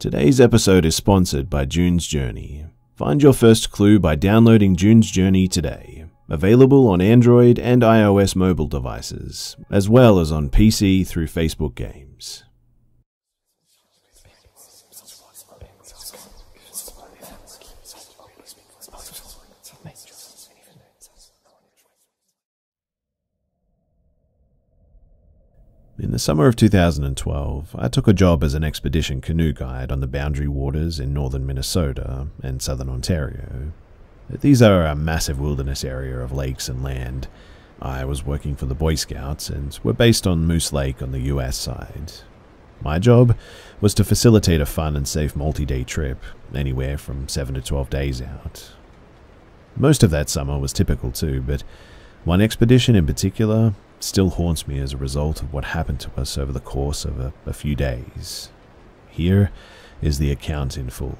Today's episode is sponsored by June's Journey. Find your first clue by downloading June's Journey today. Available on Android and iOS mobile devices, as well as on PC through Facebook Games. In the summer of 2012, I took a job as an expedition canoe guide on the boundary waters in northern Minnesota and southern Ontario. These are a massive wilderness area of lakes and land. I was working for the Boy Scouts and were based on Moose Lake on the US side. My job was to facilitate a fun and safe multi day trip, anywhere from 7 to 12 days out. Most of that summer was typical too, but one expedition in particular still haunts me as a result of what happened to us over the course of a, a few days. Here is the account in full.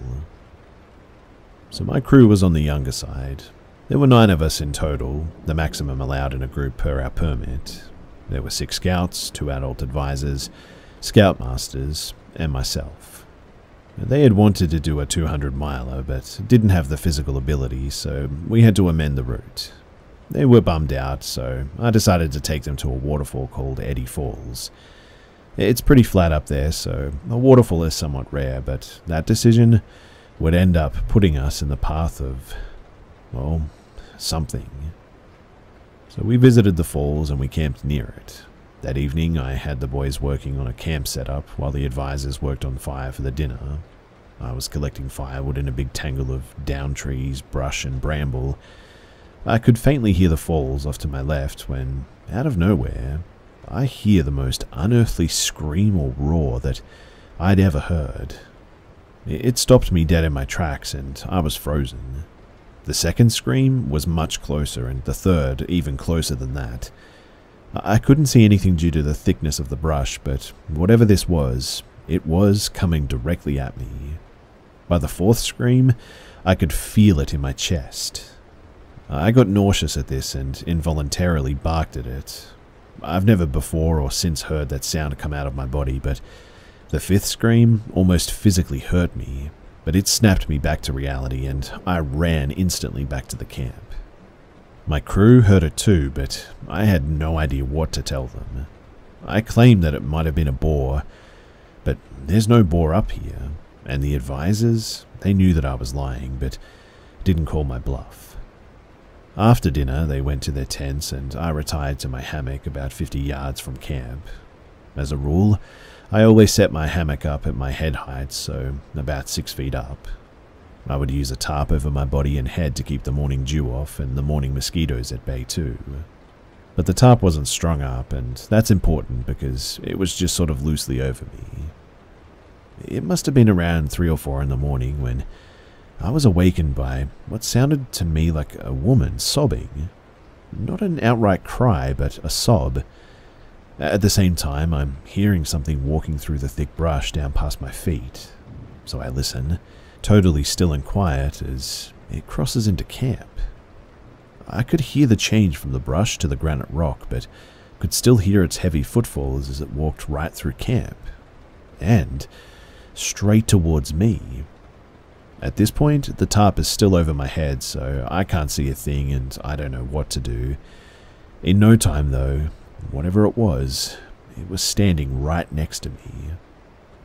So my crew was on the younger side. There were nine of us in total, the maximum allowed in a group per our permit. There were six scouts, two adult advisors, scoutmasters, and myself. They had wanted to do a 200 miler, but didn't have the physical ability, so we had to amend the route. They were bummed out, so I decided to take them to a waterfall called Eddy Falls. It's pretty flat up there, so a waterfall is somewhat rare, but that decision would end up putting us in the path of, well, something. So we visited the falls and we camped near it. That evening, I had the boys working on a camp setup while the advisors worked on fire for the dinner. I was collecting firewood in a big tangle of down trees, brush, and bramble I could faintly hear the falls off to my left when, out of nowhere, I hear the most unearthly scream or roar that I'd ever heard. It stopped me dead in my tracks and I was frozen. The second scream was much closer, and the third even closer than that. I couldn't see anything due to the thickness of the brush, but whatever this was, it was coming directly at me. By the fourth scream, I could feel it in my chest. Uh, I got nauseous at this and involuntarily barked at it. I've never before or since heard that sound come out of my body, but the fifth scream almost physically hurt me, but it snapped me back to reality and I ran instantly back to the camp. My crew heard it too, but I had no idea what to tell them. I claimed that it might have been a boar, but there's no boar up here, and the advisors, they knew that I was lying, but didn't call my bluff. After dinner, they went to their tents and I retired to my hammock about 50 yards from camp. As a rule, I always set my hammock up at my head height, so about 6 feet up. I would use a tarp over my body and head to keep the morning dew off and the morning mosquitoes at bay too. But the tarp wasn't strung up, and that's important because it was just sort of loosely over me. It must have been around 3 or 4 in the morning when I was awakened by what sounded to me like a woman sobbing. Not an outright cry, but a sob. At the same time, I'm hearing something walking through the thick brush down past my feet. So I listen, totally still and quiet, as it crosses into camp. I could hear the change from the brush to the granite rock, but could still hear its heavy footfalls as it walked right through camp. And straight towards me, at this point, the tarp is still over my head, so I can't see a thing and I don't know what to do. In no time, though, whatever it was, it was standing right next to me.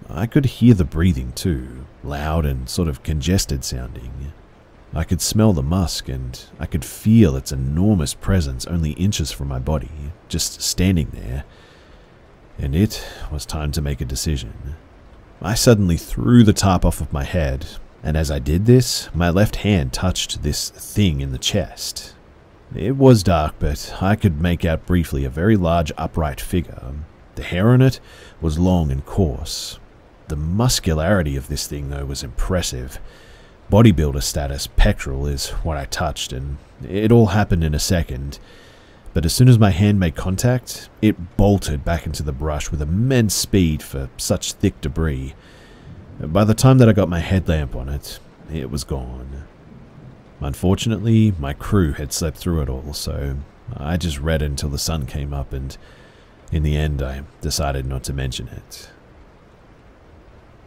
I could hear the breathing too, loud and sort of congested sounding. I could smell the musk and I could feel its enormous presence only inches from my body, just standing there. And it was time to make a decision. I suddenly threw the tarp off of my head, and as I did this, my left hand touched this thing in the chest. It was dark, but I could make out briefly a very large upright figure. The hair on it was long and coarse. The muscularity of this thing, though, was impressive. Bodybuilder status pectoral is what I touched, and it all happened in a second. But as soon as my hand made contact, it bolted back into the brush with immense speed for such thick debris. By the time that I got my headlamp on it, it was gone. Unfortunately, my crew had slept through it all, so I just read until the sun came up, and in the end, I decided not to mention it.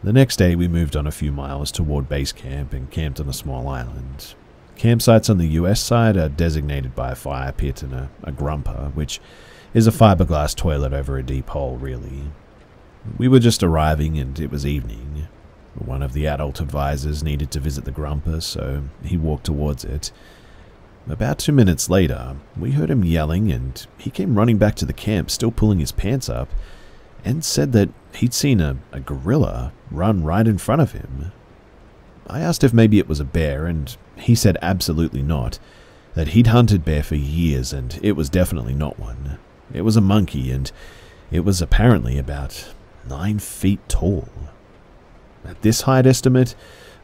The next day, we moved on a few miles toward base camp and camped on a small island. Campsites on the US side are designated by a fire pit and a, a grumper, which is a fiberglass toilet over a deep hole, really. We were just arriving and it was evening. One of the adult advisors needed to visit the grumper, so he walked towards it. About two minutes later, we heard him yelling and he came running back to the camp, still pulling his pants up, and said that he'd seen a, a gorilla run right in front of him. I asked if maybe it was a bear, and he said absolutely not, that he'd hunted bear for years and it was definitely not one. It was a monkey, and it was apparently about nine feet tall. At this height estimate,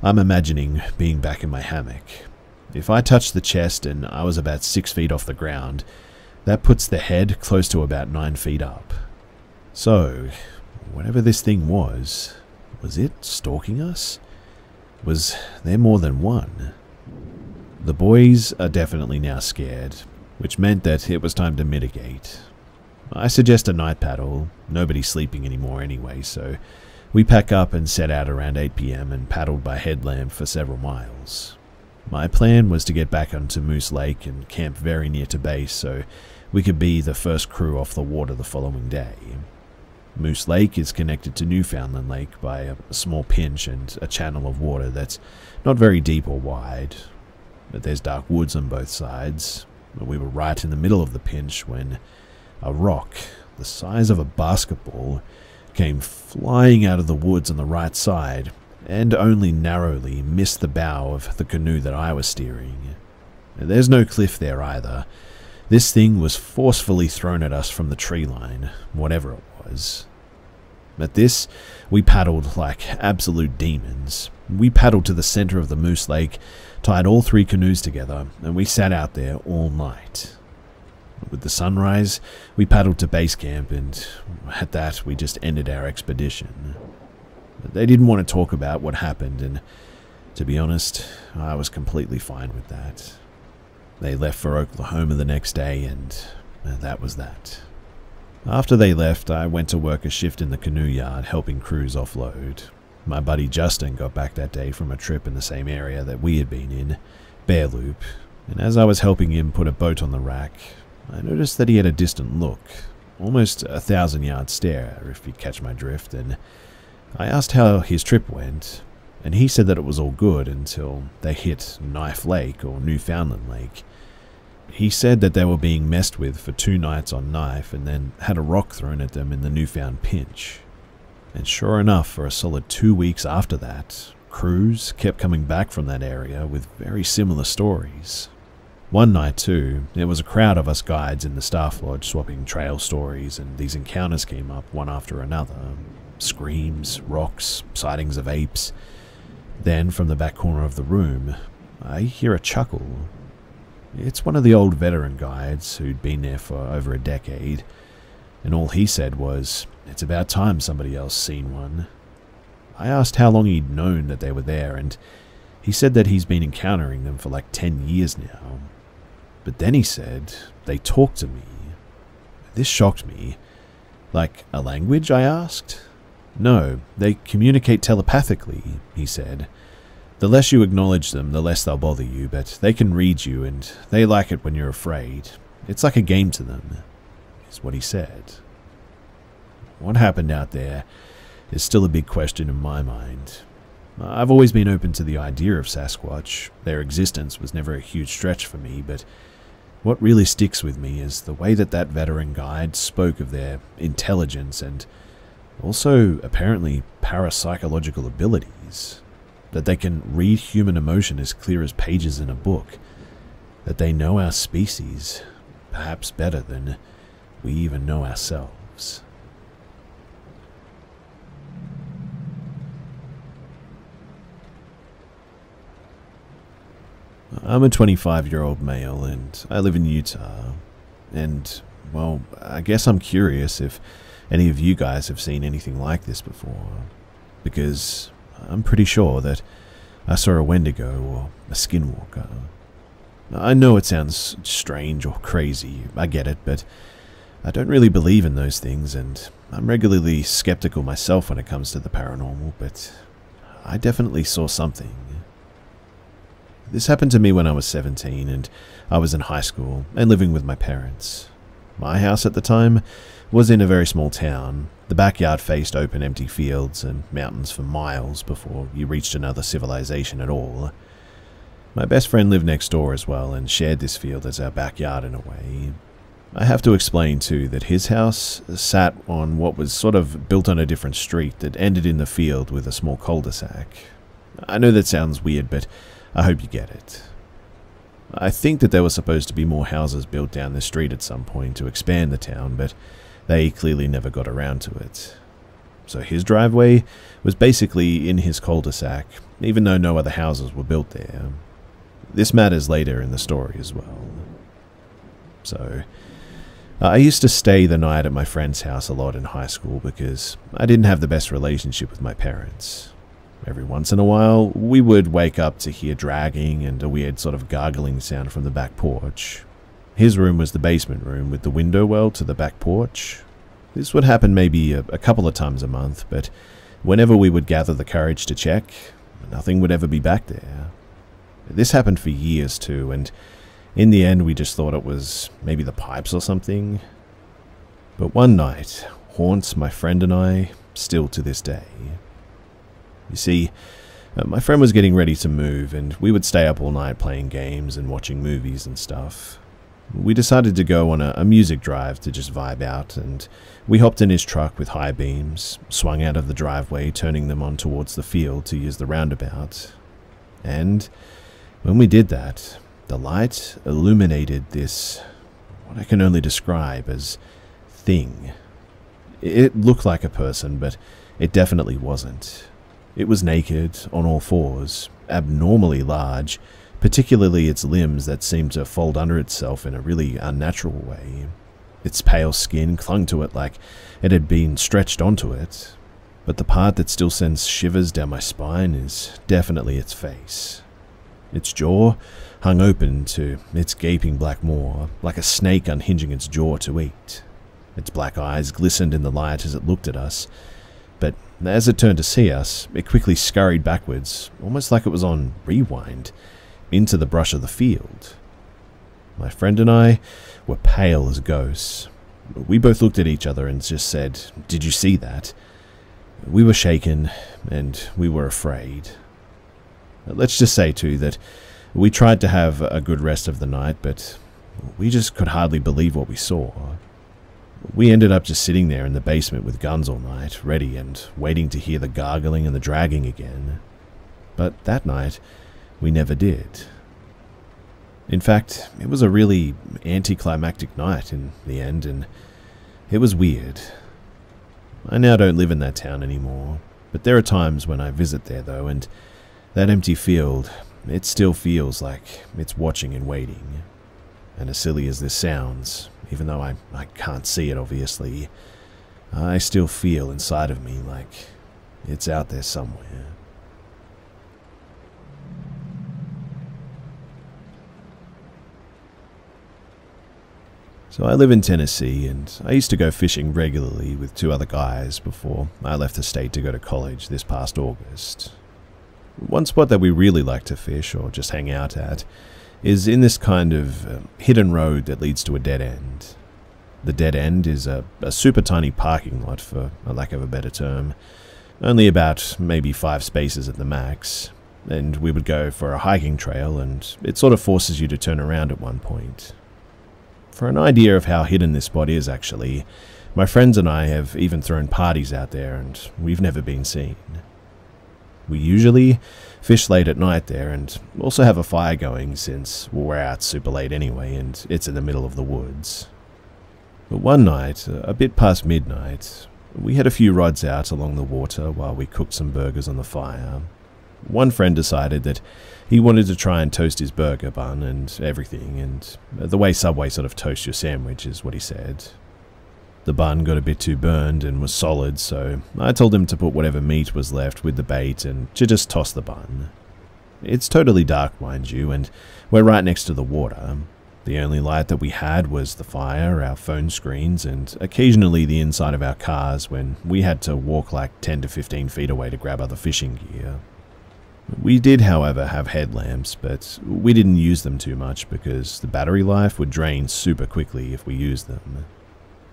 I'm imagining being back in my hammock. If I touched the chest and I was about six feet off the ground, that puts the head close to about nine feet up. So, whatever this thing was, was it stalking us? Was there more than one? The boys are definitely now scared, which meant that it was time to mitigate. I suggest a night paddle, nobody's sleeping anymore anyway, so we pack up and set out around 8pm and paddled by headlamp for several miles. My plan was to get back onto Moose Lake and camp very near to base so we could be the first crew off the water the following day. Moose Lake is connected to Newfoundland Lake by a small pinch and a channel of water that's not very deep or wide, but there's dark woods on both sides. We were right in the middle of the pinch when a rock the size of a basketball came flying out of the woods on the right side and only narrowly missed the bow of the canoe that I was steering. There's no cliff there either. This thing was forcefully thrown at us from the tree line, whatever it was. At this, we paddled like absolute demons. We paddled to the center of the Moose Lake, tied all three canoes together, and we sat out there all night. With the sunrise, we paddled to base camp, and at that, we just ended our expedition. They didn't want to talk about what happened, and to be honest, I was completely fine with that. They left for Oklahoma the next day, and that was that. After they left, I went to work a shift in the canoe yard helping crews offload. My buddy Justin got back that day from a trip in the same area that we had been in, Bear Loop, and as I was helping him put a boat on the rack, I noticed that he had a distant look, almost a thousand yard stare, if you catch my drift, and I asked how his trip went, and he said that it was all good until they hit Knife Lake or Newfoundland Lake. He said that they were being messed with for two nights on Knife and then had a rock thrown at them in the Newfound Pinch. And sure enough, for a solid two weeks after that, crews kept coming back from that area with very similar stories. One night, too, there was a crowd of us guides in the staff lodge swapping trail stories, and these encounters came up one after another screams, rocks, sightings of apes. Then, from the back corner of the room, I hear a chuckle. It's one of the old veteran guides who'd been there for over a decade, and all he said was, It's about time somebody else seen one. I asked how long he'd known that they were there, and he said that he's been encountering them for like 10 years now. But then he said, they talk to me. This shocked me. Like a language, I asked? No, they communicate telepathically, he said. The less you acknowledge them, the less they'll bother you, but they can read you, and they like it when you're afraid. It's like a game to them, is what he said. What happened out there is still a big question in my mind. I've always been open to the idea of Sasquatch. Their existence was never a huge stretch for me, but what really sticks with me is the way that that veteran guide spoke of their intelligence and also apparently parapsychological abilities. That they can read human emotion as clear as pages in a book. That they know our species, perhaps better than we even know ourselves. I'm a 25 year old male and I live in Utah. And, well, I guess I'm curious if any of you guys have seen anything like this before. Because I'm pretty sure that I saw a Wendigo or a Skinwalker. I know it sounds strange or crazy, I get it, but I don't really believe in those things, and I'm regularly skeptical myself when it comes to the paranormal, but I definitely saw something. This happened to me when I was 17 and I was in high school and living with my parents. My house at the time was in a very small town. The backyard faced open empty fields and mountains for miles before you reached another civilization at all. My best friend lived next door as well and shared this field as our backyard in a way. I have to explain too that his house sat on what was sort of built on a different street that ended in the field with a small cul-de-sac. I know that sounds weird, but I hope you get it. I think that there were supposed to be more houses built down the street at some point to expand the town, but they clearly never got around to it. So his driveway was basically in his cul-de-sac, even though no other houses were built there. This matters later in the story as well. So, I used to stay the night at my friend's house a lot in high school because I didn't have the best relationship with my parents. Every once in a while, we would wake up to hear dragging and a weird sort of gargling sound from the back porch. His room was the basement room with the window well to the back porch. This would happen maybe a, a couple of times a month, but whenever we would gather the courage to check, nothing would ever be back there. This happened for years too, and in the end we just thought it was maybe the pipes or something. But one night haunts my friend and I still to this day. You see, uh, my friend was getting ready to move, and we would stay up all night playing games and watching movies and stuff. We decided to go on a, a, music drive to just vibe out, and we hopped in his truck with high beams, swung out of the driveway, turning them on towards the field to use the roundabout. And when we did that, the light illuminated this, what I can only describe as thing. It looked like a person, but it definitely wasn't. It was naked, on all fours, abnormally large, particularly its limbs that seemed to fold under itself in a really unnatural way. Its pale skin clung to it like it had been stretched onto it, but the part that still sends shivers down my spine is definitely its face. Its jaw hung open to its gaping black maw, like a snake unhinging its jaw to eat. Its black eyes glistened in the light as it looked at us, as it turned to see us, it quickly scurried backwards, almost like it was on rewind, into the brush of the field. My friend and I were pale as ghosts. We both looked at each other and just said, Did you see that? We were shaken, and we were afraid. Let's just say, too, that we tried to have a good rest of the night, but we just could hardly believe what we saw. We ended up just sitting there in the basement with guns all night, ready and waiting to hear the gargling and the dragging again. But that night, we never did. In fact, it was a really anticlimactic night in the end, and it was weird. I now don't live in that town anymore, but there are times when I visit there though, and that empty field, it still feels like it's watching and waiting. And as silly as this sounds, even though I, I can't see it obviously, I still feel inside of me like it's out there somewhere. So I live in Tennessee, and I used to go fishing regularly with two other guys before I left the state to go to college this past August. One spot that we really like to fish or just hang out at is in this kind of uh, hidden road that leads to a dead end. The dead end is a, a super tiny parking lot, for a lack of a better term. Only about maybe five spaces at the max. And we would go for a hiking trail, and it sort of forces you to turn around at one point. For an idea of how hidden this spot is, actually, my friends and I have even thrown parties out there, and we've never been seen. We usually fish late at night there and also have a fire going since we're out super late anyway and it's in the middle of the woods. But one night, a bit past midnight, we had a few rods out along the water while we cooked some burgers on the fire. One friend decided that he wanted to try and toast his burger bun and everything, and the way Subway sort of toasts your sandwich is what he said. The bun got a bit too burned and was solid, so I told him to put whatever meat was left with the bait and to just toss the bun. It's totally dark, mind you, and we're right next to the water. The only light that we had was the fire, our phone screens, and occasionally the inside of our cars when we had to walk like 10 to 15 feet away to grab other fishing gear. We did, however, have headlamps, but we didn't use them too much because the battery life would drain super quickly if we used them.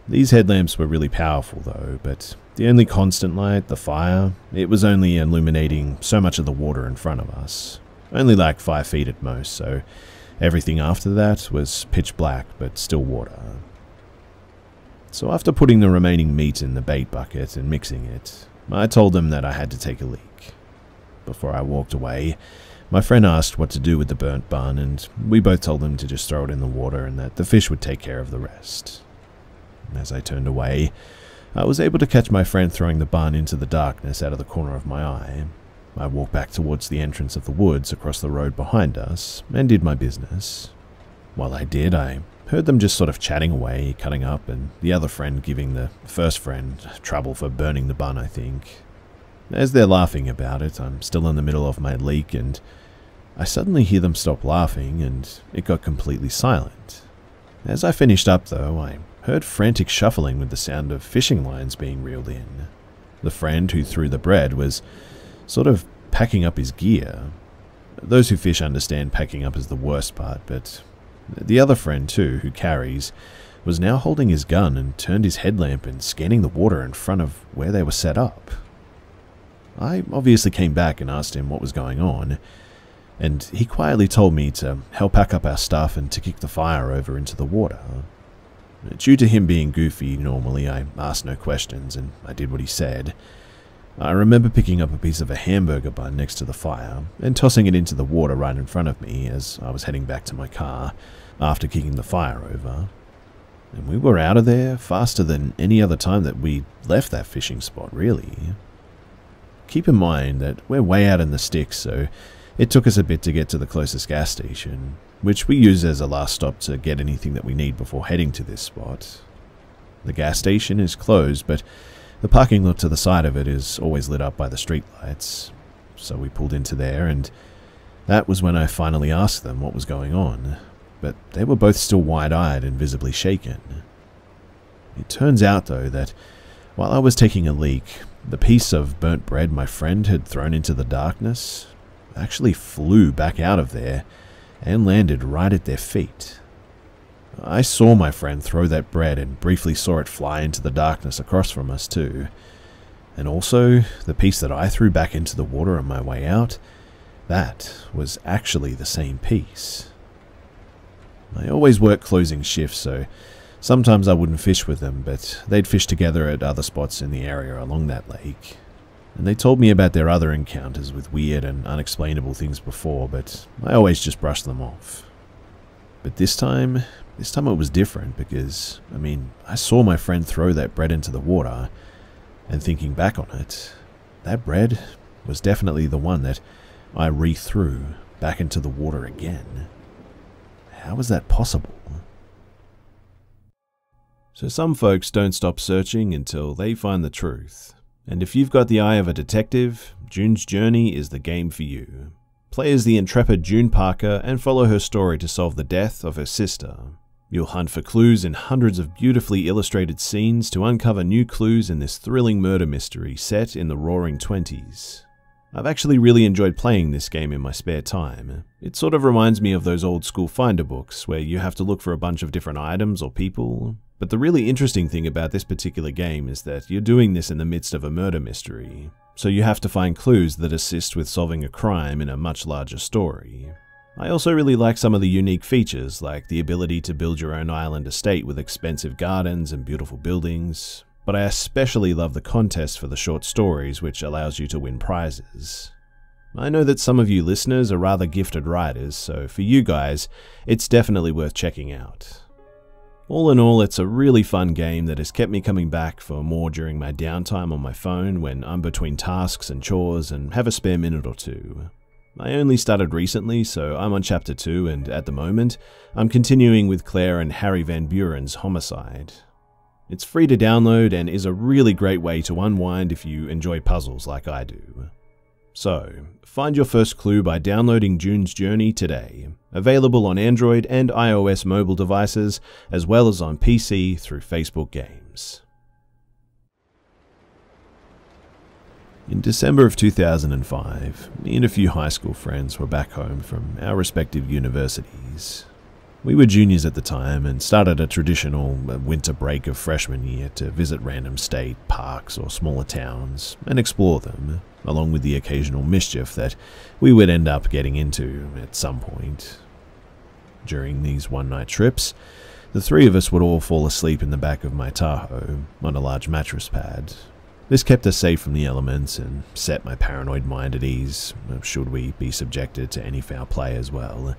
These headlamps were really powerful though, but the only constant light, the fire, it was only illuminating so much of the water in front of us. Only like 5 feet at most, so Everything after that was pitch black, but still water. So after putting the remaining meat in the bait bucket and mixing it, I told them that I had to take a leak. Before I walked away, my friend asked what to do with the burnt bun, and we both told him to just throw it in the water and that the fish would take care of the rest. As I turned away, I was able to catch my friend throwing the bun into the darkness out of the corner of my eye, I walked back towards the entrance of the woods across the road behind us and did my business. While I did, I heard them just sort of chatting away, cutting up, and the other friend giving the first friend trouble for burning the bun, I think. As they're laughing about it, I'm still in the middle of my leak and I suddenly hear them stop laughing and it got completely silent. As I finished up, though, I heard frantic shuffling with the sound of fishing lines being reeled in. The friend who threw the bread was sort of packing up his gear. Those who fish understand packing up is the worst part, but the other friend, too, who carries, was now holding his gun and turned his headlamp and scanning the water in front of where they were set up. I obviously came back and asked him what was going on, and he quietly told me to help pack up our stuff and to kick the fire over into the water. Due to him being goofy normally, I asked no questions and I did what he said. I remember picking up a piece of a hamburger bun next to the fire and tossing it into the water right in front of me as I was heading back to my car after kicking the fire over. And we were out of there faster than any other time that we left that fishing spot, really. Keep in mind that we're way out in the sticks, so it took us a bit to get to the closest gas station, which we use as a last stop to get anything that we need before heading to this spot. The gas station is closed, but the parking lot to the side of it is always lit up by the streetlights, so we pulled into there, and that was when I finally asked them what was going on, but they were both still wide eyed and visibly shaken. It turns out, though, that while I was taking a leak, the piece of burnt bread my friend had thrown into the darkness actually flew back out of there and landed right at their feet. I saw my friend throw that bread and briefly saw it fly into the darkness across from us, too. And also, the piece that I threw back into the water on my way out, that was actually the same piece. I always work closing shifts, so sometimes I wouldn't fish with them, but they'd fish together at other spots in the area along that lake. And they told me about their other encounters with weird and unexplainable things before, but I always just brushed them off. But this time, this time it was different because, I mean, I saw my friend throw that bread into the water, and thinking back on it, that bread was definitely the one that I re-threw back into the water again. How was that possible? So some folks don't stop searching until they find the truth. And if you've got the eye of a detective, June's Journey is the game for you. Play as the intrepid June Parker and follow her story to solve the death of her sister, You'll hunt for clues in hundreds of beautifully illustrated scenes to uncover new clues in this thrilling murder mystery set in the roaring 20s. I've actually really enjoyed playing this game in my spare time. It sort of reminds me of those old school finder books where you have to look for a bunch of different items or people. But the really interesting thing about this particular game is that you're doing this in the midst of a murder mystery, so you have to find clues that assist with solving a crime in a much larger story. I also really like some of the unique features, like the ability to build your own island estate with expensive gardens and beautiful buildings, but I especially love the contest for the short stories, which allows you to win prizes. I know that some of you listeners are rather gifted writers, so for you guys, it's definitely worth checking out. All in all, it's a really fun game that has kept me coming back for more during my downtime on my phone when I'm between tasks and chores and have a spare minute or two. I only started recently, so I'm on chapter 2, and at the moment, I'm continuing with Claire and Harry Van Buren's Homicide. It's free to download and is a really great way to unwind if you enjoy puzzles like I do. So, find your first clue by downloading June's Journey today. Available on Android and iOS mobile devices, as well as on PC through Facebook Games. In December of 2005, me and a few high school friends were back home from our respective universities. We were juniors at the time and started a traditional uh, winter break of freshman year to visit random state parks or smaller towns and explore them, along with the occasional mischief that we would end up getting into at some point. During these one night trips, the three of us would all fall asleep in the back of my Tahoe on a large mattress pad. This kept us safe from the elements and set my paranoid mind at ease, should we be subjected to any foul play as well.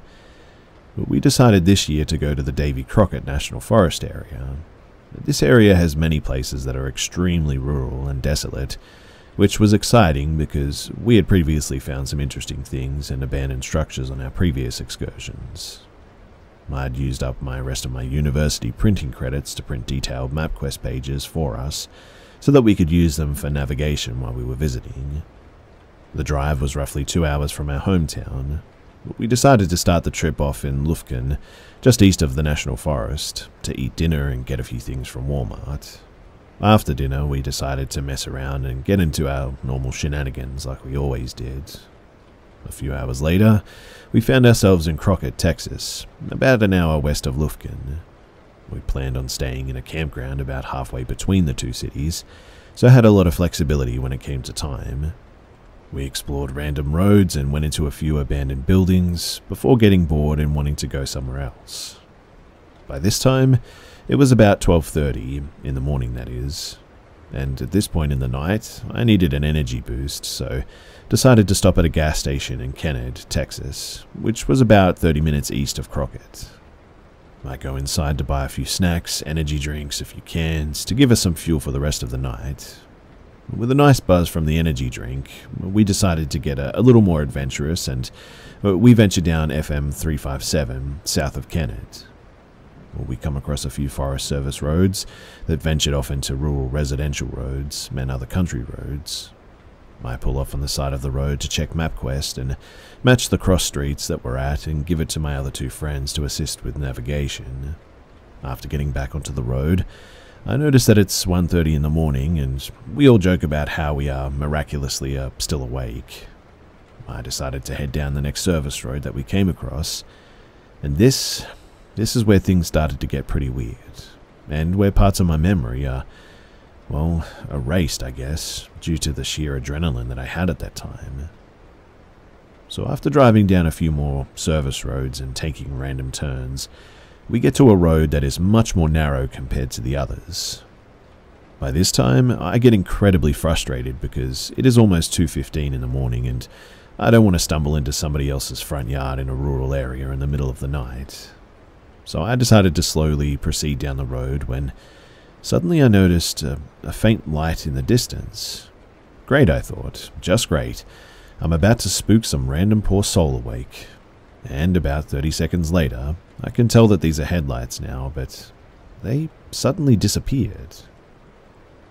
But we decided this year to go to the Davy Crockett National Forest area. This area has many places that are extremely rural and desolate, which was exciting because we had previously found some interesting things and abandoned structures on our previous excursions. I'd used up my rest of my university printing credits to print detailed MapQuest pages for us, so that we could use them for navigation while we were visiting. The drive was roughly two hours from our hometown. but We decided to start the trip off in Lufkin, just east of the National Forest, to eat dinner and get a few things from Walmart. After dinner, we decided to mess around and get into our normal shenanigans like we always did. A few hours later, we found ourselves in Crockett, Texas, about an hour west of Lufkin. We planned on staying in a campground about halfway between the two cities, so had a lot of flexibility when it came to time. We explored random roads and went into a few abandoned buildings before getting bored and wanting to go somewhere else. By this time, it was about 12:30 in the morning that is, and at this point in the night, I needed an energy boost, so decided to stop at a gas station in Kennard, Texas, which was about 30 minutes east of Crockett. I go inside to buy a few snacks, energy drinks, a few cans to give us some fuel for the rest of the night. With a nice buzz from the energy drink, we decided to get a, a little more adventurous and uh, we ventured down FM 357 south of Kennard we come across a few Forest Service roads that ventured off into rural residential roads and other country roads. I pull off on the side of the road to check MapQuest and match the cross streets that we're at and give it to my other two friends to assist with navigation. After getting back onto the road, I notice that it's 1.30 in the morning and we all joke about how we are miraculously uh, still awake. I decided to head down the next service road that we came across, and this this is where things started to get pretty weird, and where parts of my memory are, well, erased, I guess, due to the sheer adrenaline that I had at that time. So after driving down a few more service roads and taking random turns, we get to a road that is much more narrow compared to the others. By this time, I get incredibly frustrated because it is almost 2.15 in the morning and I don't want to stumble into somebody else's front yard in a rural area in the middle of the night so I decided to slowly proceed down the road when suddenly I noticed a, a, faint light in the distance. Great, I thought, just great. I'm about to spook some random poor soul awake. And about 30 seconds later, I can tell that these are headlights now, but they suddenly disappeared.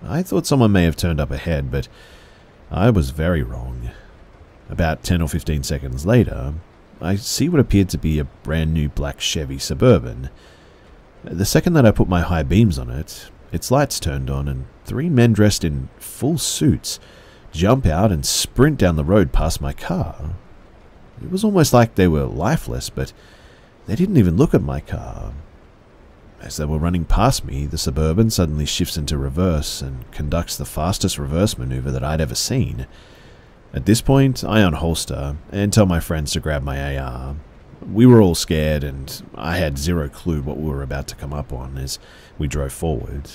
I thought someone may have turned up ahead, but I was very wrong. About 10 or 15 seconds later, I see what appeared to be a brand new black Chevy Suburban. The second that I put my high beams on it, its lights turned on and three men dressed in full suits jump out and sprint down the road past my car. It was almost like they were lifeless, but they didn't even look at my car. As they were running past me, the Suburban suddenly shifts into reverse and conducts the fastest reverse maneuver that I'd ever seen. At this point, I unholster and tell my friends to grab my AR. We were all scared, and I had zero clue what we were about to come up on as we drove forward.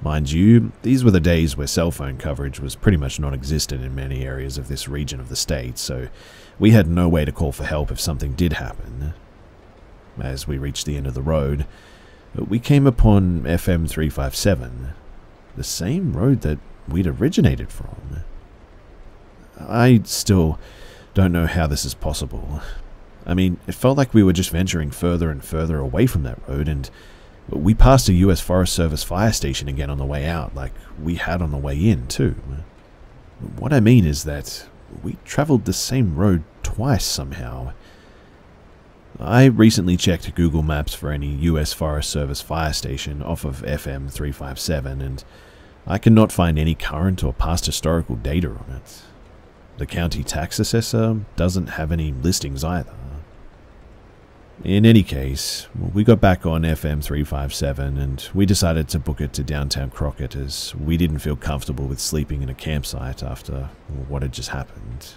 Mind you, these were the days where cell phone coverage was pretty much non existent in many areas of this region of the state, so we had no way to call for help if something did happen. As we reached the end of the road, we came upon FM 357, the same road that we'd originated from. I still don't know how this is possible. I mean, it felt like we were just venturing further and further away from that road, and we passed a US Forest Service fire station again on the way out, like we had on the way in, too. What I mean is that we travelled the same road twice somehow. I recently checked Google Maps for any US Forest Service fire station off of FM 357 and I cannot find any current or past historical data on it. The county tax assessor doesn't have any listings either. In any case, we got back on FM 357 and we decided to book it to downtown Crockett as we didn't feel comfortable with sleeping in a campsite after what had just happened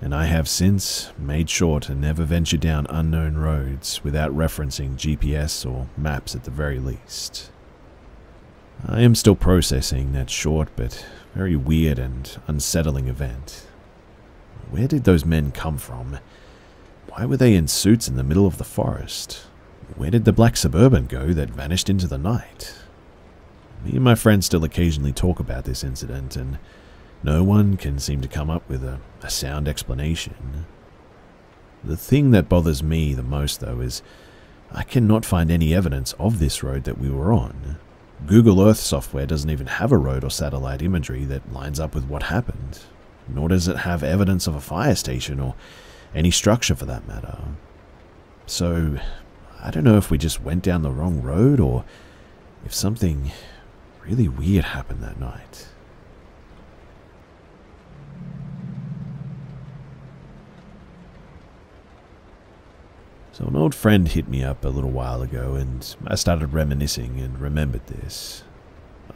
and I have since made sure to never venture down unknown roads without referencing GPS or maps at the very least. I am still processing that short but very weird and unsettling event. Where did those men come from? Why were they in suits in the middle of the forest? Where did the black suburban go that vanished into the night? Me and my friends still occasionally talk about this incident, and no one can seem to come up with a, a sound explanation. The thing that bothers me the most, though, is I cannot find any evidence of this road that we were on. Google Earth software doesn't even have a road or satellite imagery that lines up with what happened, nor does it have evidence of a fire station or any structure for that matter. So, I don't know if we just went down the wrong road or if something really weird happened that night. So, an old friend hit me up a little while ago, and I started reminiscing and remembered this.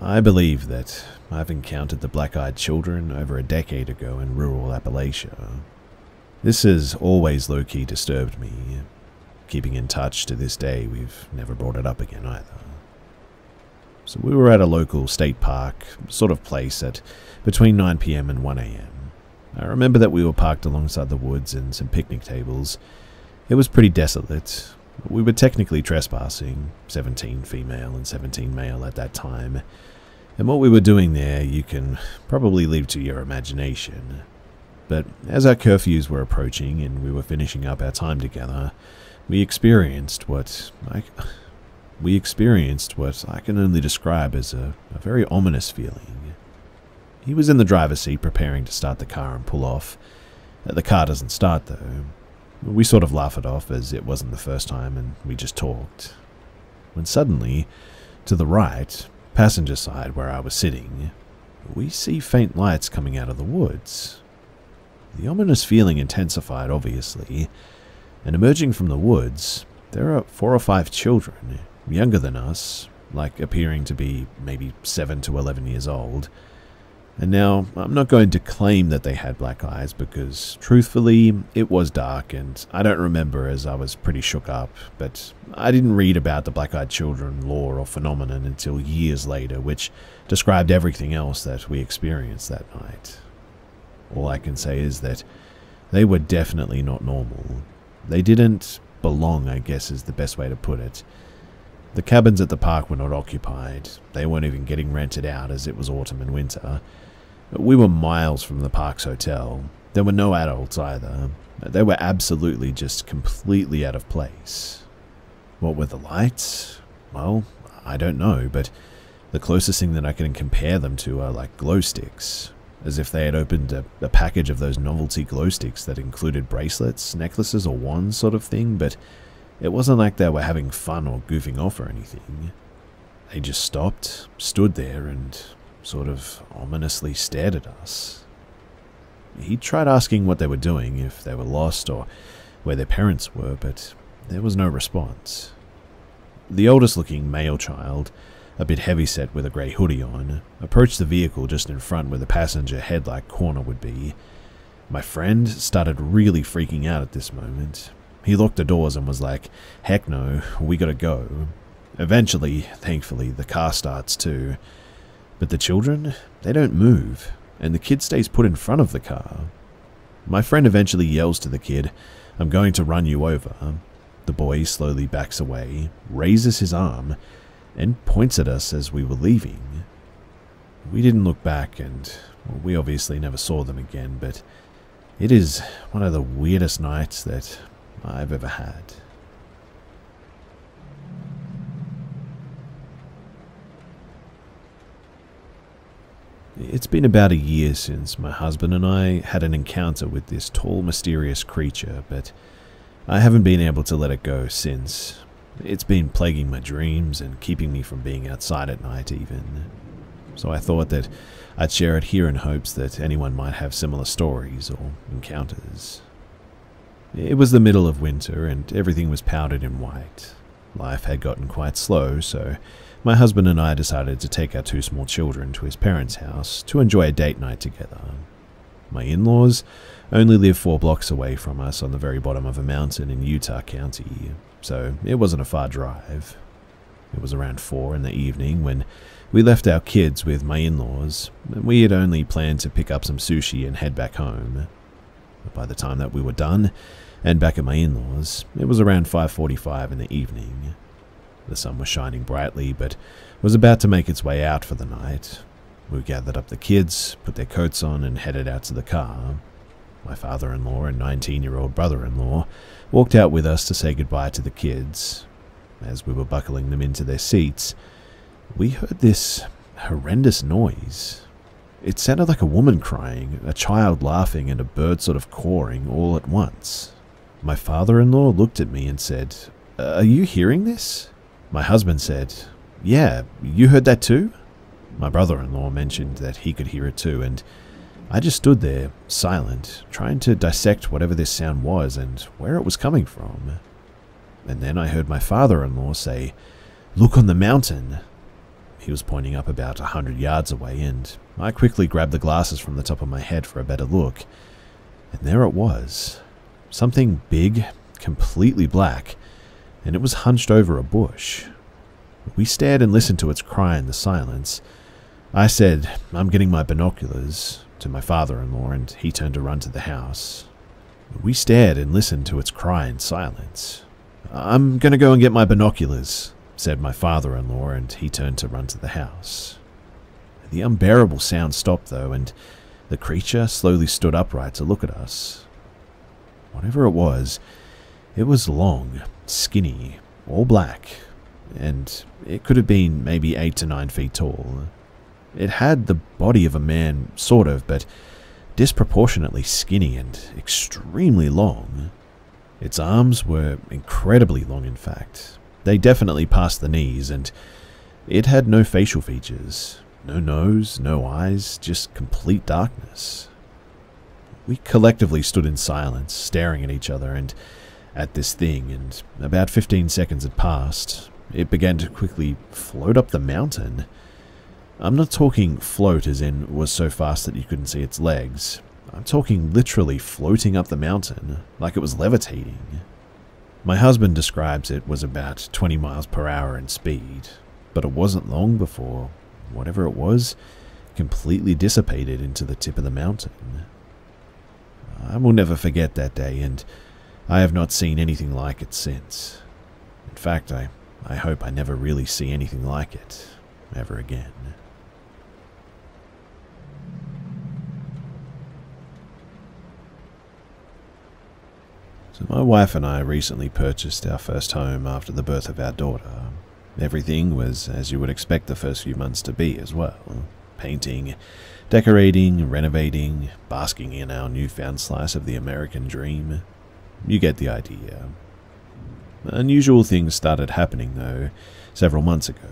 I believe that I've encountered the black eyed children over a decade ago in rural Appalachia. This has always low key disturbed me. Keeping in touch to this day, we've never brought it up again either. So we were at a local state park sort of place at between 9pm and 1am. I remember that we were parked alongside the woods and some picnic tables, it was pretty desolate. We were technically trespassing, 17 female and 17 male at that time, and what we were doing there you can probably leave to your imagination. But as our curfews were approaching and we were finishing up our time together, we experienced what I, we experienced what I can only describe as a, a very ominous feeling. He was in the driver's seat preparing to start the car and pull off. Uh, the car doesn't start though, we sort of laugh it off as it wasn't the first time and we just talked. When suddenly, to the right, passenger side where I was sitting, we see faint lights coming out of the woods. The ominous feeling intensified, obviously, and emerging from the woods, there are four or five children, younger than us, like appearing to be maybe 7 to 11 years old, and now, I'm not going to claim that they had black eyes because, truthfully, it was dark and I don't remember as I was pretty shook up, but I didn't read about the black eyed children lore or phenomenon until years later, which described everything else that we experienced that night. All I can say is that they were definitely not normal. They didn't belong, I guess is the best way to put it. The cabins at the park were not occupied, they weren't even getting rented out as it was autumn and winter we were miles from the park's hotel. There were no adults either. They were absolutely just completely out of place. What were the lights? Well, I don't know, but the closest thing that I can compare them to are like glow sticks, as if they had opened a, a, package of those novelty glow sticks that included bracelets, necklaces, or wands sort of thing, but it wasn't like they were having fun or goofing off or anything. They just stopped, stood there, and sort of ominously stared at us. He tried asking what they were doing, if they were lost or where their parents were, but there was no response. The oldest looking male child, a bit heavyset with a grey hoodie on, approached the vehicle just in front where the passenger headlight corner would be. My friend started really freaking out at this moment. He locked the doors and was like, heck no, we gotta go. Eventually, thankfully, the car starts too, but the children, they don't move, and the kid stays put in front of the car. My friend eventually yells to the kid, I'm going to run you over. The boy slowly backs away, raises his arm, and points at us as we were leaving. We didn't look back, and we obviously never saw them again, but it is one of the weirdest nights that I've ever had. It's been about a year since my husband and I had an encounter with this tall, mysterious creature, but I haven't been able to let it go since. It's been plaguing my dreams and keeping me from being outside at night, even. So I thought that I'd share it here in hopes that anyone might have similar stories or encounters. It was the middle of winter and everything was powdered in white. Life had gotten quite slow, so my husband and I decided to take our two small children to his parents' house to enjoy a date night together. My in laws only live four blocks away from us on the very bottom of a mountain in Utah County, so it wasn't a far drive. It was around four in the evening when we left our kids with my in laws. And we had only planned to pick up some sushi and head back home. But by the time that we were done and back at my in laws, it was around 5.45 in the evening. The sun was shining brightly, but was about to make its way out for the night. We gathered up the kids, put their coats on, and headed out to the car. My father in law and 19 year old brother in law walked out with us to say goodbye to the kids. As we were buckling them into their seats, we heard this horrendous noise. It sounded like a woman crying, a child laughing, and a bird sort of cawing all at once. My father in law looked at me and said, Are you hearing this? My husband said, Yeah, you heard that too? My brother in law mentioned that he could hear it too, and I just stood there, silent, trying to dissect whatever this sound was and where it was coming from. And then I heard my father in law say, Look on the mountain. He was pointing up about a hundred yards away, and I quickly grabbed the glasses from the top of my head for a better look. And there it was. Something big, completely black, and it was hunched over a bush. We stared and listened to its cry in the silence. I said, I'm getting my binoculars, to my father in law, and he turned to run to the house. We stared and listened to its cry in silence. I'm going to go and get my binoculars, said my father in law, and he turned to run to the house. The unbearable sound stopped, though, and the creature slowly stood upright to look at us. Whatever it was, it was long, skinny, all black, and it could have been maybe eight to nine feet tall. It had the body of a man, sort of, but disproportionately skinny and extremely long. Its arms were incredibly long, in fact. They definitely passed the knees, and it had no facial features. No nose, no eyes, just complete darkness. We collectively stood in silence, staring at each other, and at this thing, and about 15 seconds had passed. It began to quickly float up the mountain. I'm not talking float as in was so fast that you couldn't see its legs. I'm talking literally floating up the mountain, like it was levitating. My husband describes it was about 20 miles per hour in speed, but it wasn't long before whatever it was completely dissipated into the tip of the mountain. I will never forget that day, and I have not seen anything like it since. In fact, I, I hope I never really see anything like it ever again. So, my wife and I recently purchased our first home after the birth of our daughter. Everything was as you would expect the first few months to be as well painting, decorating, renovating, basking in our newfound slice of the American dream. You get the idea. Unusual things started happening, though, several months ago.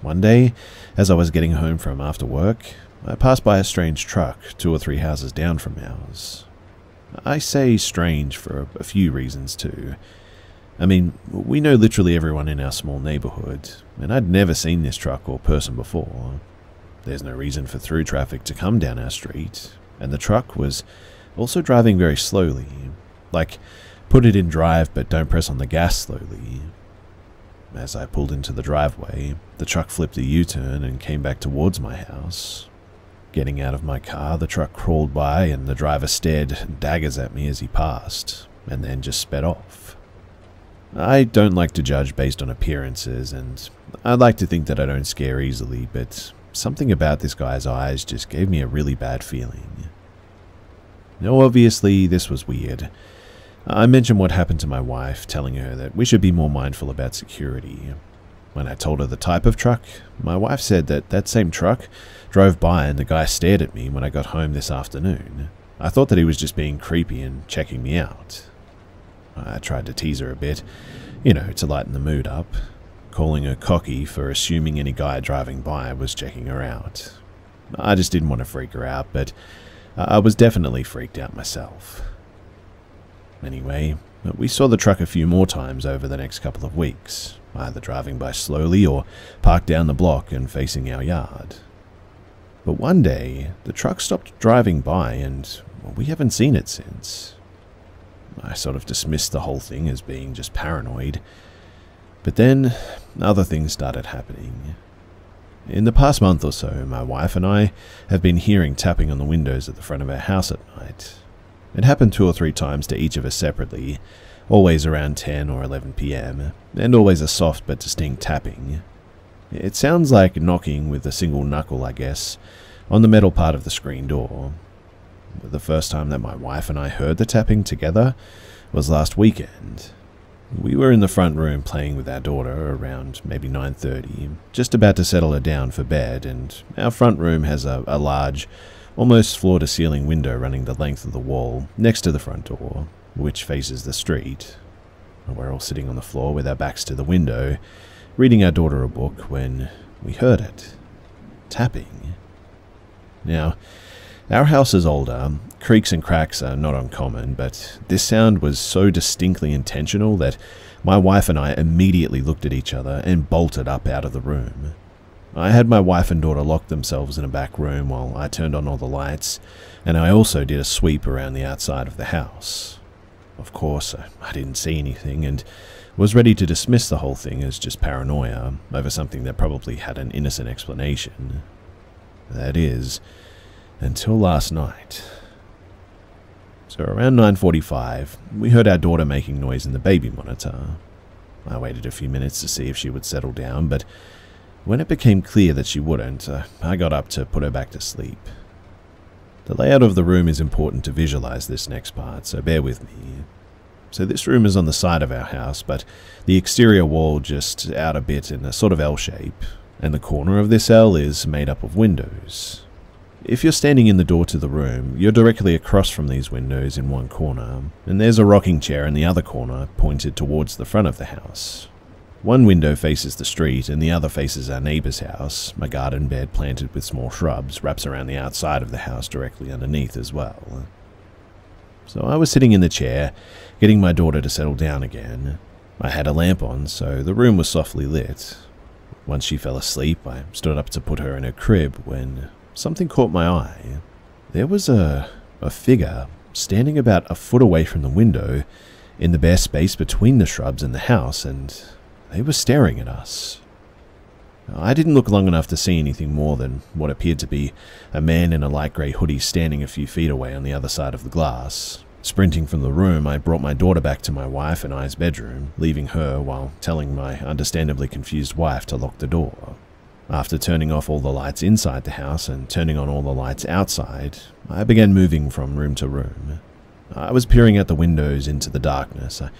One day, as I was getting home from after work, I passed by a strange truck two or three houses down from ours. I say strange for a few reasons, too. I mean, we know literally everyone in our small neighborhood, and I'd never seen this truck or person before. There's no reason for through traffic to come down our street, and the truck was also driving very slowly, like put it in drive but don't press on the gas slowly. As I pulled into the driveway, the truck flipped a U turn and came back towards my house. Getting out of my car, the truck crawled by and the driver stared daggers at me as he passed, and then just sped off. I don't like to judge based on appearances, and I like to think that I don't scare easily, but something about this guy's eyes just gave me a really bad feeling. Now, obviously, this was weird. I mentioned what happened to my wife, telling her that we should be more mindful about security. When I told her the type of truck, my wife said that that same truck drove by and the guy stared at me when I got home this afternoon. I thought that he was just being creepy and checking me out. I tried to tease her a bit, you know, to lighten the mood up, calling her cocky for assuming any guy driving by was checking her out. I just didn't want to freak her out, but I was definitely freaked out myself. Anyway, we saw the truck a few more times over the next couple of weeks, either driving by slowly or parked down the block and facing our yard. But one day, the truck stopped driving by and we haven't seen it since. I sort of dismissed the whole thing as being just paranoid. But then, other things started happening. In the past month or so, my wife and I have been hearing tapping on the windows at the front of our house at night. It happened two or three times to each of us separately, always around 10 or 11 pm, and always a soft but distinct tapping. It sounds like knocking with a single knuckle, I guess, on the metal part of the screen door. The first time that my wife and I heard the tapping together was last weekend. We were in the front room playing with our daughter around maybe 9:30, just about to settle her down for bed, and our front room has a, a large, almost floor-to-ceiling window running the length of the wall next to the front door, which faces the street. We're all sitting on the floor with our backs to the window, reading our daughter a book when we heard it. Tapping. Now, our house is older, creaks and cracks are not uncommon, but this sound was so distinctly intentional that my wife and I immediately looked at each other and bolted up out of the room. I had my wife and daughter lock themselves in a back room while I turned on all the lights, and I also did a sweep around the outside of the house. Of course, I didn't see anything and was ready to dismiss the whole thing as just paranoia over something that probably had an innocent explanation. That is, until last night. So around 9.45, we heard our daughter making noise in the baby monitor. I waited a few minutes to see if she would settle down, but when it became clear that she wouldn't, uh, I got up to put her back to sleep. The layout of the room is important to visualize this next part, so bear with me. So this room is on the side of our house, but the exterior wall just out a bit in a sort of L shape, and the corner of this L is made up of windows. If you're standing in the door to the room, you're directly across from these windows in one corner, and there's a rocking chair in the other corner pointed towards the front of the house. One window faces the street and the other faces our neighbour's house. A garden bed planted with small shrubs wraps around the outside of the house directly underneath as well. So I was sitting in the chair, getting my daughter to settle down again. I had a lamp on, so the room was softly lit. Once she fell asleep, I stood up to put her in her crib when something caught my eye. There was a, a figure standing about a foot away from the window in the bare space between the shrubs and the house, and they were staring at us. I didn't look long enough to see anything more than what appeared to be a man in a light grey hoodie standing a few feet away on the other side of the glass. Sprinting from the room, I brought my daughter back to my wife and I's bedroom, leaving her while telling my understandably confused wife to lock the door. After turning off all the lights inside the house and turning on all the lights outside, I began moving from room to room. I was peering out the windows into the darkness. I,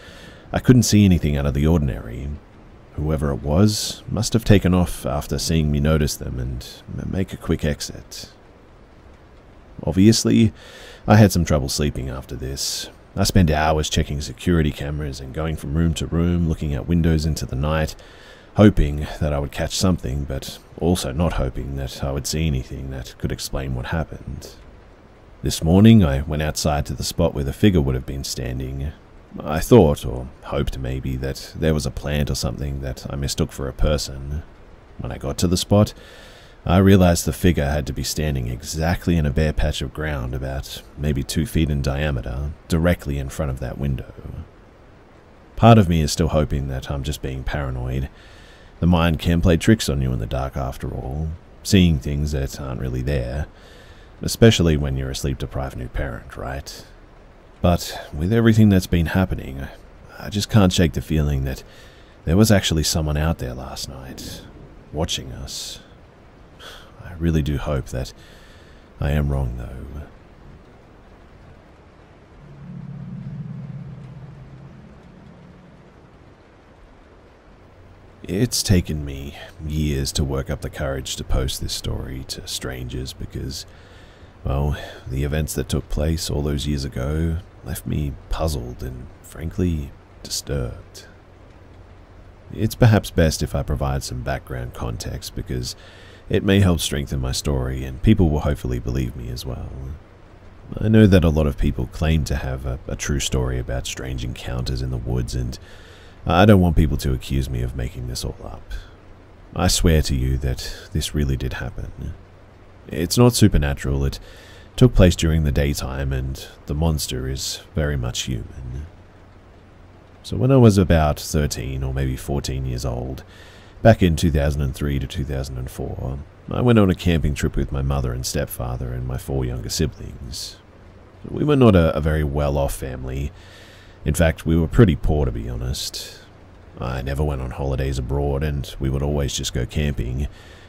I couldn't see anything out of the ordinary. Whoever it was must have taken off after seeing me notice them and make a quick exit. Obviously, I had some trouble sleeping after this. I spent hours checking security cameras and going from room to room, looking out windows into the night, hoping that I would catch something, but also not hoping that I would see anything that could explain what happened. This morning I went outside to the spot where the figure would have been standing. I thought, or hoped maybe, that there was a plant or something that I mistook for a person. When I got to the spot, I realized the figure had to be standing exactly in a bare patch of ground about maybe two feet in diameter, directly in front of that window. Part of me is still hoping that I'm just being paranoid, the mind can play tricks on you in the dark after all, seeing things that aren't really there, especially when you're a sleep deprived new parent, right? But with everything that's been happening, I just can't shake the feeling that there was actually someone out there last night, watching us. I really do hope that I am wrong, though. It's taken me years to work up the courage to post this story to strangers because, well, the events that took place all those years ago left me puzzled and, frankly, disturbed. It's perhaps best if I provide some background context because it may help strengthen my story and people will hopefully believe me as well. I know that a lot of people claim to have a, a, true story about strange encounters in the woods, and I don't want people to accuse me of making this all up. I swear to you that this really did happen. It's not supernatural, it took place during the daytime, and the monster is very much human. So, when I was about 13 or maybe 14 years old, back in 2003 to 2004, I went on a camping trip with my mother and stepfather and my four younger siblings. We were not a, a very well off family. In fact, we were pretty poor to be honest. I never went on holidays abroad, and we would always just go camping,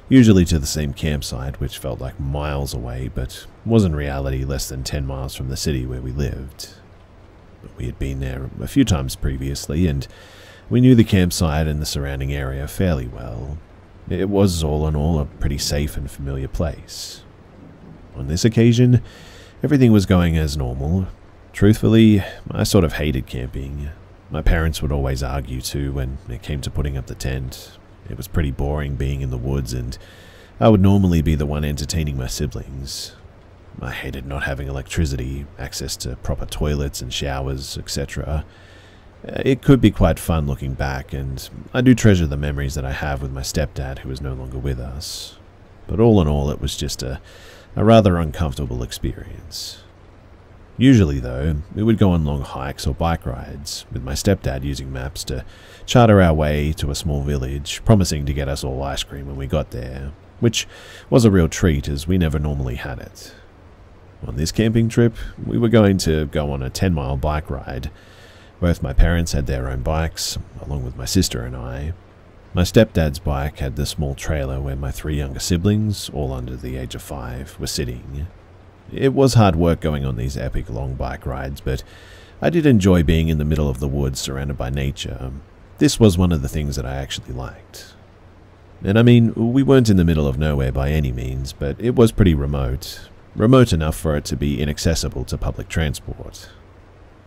usually to the same campsite, which felt like miles away, but was in reality less than 10 miles from the city where we lived. We had been there a few times previously, and we knew the campsite and the surrounding area fairly well. It was, all in all, a pretty safe and familiar place. On this occasion, everything was going as normal. Truthfully, I sort of hated camping. My parents would always argue too when it came to putting up the tent. It was pretty boring being in the woods, and I would normally be the one entertaining my siblings. I hated not having electricity, access to proper toilets and showers, etc. Uh, it could be quite fun looking back, and I do treasure the memories that I have with my stepdad who is no longer with us. But all in all, it was just a, a rather uncomfortable experience. Usually, though, we would go on long hikes or bike rides, with my stepdad using maps to charter our way to a small village, promising to get us all ice cream when we got there, which was a real treat as we never normally had it. On this camping trip, we were going to go on a 10 mile bike ride. Both my parents had their own bikes, along with my sister and I. My stepdad's bike had the small trailer where my three younger siblings, all under the age of five, were sitting. It was hard work going on these epic long bike rides, but I did enjoy being in the middle of the woods surrounded by nature. This was one of the things that I actually liked. And I mean, we weren't in the middle of nowhere by any means, but it was pretty remote, remote enough for it to be inaccessible to public transport.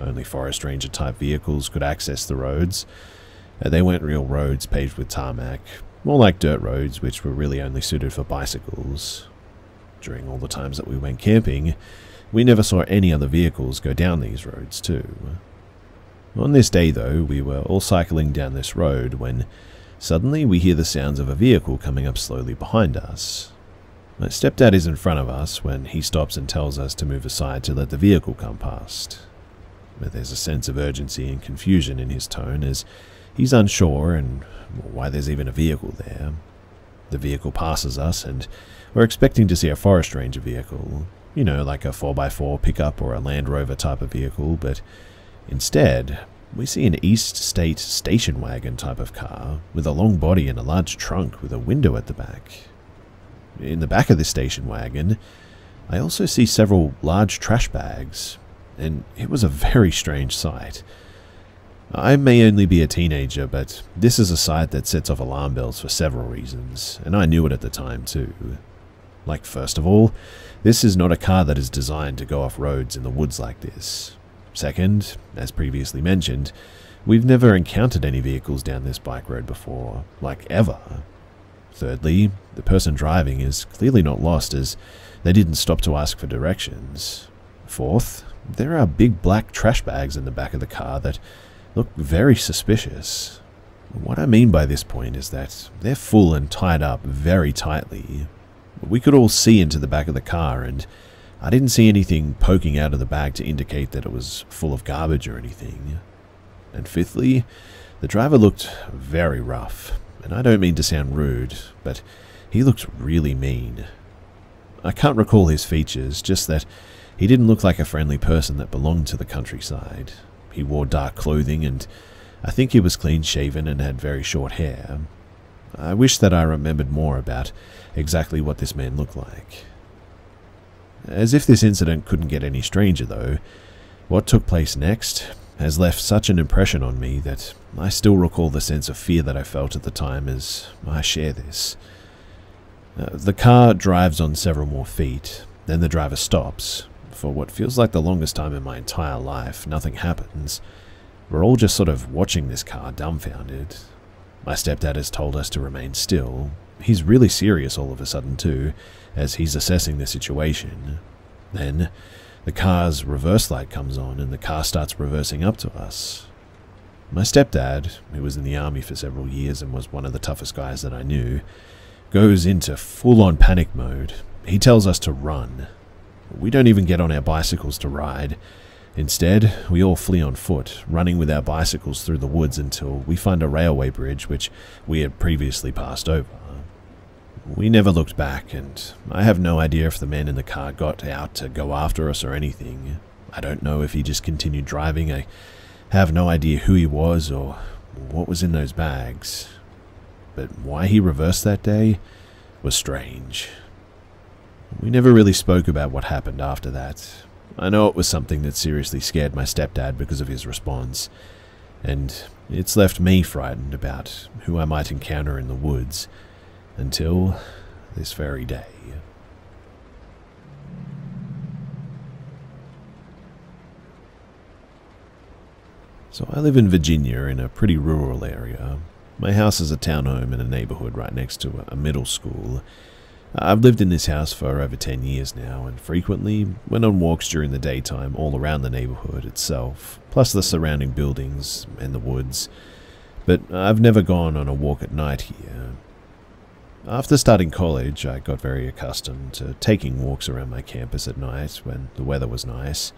Only forest ranger type vehicles could access the roads. Uh, they weren't real roads paved with tarmac, more like dirt roads which were really only suited for bicycles. During all the times that we went camping, we never saw any other vehicles go down these roads too. On this day though, we were all cycling down this road when suddenly we hear the sounds of a vehicle coming up slowly behind us. My stepdad is in front of us when he stops and tells us to move aside to let the vehicle come past. But there's a sense of urgency and confusion in his tone as he's unsure and why there's even a vehicle there. The vehicle passes us and we're expecting to see a forest ranger vehicle, you know, like a 4x4 pickup or a Land Rover type of vehicle, but instead, we see an estate station wagon type of car with a long body and a large trunk with a window at the back. In the back of this station wagon, I also see several large trash bags, and it was a very strange sight. I may only be a teenager, but this is a sight that sets off alarm bells for several reasons, and I knew it at the time too. Like, first of all, this is not a car that is designed to go off roads in the woods like this. Second, as previously mentioned, we've never encountered any vehicles down this bike road before, like ever. Thirdly, the person driving is clearly not lost as they didn't stop to ask for directions. Fourth, there are big black trash bags in the back of the car that look very suspicious. What I mean by this point is that they're full and tied up very tightly. We could all see into the back of the car, and I didn't see anything poking out of the bag to indicate that it was full of garbage or anything. And fifthly, the driver looked very rough, and I don't mean to sound rude, but he looked really mean. I can't recall his features, just that he didn't look like a friendly person that belonged to the countryside. He wore dark clothing, and I think he was clean shaven and had very short hair. I wish that I remembered more about exactly what this man looked like. As if this incident couldn't get any stranger, though, what took place next has left such an impression on me that I still recall the sense of fear that I felt at the time as I share this. Uh, the car drives on several more feet, then the driver stops. For what feels like the longest time in my entire life, nothing happens. We're all just sort of watching this car dumbfounded. My stepdad has told us to remain still. He's really serious all of a sudden, too, as he's assessing the situation. Then, the car's reverse light comes on and the car starts reversing up to us. My stepdad, who was in the army for several years and was one of the toughest guys that I knew, goes into full on panic mode. He tells us to run. We don't even get on our bicycles to ride. Instead, we all flee on foot, running with our bicycles through the woods until we find a railway bridge which we had previously passed over. We never looked back, and I have no idea if the man in the car got out to go after us or anything. I don't know if he just continued driving. I have no idea who he was or what was in those bags. But why he reversed that day was strange. We never really spoke about what happened after that. I know it was something that seriously scared my stepdad because of his response, and it's left me frightened about who I might encounter in the woods until this very day. So I live in Virginia in a pretty rural area. My house is a townhome in a neighborhood right next to a middle school. I've lived in this house for over 10 years now and frequently went on walks during the daytime all around the neighborhood itself, plus the surrounding buildings and the woods. But I've never gone on a walk at night here. After starting college, I got very accustomed to taking walks around my campus at night when the weather was nice.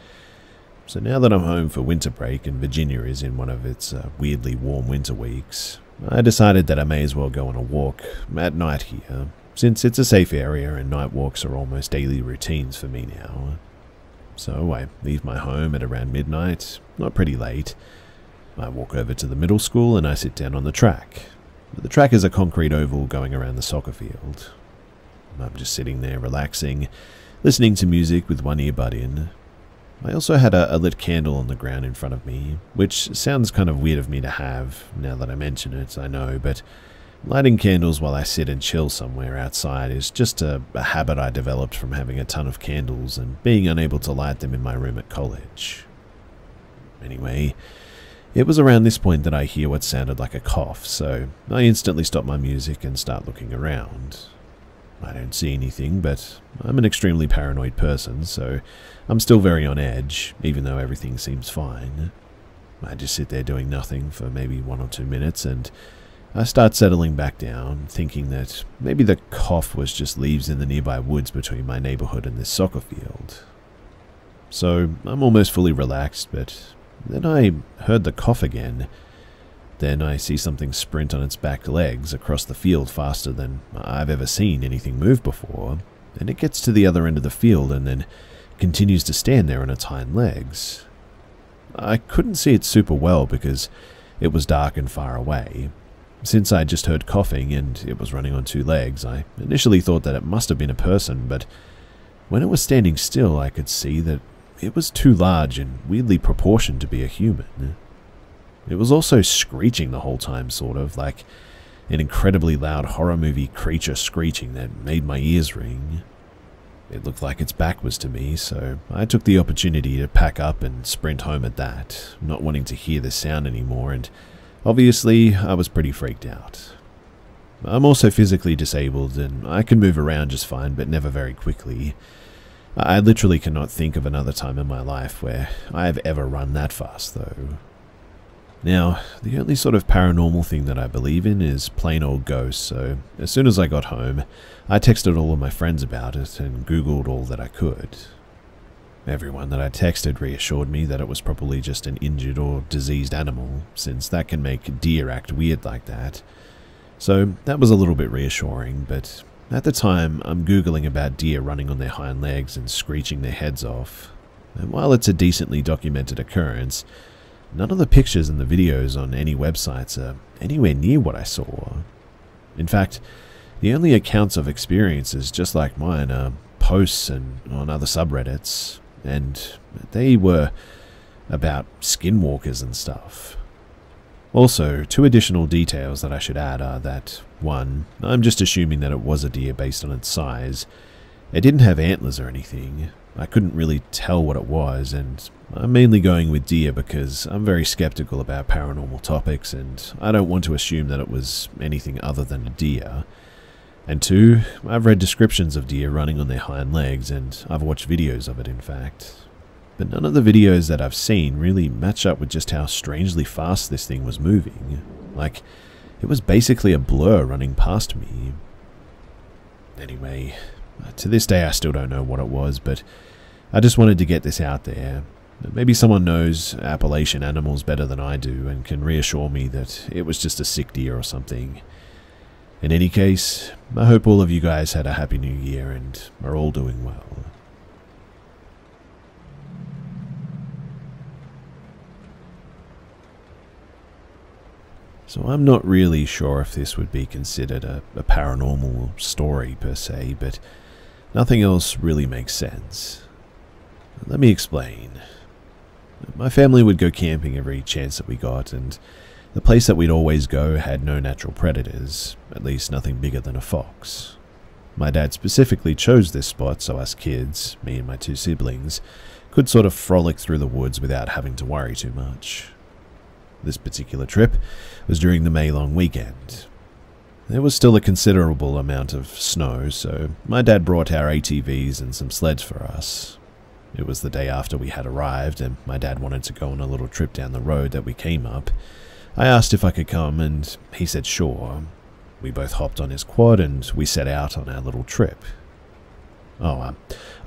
So now that I'm home for winter break and Virginia is in one of its uh, weirdly warm winter weeks, I decided that I may as well go on a walk at night here, since it's a safe area and night walks are almost daily routines for me now. So I leave my home at around midnight, not pretty late. I walk over to the middle school and I sit down on the track, the track is a concrete oval going around the soccer field. I'm just sitting there relaxing, listening to music with one earbud in. I also had a, a, lit candle on the ground in front of me, which sounds kind of weird of me to have, now that I mention it, I know, but lighting candles while I sit and chill somewhere outside is just a, a habit I developed from having a ton of candles and being unable to light them in my room at college. Anyway, it was around this point that I hear what sounded like a cough, so I instantly stop my music and start looking around. I don't see anything, but I'm an extremely paranoid person, so I'm still very on edge, even though everything seems fine. I just sit there doing nothing for maybe one or two minutes, and I start settling back down, thinking that maybe the cough was just leaves in the nearby woods between my neighborhood and this soccer field. So I'm almost fully relaxed, but then I heard the cough again. Then I see something sprint on its back legs across the field faster than I've ever seen anything move before, and it gets to the other end of the field and then continues to stand there on its hind legs. I couldn't see it super well because it was dark and far away. Since I just heard coughing and it was running on two legs, I initially thought that it must have been a person, but when it was standing still, I could see that it was too large and weirdly proportioned to be a human. It was also screeching the whole time, sort of, like an incredibly loud horror movie creature screeching that made my ears ring. It looked like its back was to me, so I took the opportunity to pack up and sprint home at that, not wanting to hear the sound anymore, and obviously I was pretty freaked out. I'm also physically disabled, and I can move around just fine, but never very quickly. I literally cannot think of another time in my life where I have ever run that fast, though. Now, the only sort of paranormal thing that I believe in is plain old ghosts, so as soon as I got home, I texted all of my friends about it and googled all that I could. Everyone that I texted reassured me that it was probably just an injured or diseased animal, since that can make deer act weird like that. So that was a little bit reassuring, but at the time, I'm googling about deer running on their hind legs and screeching their heads off. And while it's a decently documented occurrence, none of the pictures and the videos on any websites are anywhere near what I saw. In fact, the only accounts of experiences just like mine are posts and on other subreddits, and they were about skinwalkers and stuff. Also, two additional details that I should add are that, one, I'm just assuming that it was a deer based on its size. It didn't have antlers or anything. I couldn't really tell what it was, and I'm mainly going with deer because I'm very skeptical about paranormal topics and I don't want to assume that it was anything other than a deer. And two, I've read descriptions of deer running on their hind legs and I've watched videos of it in fact. But none of the videos that I've seen really match up with just how strangely fast this thing was moving. Like, it was basically a blur running past me. Anyway, to this day I still don't know what it was, but I just wanted to get this out there. Maybe someone knows Appalachian animals better than I do and can reassure me that it was just a sick deer or something. In any case, I hope all of you guys had a happy new year and are all doing well. So I'm not really sure if this would be considered a, a, paranormal story per se, but nothing else really makes sense. Let me explain. My family would go camping every chance that we got, and the place that we'd always go had no natural predators, at least nothing bigger than a fox. My dad specifically chose this spot so us kids, me and my two siblings, could sort of frolic through the woods without having to worry too much. This particular trip was during the May long weekend. There was still a considerable amount of snow, so my dad brought our ATVs and some sleds for us, it was the day after we had arrived, and my dad wanted to go on a little trip down the road that we came up. I asked if I could come, and he said sure. We both hopped on his quad, and we set out on our little trip. Oh, um,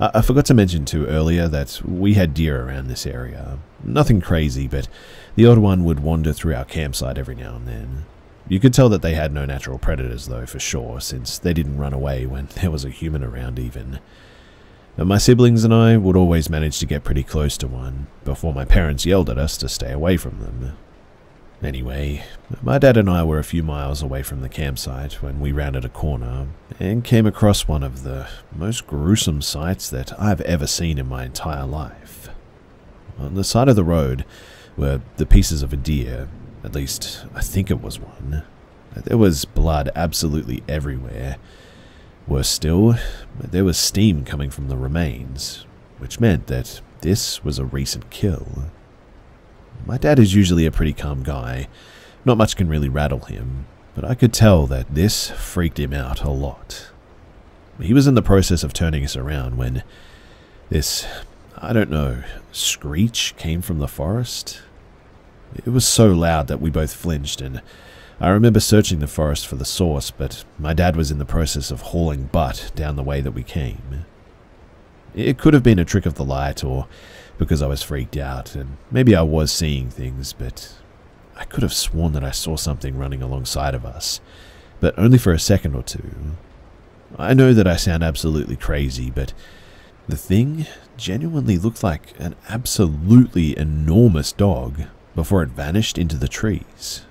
I forgot to mention too earlier that we had deer around this area. Nothing crazy, but the odd one would wander through our campsite every now and then. You could tell that they had no natural predators, though, for sure, since they didn't run away when there was a human around, even. And my siblings and I would always manage to get pretty close to one before my parents yelled at us to stay away from them. Anyway, my dad and I were a few miles away from the campsite when we rounded a corner and came across one of the most gruesome sights that I've ever seen in my entire life. On the side of the road were the pieces of a deer, at least I think it was one. There was blood absolutely everywhere, Worse still, there was steam coming from the remains, which meant that this was a recent kill. My dad is usually a pretty calm guy, not much can really rattle him, but I could tell that this freaked him out a lot. He was in the process of turning us around when this, I don't know, screech came from the forest. It was so loud that we both flinched and I remember searching the forest for the source, but my dad was in the process of hauling butt down the way that we came. It could have been a trick of the light, or because I was freaked out, and maybe I was seeing things, but I could have sworn that I saw something running alongside of us, but only for a second or two. I know that I sound absolutely crazy, but the thing genuinely looked like an absolutely enormous dog before it vanished into the trees.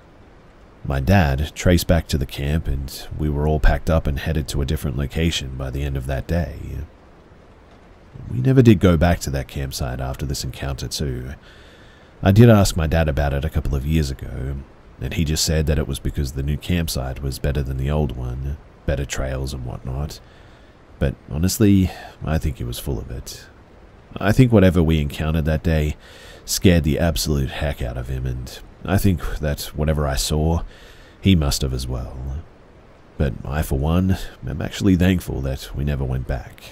My dad traced back to the camp, and we were all packed up and headed to a different location by the end of that day. We never did go back to that campsite after this encounter, too. I did ask my dad about it a couple of years ago, and he just said that it was because the new campsite was better than the old one, better trails and whatnot. But honestly, I think he was full of it. I think whatever we encountered that day scared the absolute heck out of him, and I think that whatever I saw, he must have as well. But I, for one, am actually thankful that we never went back.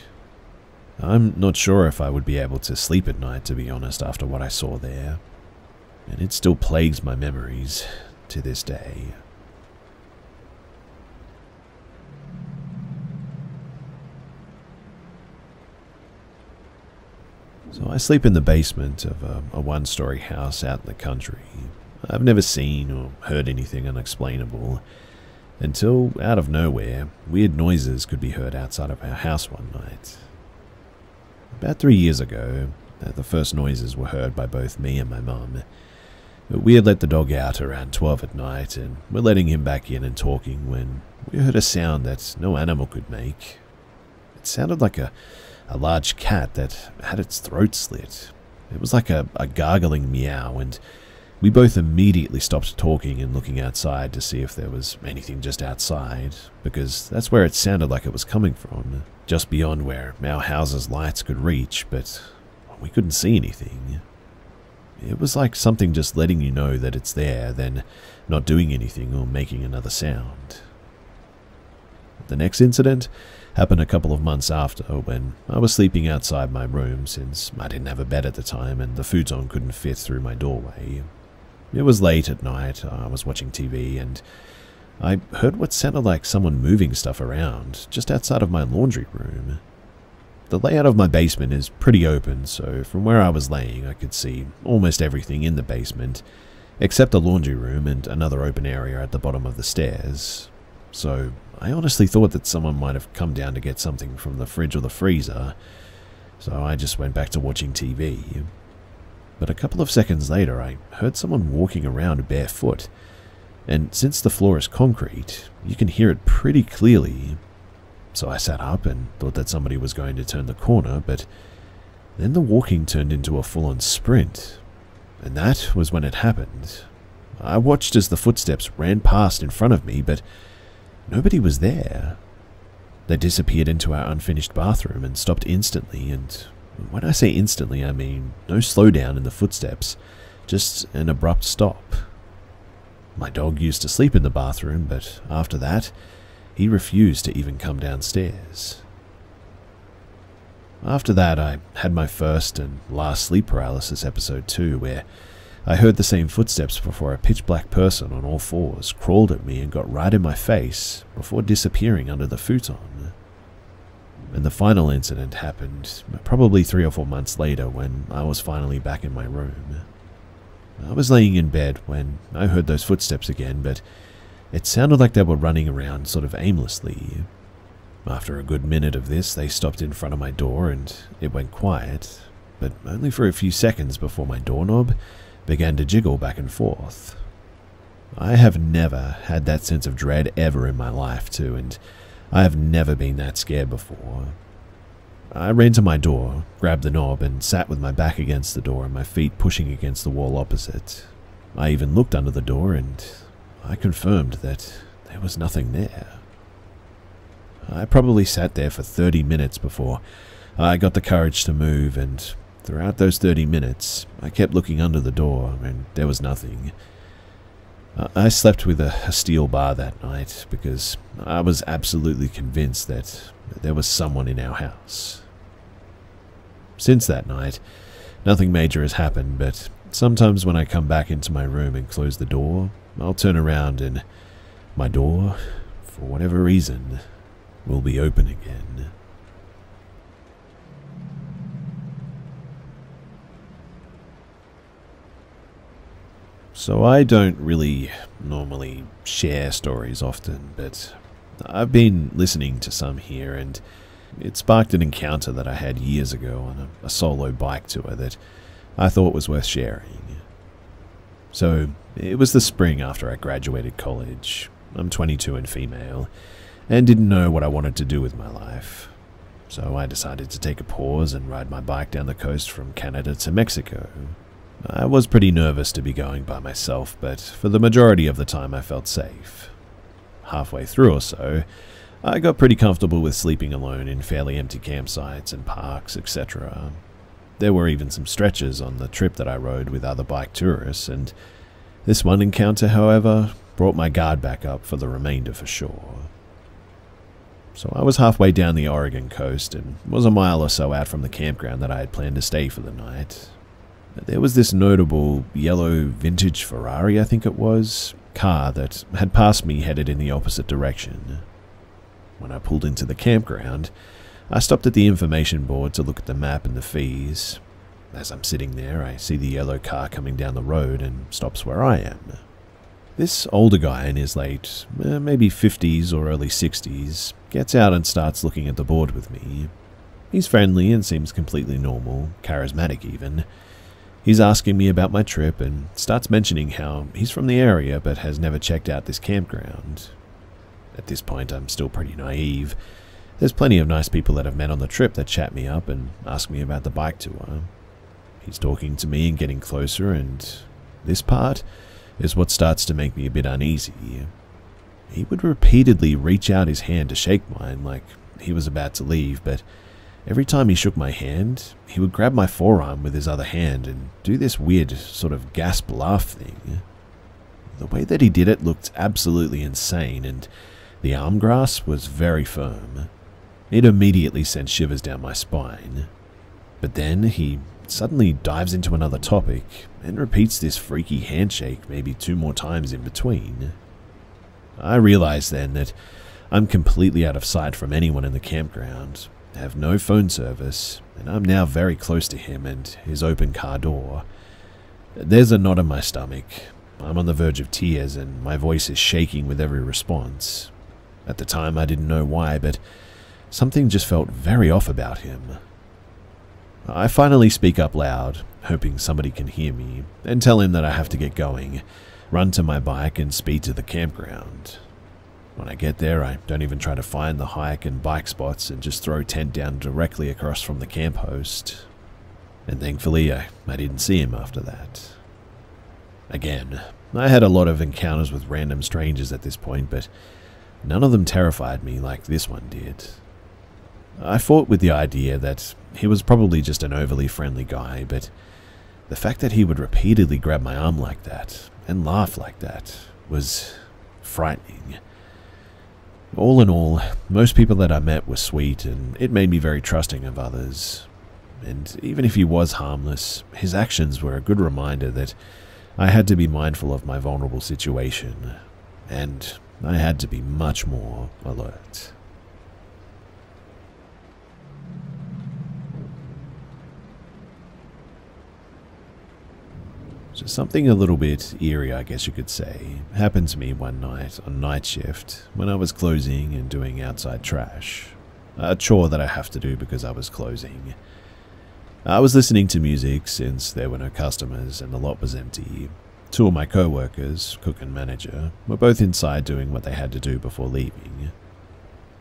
I'm not sure if I would be able to sleep at night, to be honest, after what I saw there. And it still plagues my memories to this day. So I sleep in the basement of um, a, a one story house out in the country. I've never seen or heard anything unexplainable until, out of nowhere, weird noises could be heard outside of our house one night. About three years ago, uh, the first noises were heard by both me and my mum. We had let the dog out around 12 at night and were letting him back in and talking when we heard a sound that no animal could make. It sounded like a, a large cat that had its throat slit, It was like a, a gargling meow, and we both immediately stopped talking and looking outside to see if there was anything just outside, because that's where it sounded like it was coming from, just beyond where our house's lights could reach, but we couldn't see anything. It was like something just letting you know that it's there, then not doing anything or making another sound. The next incident happened a couple of months after when I was sleeping outside my room since I didn't have a bed at the time and the futon couldn't fit through my doorway. It was late at night, I was watching TV and I heard what sounded like someone moving stuff around just outside of my laundry room. The layout of my basement is pretty open, so from where I was laying, I could see almost everything in the basement, except the laundry room and another open area at the bottom of the stairs. So I honestly thought that someone might have come down to get something from the fridge or the freezer, so I just went back to watching TV. But a couple of seconds later, I heard someone walking around barefoot, and since the floor is concrete, you can hear it pretty clearly so I sat up and thought that somebody was going to turn the corner, but then the walking turned into a full on sprint. And that was when it happened. I watched as the footsteps ran past in front of me, but nobody was there. They disappeared into our unfinished bathroom and stopped instantly, and when I say instantly, I mean no slowdown in the footsteps, just an abrupt stop. My dog used to sleep in the bathroom, but after that, he refused to even come downstairs. After that, I had my first and last sleep paralysis episode too, where I heard the same footsteps before a pitch black person on all fours crawled at me and got right in my face before disappearing under the futon. And the final incident happened probably three or four months later when I was finally back in my room. I was laying in bed when I heard those footsteps again, but it sounded like they were running around sort of aimlessly. After a good minute of this, they stopped in front of my door and it went quiet, but only for a few seconds before my doorknob began to jiggle back and forth. I have never had that sense of dread ever in my life, too, and I have never been that scared before. I ran to my door, grabbed the knob, and sat with my back against the door and my feet pushing against the wall opposite. I even looked under the door, and I confirmed that there was nothing there. I probably sat there for 30 minutes before I got the courage to move, and throughout those 30 minutes, I kept looking under the door, and there was nothing. I slept with a, steel bar that night because I was absolutely convinced that there was someone in our house. Since that night, nothing major has happened, but sometimes when I come back into my room and close the door, I'll turn around and my door, for whatever reason, will be open again. So I don't really normally share stories often, but I've been listening to some here and it sparked an encounter that I had years ago on a, a solo bike tour that I thought was worth sharing. So, it was the spring after I graduated college. I'm 22 and female, and didn't know what I wanted to do with my life. So I decided to take a pause and ride my bike down the coast from Canada to Mexico. I was pretty nervous to be going by myself, but for the majority of the time I felt safe. Halfway through or so, I got pretty comfortable with sleeping alone in fairly empty campsites and parks, etc. There were even some stretches on the trip that I rode with other bike tourists, and this one encounter, however, brought my guard back up for the remainder for sure. So I was halfway down the Oregon coast and was a mile or so out from the campground that I had planned to stay for the night. There was this notable yellow vintage Ferrari, I think it was, car that had passed me headed in the opposite direction. When I pulled into the campground, I stopped at the information board to look at the map and the fees. As I'm sitting there, I see the yellow car coming down the road and stops where I am. This older guy in his late, eh, maybe 50s or early 60s, gets out and starts looking at the board with me. He's friendly and seems completely normal, charismatic even. He's asking me about my trip and starts mentioning how he's from the area but has never checked out this campground. At this point, I'm still pretty naive, there's plenty of nice people that I've met on the trip that chat me up and ask me about the bike tour. He's talking to me and getting closer, and this part is what starts to make me a bit uneasy. He would repeatedly reach out his hand to shake mine like he was about to leave, but every time he shook my hand, he would grab my forearm with his other hand and do this weird sort of gasp laugh thing. The way that he did it looked absolutely insane, and the arm grasp was very firm. It immediately sent shivers down my spine. But then he suddenly dives into another topic and repeats this freaky handshake maybe two more times in between. I realize then that I'm completely out of sight from anyone in the campground, have no phone service, and I'm now very close to him and his open car door. There's a knot in my stomach, I'm on the verge of tears and my voice is shaking with every response. At the time, I didn't know why, but something just felt very off about him. I finally speak up loud, hoping somebody can hear me, and tell him that I have to get going, run to my bike, and speed to the campground. When I get there, I don't even try to find the hike and bike spots and just throw tent down directly across from the camp host. And thankfully, I, I didn't see him after that. Again, I had a lot of encounters with random strangers at this point, but none of them terrified me like this one did. I fought with the idea that he was probably just an overly friendly guy, but the fact that he would repeatedly grab my arm like that and laugh like that was frightening. All in all, most people that I met were sweet, and it made me very trusting of others. And even if he was harmless, his actions were a good reminder that I had to be mindful of my vulnerable situation, and I had to be much more alert. So something a little bit eerie, I guess you could say, happened to me one night on night shift when I was closing and doing outside trash. A chore that I have to do because I was closing. I was listening to music since there were no customers and the lot was empty. Two of my co-workers, cook and manager, were both inside doing what they had to do before leaving.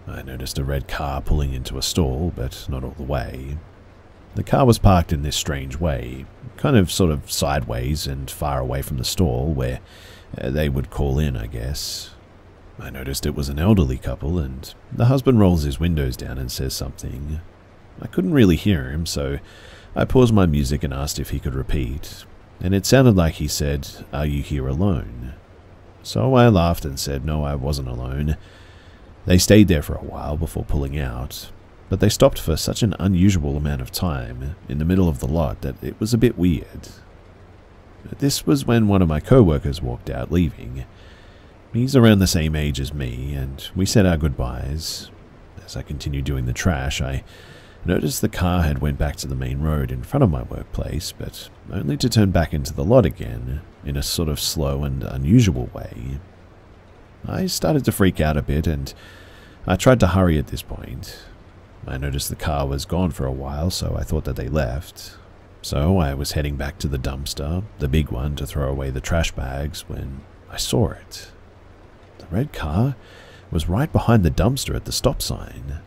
I noticed a red car pulling into a stall, but not all the way. The car was parked in this strange way, kind of sort of sideways and far away from the stall where uh, they would call in, I guess. I noticed it was an elderly couple, and the husband rolls his windows down and says something. I couldn't really hear him, so I paused my music and asked if he could repeat, and it sounded like he said, Are you here alone? So I laughed and said, No, I wasn't alone. They stayed there for a while before pulling out, but they stopped for such an unusual amount of time in the middle of the lot that it was a bit weird. This was when one of my co-workers walked out, leaving. He's around the same age as me, and we said our goodbyes. As I continued doing the trash, I noticed the car had went back to the main road in front of my workplace, but only to turn back into the lot again, in a sort of slow and unusual way. I started to freak out a bit, and I tried to hurry at this point. I noticed the car was gone for a while, so I thought that they left. So I was heading back to the dumpster, the big one, to throw away the trash bags, when I saw it. The red car was right behind the dumpster at the stop sign.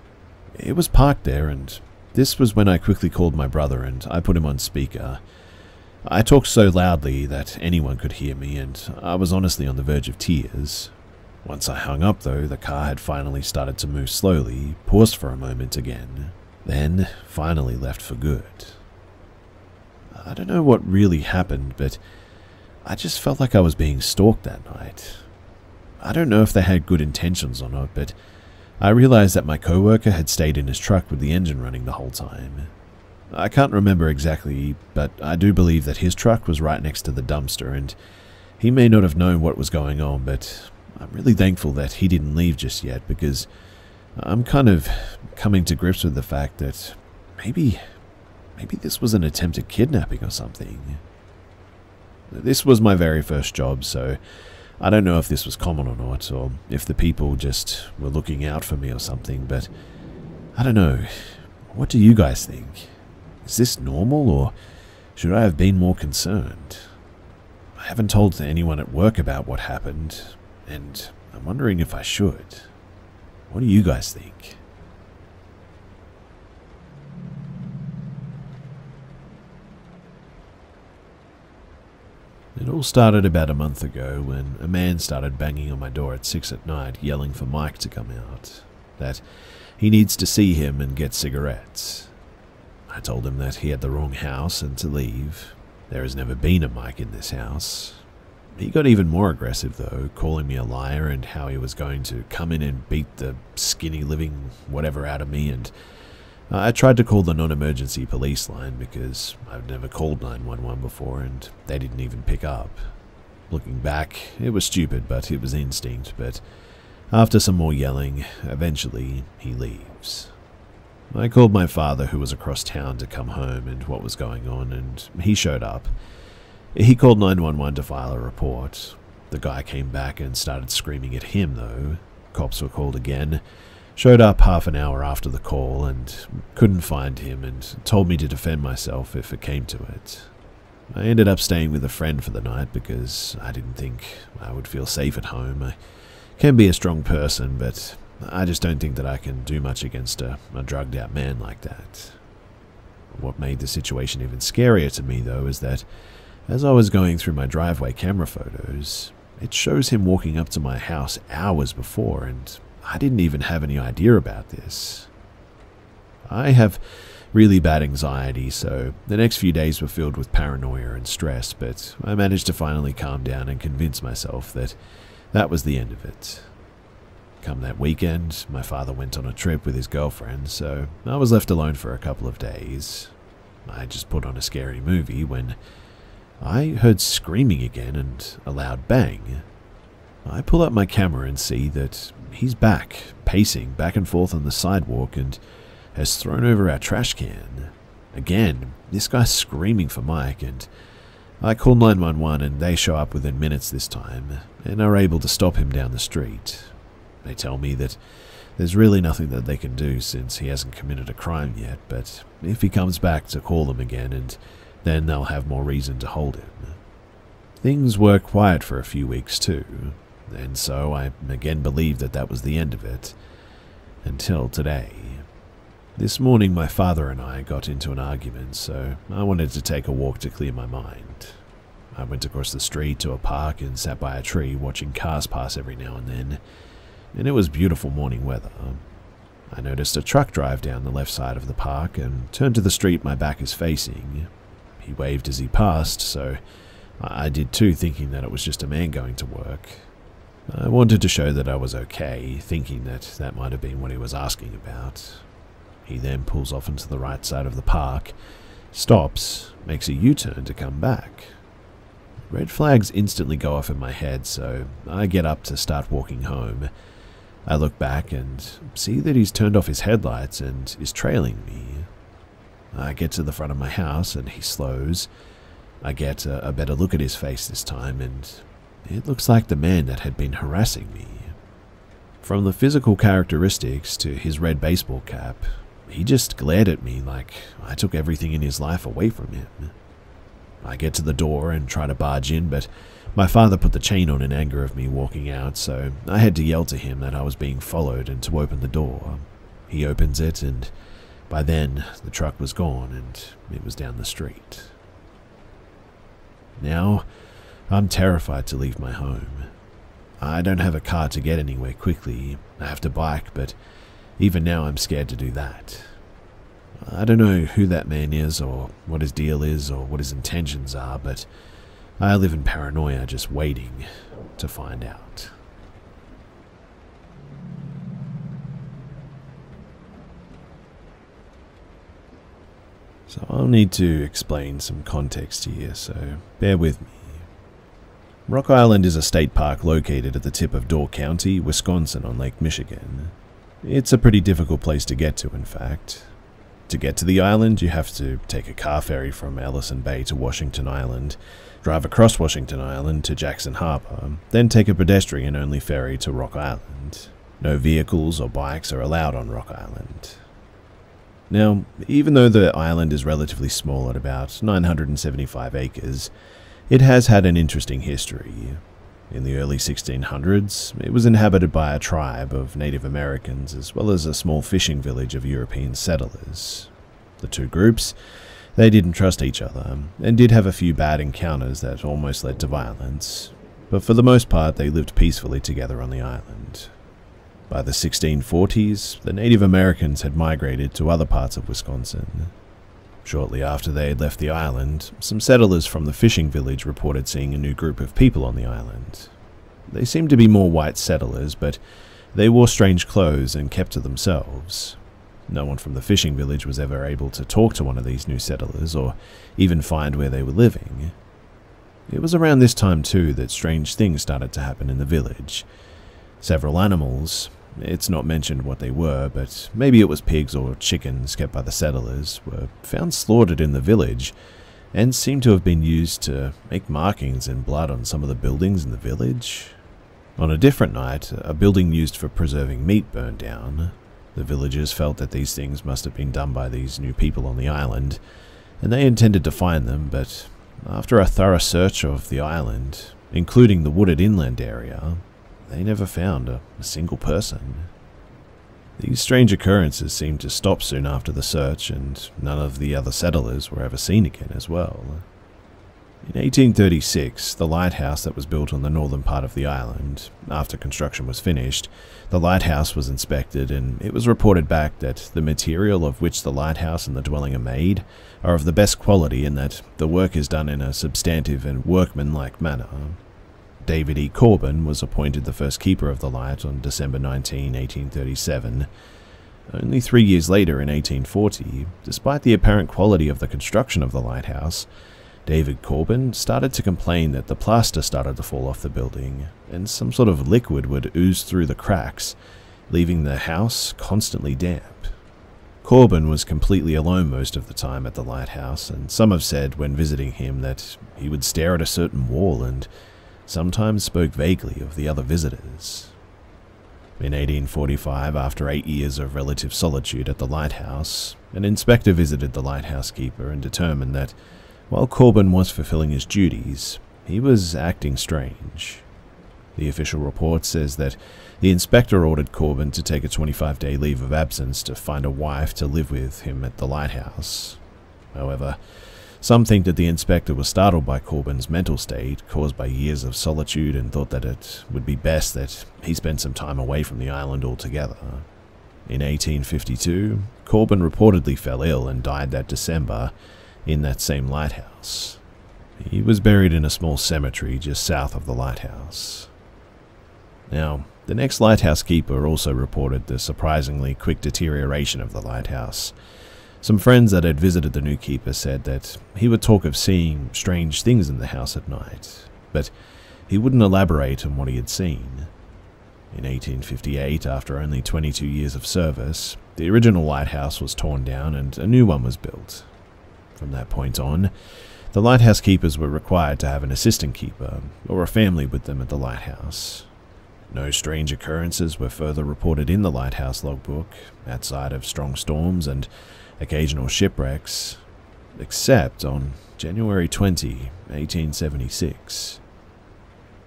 It was parked there, and this was when I quickly called my brother and I put him on speaker. I talked so loudly that anyone could hear me, and I was honestly on the verge of tears. Once I hung up, though, the car had finally started to move slowly, paused for a moment again, then finally left for good. I don't know what really happened, but I just felt like I was being stalked that night. I don't know if they had good intentions or not, but I realized that my coworker had stayed in his truck with the engine running the whole time. I can't remember exactly, but I do believe that his truck was right next to the dumpster, and he may not have known what was going on, but I'm really thankful that he didn't leave just yet because I'm kind of coming to grips with the fact that maybe, maybe this was an attempted kidnapping or something. This was my very first job, so I don't know if this was common or not, or if the people just were looking out for me or something, but I don't know. What do you guys think? Is this normal, or should I have been more concerned? I haven't told anyone at work about what happened, and I'm wondering if I should. What do you guys think? It all started about a month ago when a man started banging on my door at 6 at night yelling for Mike to come out, that he needs to see him and get cigarettes. I told him that he had the wrong house and to leave. There has never been a Mike in this house. He got even more aggressive, though, calling me a liar and how he was going to come in and beat the skinny living whatever out of me. And Uh, I tried to call the non emergency police line because I've never called 911 before and they didn't even pick up. Looking back, it was stupid, but it was instinct. But after some more yelling, eventually he leaves. I called my father, who was across town, to come home and what was going on, and he showed up. He called 911 to file a report. The guy came back and started screaming at him, though. Cops were called again. Showed up half an hour after the call and couldn't find him and told me to defend myself if it came to it. I ended up staying with a friend for the night because I didn't think I would feel safe at home. I can be a strong person, but I just don't think that I can do much against a, a drugged out man like that. What made the situation even scarier to me, though, is that as I was going through my driveway camera photos, it shows him walking up to my house hours before, and I didn't even have any idea about this. I have really bad anxiety, so the next few days were filled with paranoia and stress, but I managed to finally calm down and convince myself that that was the end of it. Come that weekend, my father went on a trip with his girlfriend, so I was left alone for a couple of days. I just put on a scary movie when I heard screaming again and a loud bang. I pull out my camera and see that he's back, pacing back and forth on the sidewalk and has thrown over our trash can. Again, this guy's screaming for Mike, and I call 911 and they show up within minutes this time and are able to stop him down the street. They tell me that there's really nothing that they can do since he hasn't committed a crime yet, but if he comes back to call them again and then they'll have more reason to hold him. Things were quiet for a few weeks too, and so I again believed that that was the end of it. Until today. This morning, my father and I got into an argument, so I wanted to take a walk to clear my mind. I went across the street to a park and sat by a tree watching cars pass every now and then, and it was beautiful morning weather. I noticed a truck drive down the left side of the park and turned to the street my back is facing. He waved as he passed, so I did too, thinking that it was just a man going to work. I wanted to show that I was okay, thinking that that might have been what he was asking about. He then pulls off into the right side of the park, stops, makes a U turn to come back. Red flags instantly go off in my head, so I get up to start walking home. I look back and see that he's turned off his headlights and is trailing me. I get to the front of my house and he slows. I get a, a better look at his face this time, and it looks like the man that had been harassing me. From the physical characteristics to his red baseball cap, he just glared at me like I took everything in his life away from him. I get to the door and try to barge in, but my father put the chain on in anger of me walking out, so I had to yell to him that I was being followed and to open the door. He opens it, and by then the truck was gone and it was down the street. Now, I'm terrified to leave my home. I don't have a car to get anywhere quickly. I have to bike, but even now I'm scared to do that. I don't know who that man is, or what his deal is, or what his intentions are, but I live in paranoia just waiting to find out. So I'll need to explain some context here, so bear with me. Rock Island is a state park located at the tip of Door County, Wisconsin on Lake Michigan. It's a pretty difficult place to get to, in fact. To get to the island, you have to take a car ferry from Ellison Bay to Washington Island, drive across Washington Island to Jackson Harbor, then take a pedestrian only ferry to Rock Island. No vehicles or bikes are allowed on Rock Island. Now, even though the island is relatively small at about 975 acres, it has had an interesting history. In the early 1600s, it was inhabited by a tribe of Native Americans as well as a small fishing village of European settlers. The two groups They didn't trust each other, and did have a few bad encounters that almost led to violence, but for the most part they lived peacefully together on the island. By the 1640s, the Native Americans had migrated to other parts of Wisconsin. Shortly after they had left the island, some settlers from the fishing village reported seeing a new group of people on the island. They seemed to be more white settlers, but they wore strange clothes and kept to themselves. No one from the fishing village was ever able to talk to one of these new settlers or even find where they were living. It was around this time, too, that strange things started to happen in the village. Several animals, it's not mentioned what they were, but maybe it was pigs or chickens kept by the settlers, were found slaughtered in the village and seemed to have been used to make markings in blood on some of the buildings in the village. On a different night, a building used for preserving meat burned down, the villagers felt that these things must have been done by these new people on the island, and they intended to find them, but after a thorough search of the island, including the wooded inland area, they never found a, a single person. These strange occurrences seemed to stop soon after the search, and none of the other settlers were ever seen again as well. In 1836, the lighthouse that was built on the northern part of the island, after construction was finished, the lighthouse was inspected and it was reported back that the material of which the lighthouse and the dwelling are made are of the best quality and that the work is done in a substantive and workmanlike manner. David E. Corbin was appointed the first keeper of the light on December 19, 1837. Only three years later, in 1840, despite the apparent quality of the construction of the lighthouse, David Corbin started to complain that the plaster started to fall off the building, and some sort of liquid would ooze through the cracks, leaving the house constantly damp. Corbin was completely alone most of the time at the lighthouse, and some have said when visiting him that he would stare at a certain wall and sometimes spoke vaguely of the other visitors. In 1845, after eight years of relative solitude at the lighthouse, an inspector visited the lighthouse keeper and determined that while Corbin was fulfilling his duties, he was acting strange. The official report says that the inspector ordered Corbin to take a 25 day leave of absence to find a wife to live with him at the lighthouse. However, some think that the inspector was startled by Corbin's mental state, caused by years of solitude, and thought that it would be best that he spend some time away from the island altogether. In 1852, Corbin reportedly fell ill and died that December, in that same lighthouse. He was buried in a small cemetery just south of the lighthouse. Now, the next lighthouse keeper also reported the surprisingly quick deterioration of the lighthouse. Some friends that had visited the new keeper said that he would talk of seeing strange things in the house at night, but he wouldn't elaborate on what he had seen. In 1858, after only 22 years of service, the original lighthouse was torn down and a new one was built. From that point on, the lighthouse keepers were required to have an assistant keeper or a family with them at the lighthouse. No strange occurrences were further reported in the lighthouse logbook, outside of strong storms and occasional shipwrecks, except on January 20, 1876.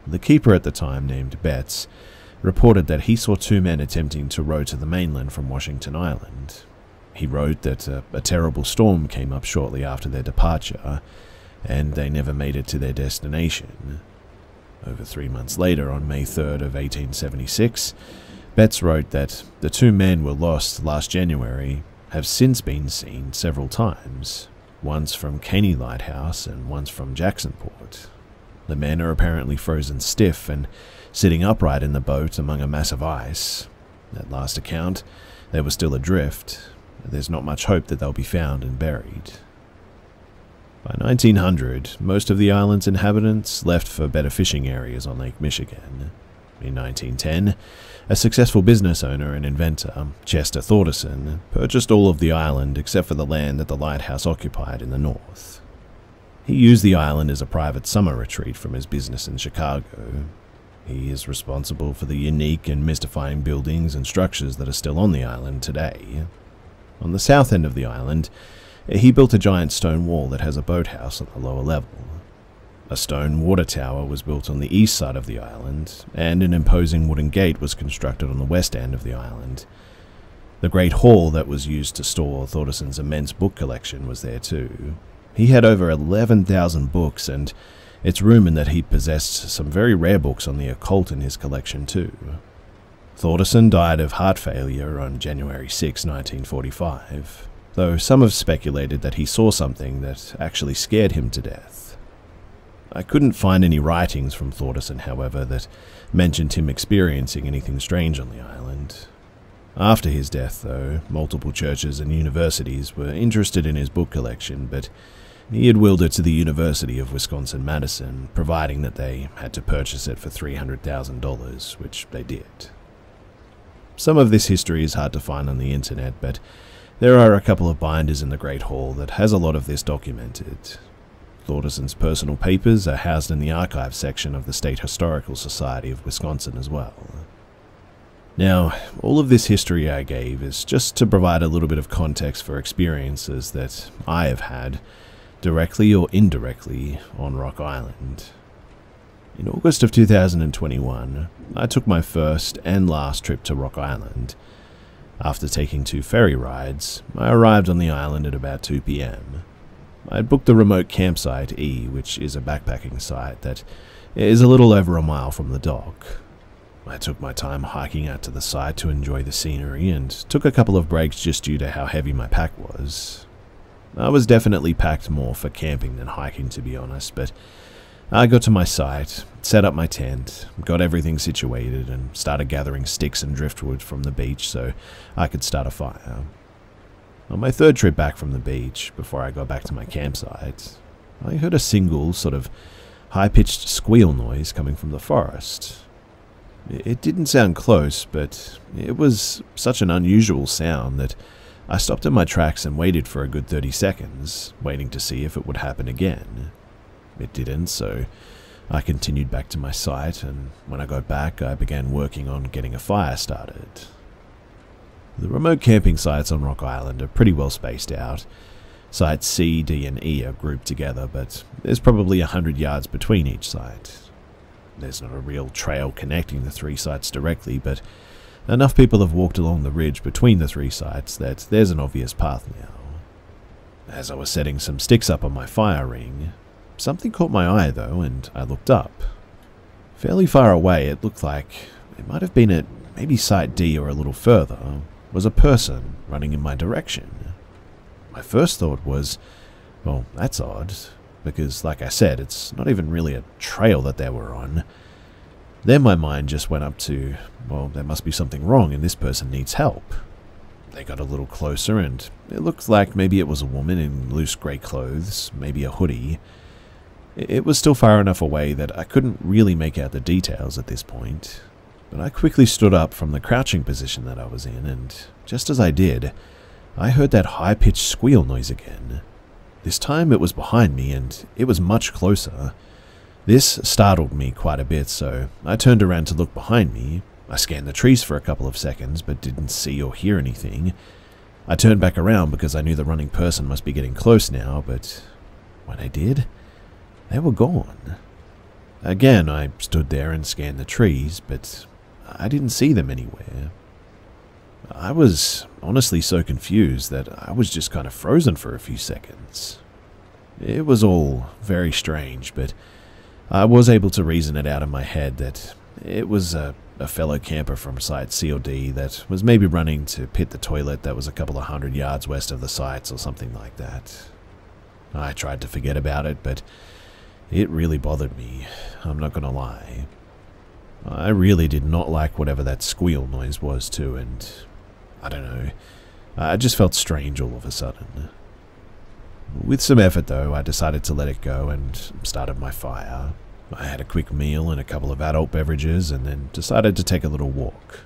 The keeper at the time, named Betts, reported that he saw two men attempting to row to the mainland from Washington Island, he wrote that a, a terrible storm came up shortly after their departure, and they never made it to their destination. Over three months later, on May 3rd of 1876, Betts wrote that the two men were lost last January, have since been seen several times, once from Cana Lighthouse and once from Jacksonport. The men are apparently frozen stiff and sitting upright in the boat among a mass of ice. At last account, they were still adrift, there's not much hope that they'll be found and buried. By 1900, most of the island's inhabitants left for better fishing areas on Lake Michigan. In 1910, a successful business owner and inventor, um, Chester Thordarson, purchased all of the island except for the land that the lighthouse occupied in the north. He used the island as a private summer retreat from his business in Chicago. He is responsible for the unique and mystifying buildings and structures that are still on the island today. On the south end of the island, he built a giant stone wall that has a boathouse on the lower level. A stone water tower was built on the east side of the island, and an imposing wooden gate was constructed on the west end of the island. The great hall that was used to store Thordarson's immense book collection was there too. He had over 11,000 books, and it's rumored that he possessed some very rare books on the occult in his collection too. Thordarson died of heart failure on January 6, 1945, though some have speculated that he saw something that actually scared him to death. I couldn't find any writings from Thordarson, however, that mentioned him experiencing anything strange on the island. After his death, though, multiple churches and universities were interested in his book collection, but he had willed it to the University of Wisconsin Madison, providing that they had to purchase it for $300,000, which they did. Some of this history is hard to find on the internet, but there are a couple of binders in the Great Hall that has a lot of this documented. Thordarson's personal papers are housed in the archives section of the State Historical Society of Wisconsin as well. Now, all of this history I gave is just to provide a little bit of context for experiences that I have had, directly or indirectly, on Rock Island. In August of 2021, I took my first and last trip to Rock Island. After taking two ferry rides, I arrived on the island at about 2 pm. I had booked the remote campsite E, which is a backpacking site that is a little over a mile from the dock. I took my time hiking out to the site to enjoy the scenery and took a couple of breaks just due to how heavy my pack was. I was definitely packed more for camping than hiking, to be honest, but I got to my site, set up my tent, got everything situated, and started gathering sticks and driftwood from the beach so I could start a fire. On my third trip back from the beach, before I got back to my campsite, I heard a single, sort of high pitched squeal noise coming from the forest. It didn't sound close, but it was such an unusual sound that I stopped in my tracks and waited for a good 30 seconds, waiting to see if it would happen again. It didn't, so I continued back to my site, and when I got back, I began working on getting a fire started. The remote camping sites on Rock Island are pretty well spaced out. Sites C, D, and E are grouped together, but there's probably a hundred yards between each site. There's not a real trail connecting the three sites directly, but enough people have walked along the ridge between the three sites that there's an obvious path now. As I was setting some sticks up on my fire ring, Something caught my eye, though, and I looked up. Fairly far away, it looked like it might have been at maybe Site D or a little further, was a person running in my direction. My first thought was, well, that's odd, because, like I said, it's not even really a trail that they were on. Then my mind just went up to, well, there must be something wrong and this person needs help. They got a little closer and it looked like maybe it was a woman in loose grey clothes, maybe a hoodie, it was still far enough away that I couldn't really make out the details at this point, but I quickly stood up from the crouching position that I was in, and just as I did, I heard that high pitched squeal noise again. This time it was behind me, and it was much closer. This startled me quite a bit, so I turned around to look behind me. I scanned the trees for a couple of seconds, but didn't see or hear anything. I turned back around because I knew the running person must be getting close now, but when I did, they were gone. Again, I stood there and scanned the trees, but I didn't see them anywhere. I was honestly so confused that I was just kind of frozen for a few seconds. It was all very strange, but I was able to reason it out in my head that it was a, a fellow camper from Site COD that was maybe running to pit the toilet that was a couple of hundred yards west of the sites or something like that. I tried to forget about it, but it really bothered me, I'm not gonna lie. I really did not like whatever that squeal noise was, too, and I don't know. I just felt strange all of a sudden. With some effort, though, I decided to let it go and started my fire. I had a quick meal and a couple of adult beverages, and then decided to take a little walk.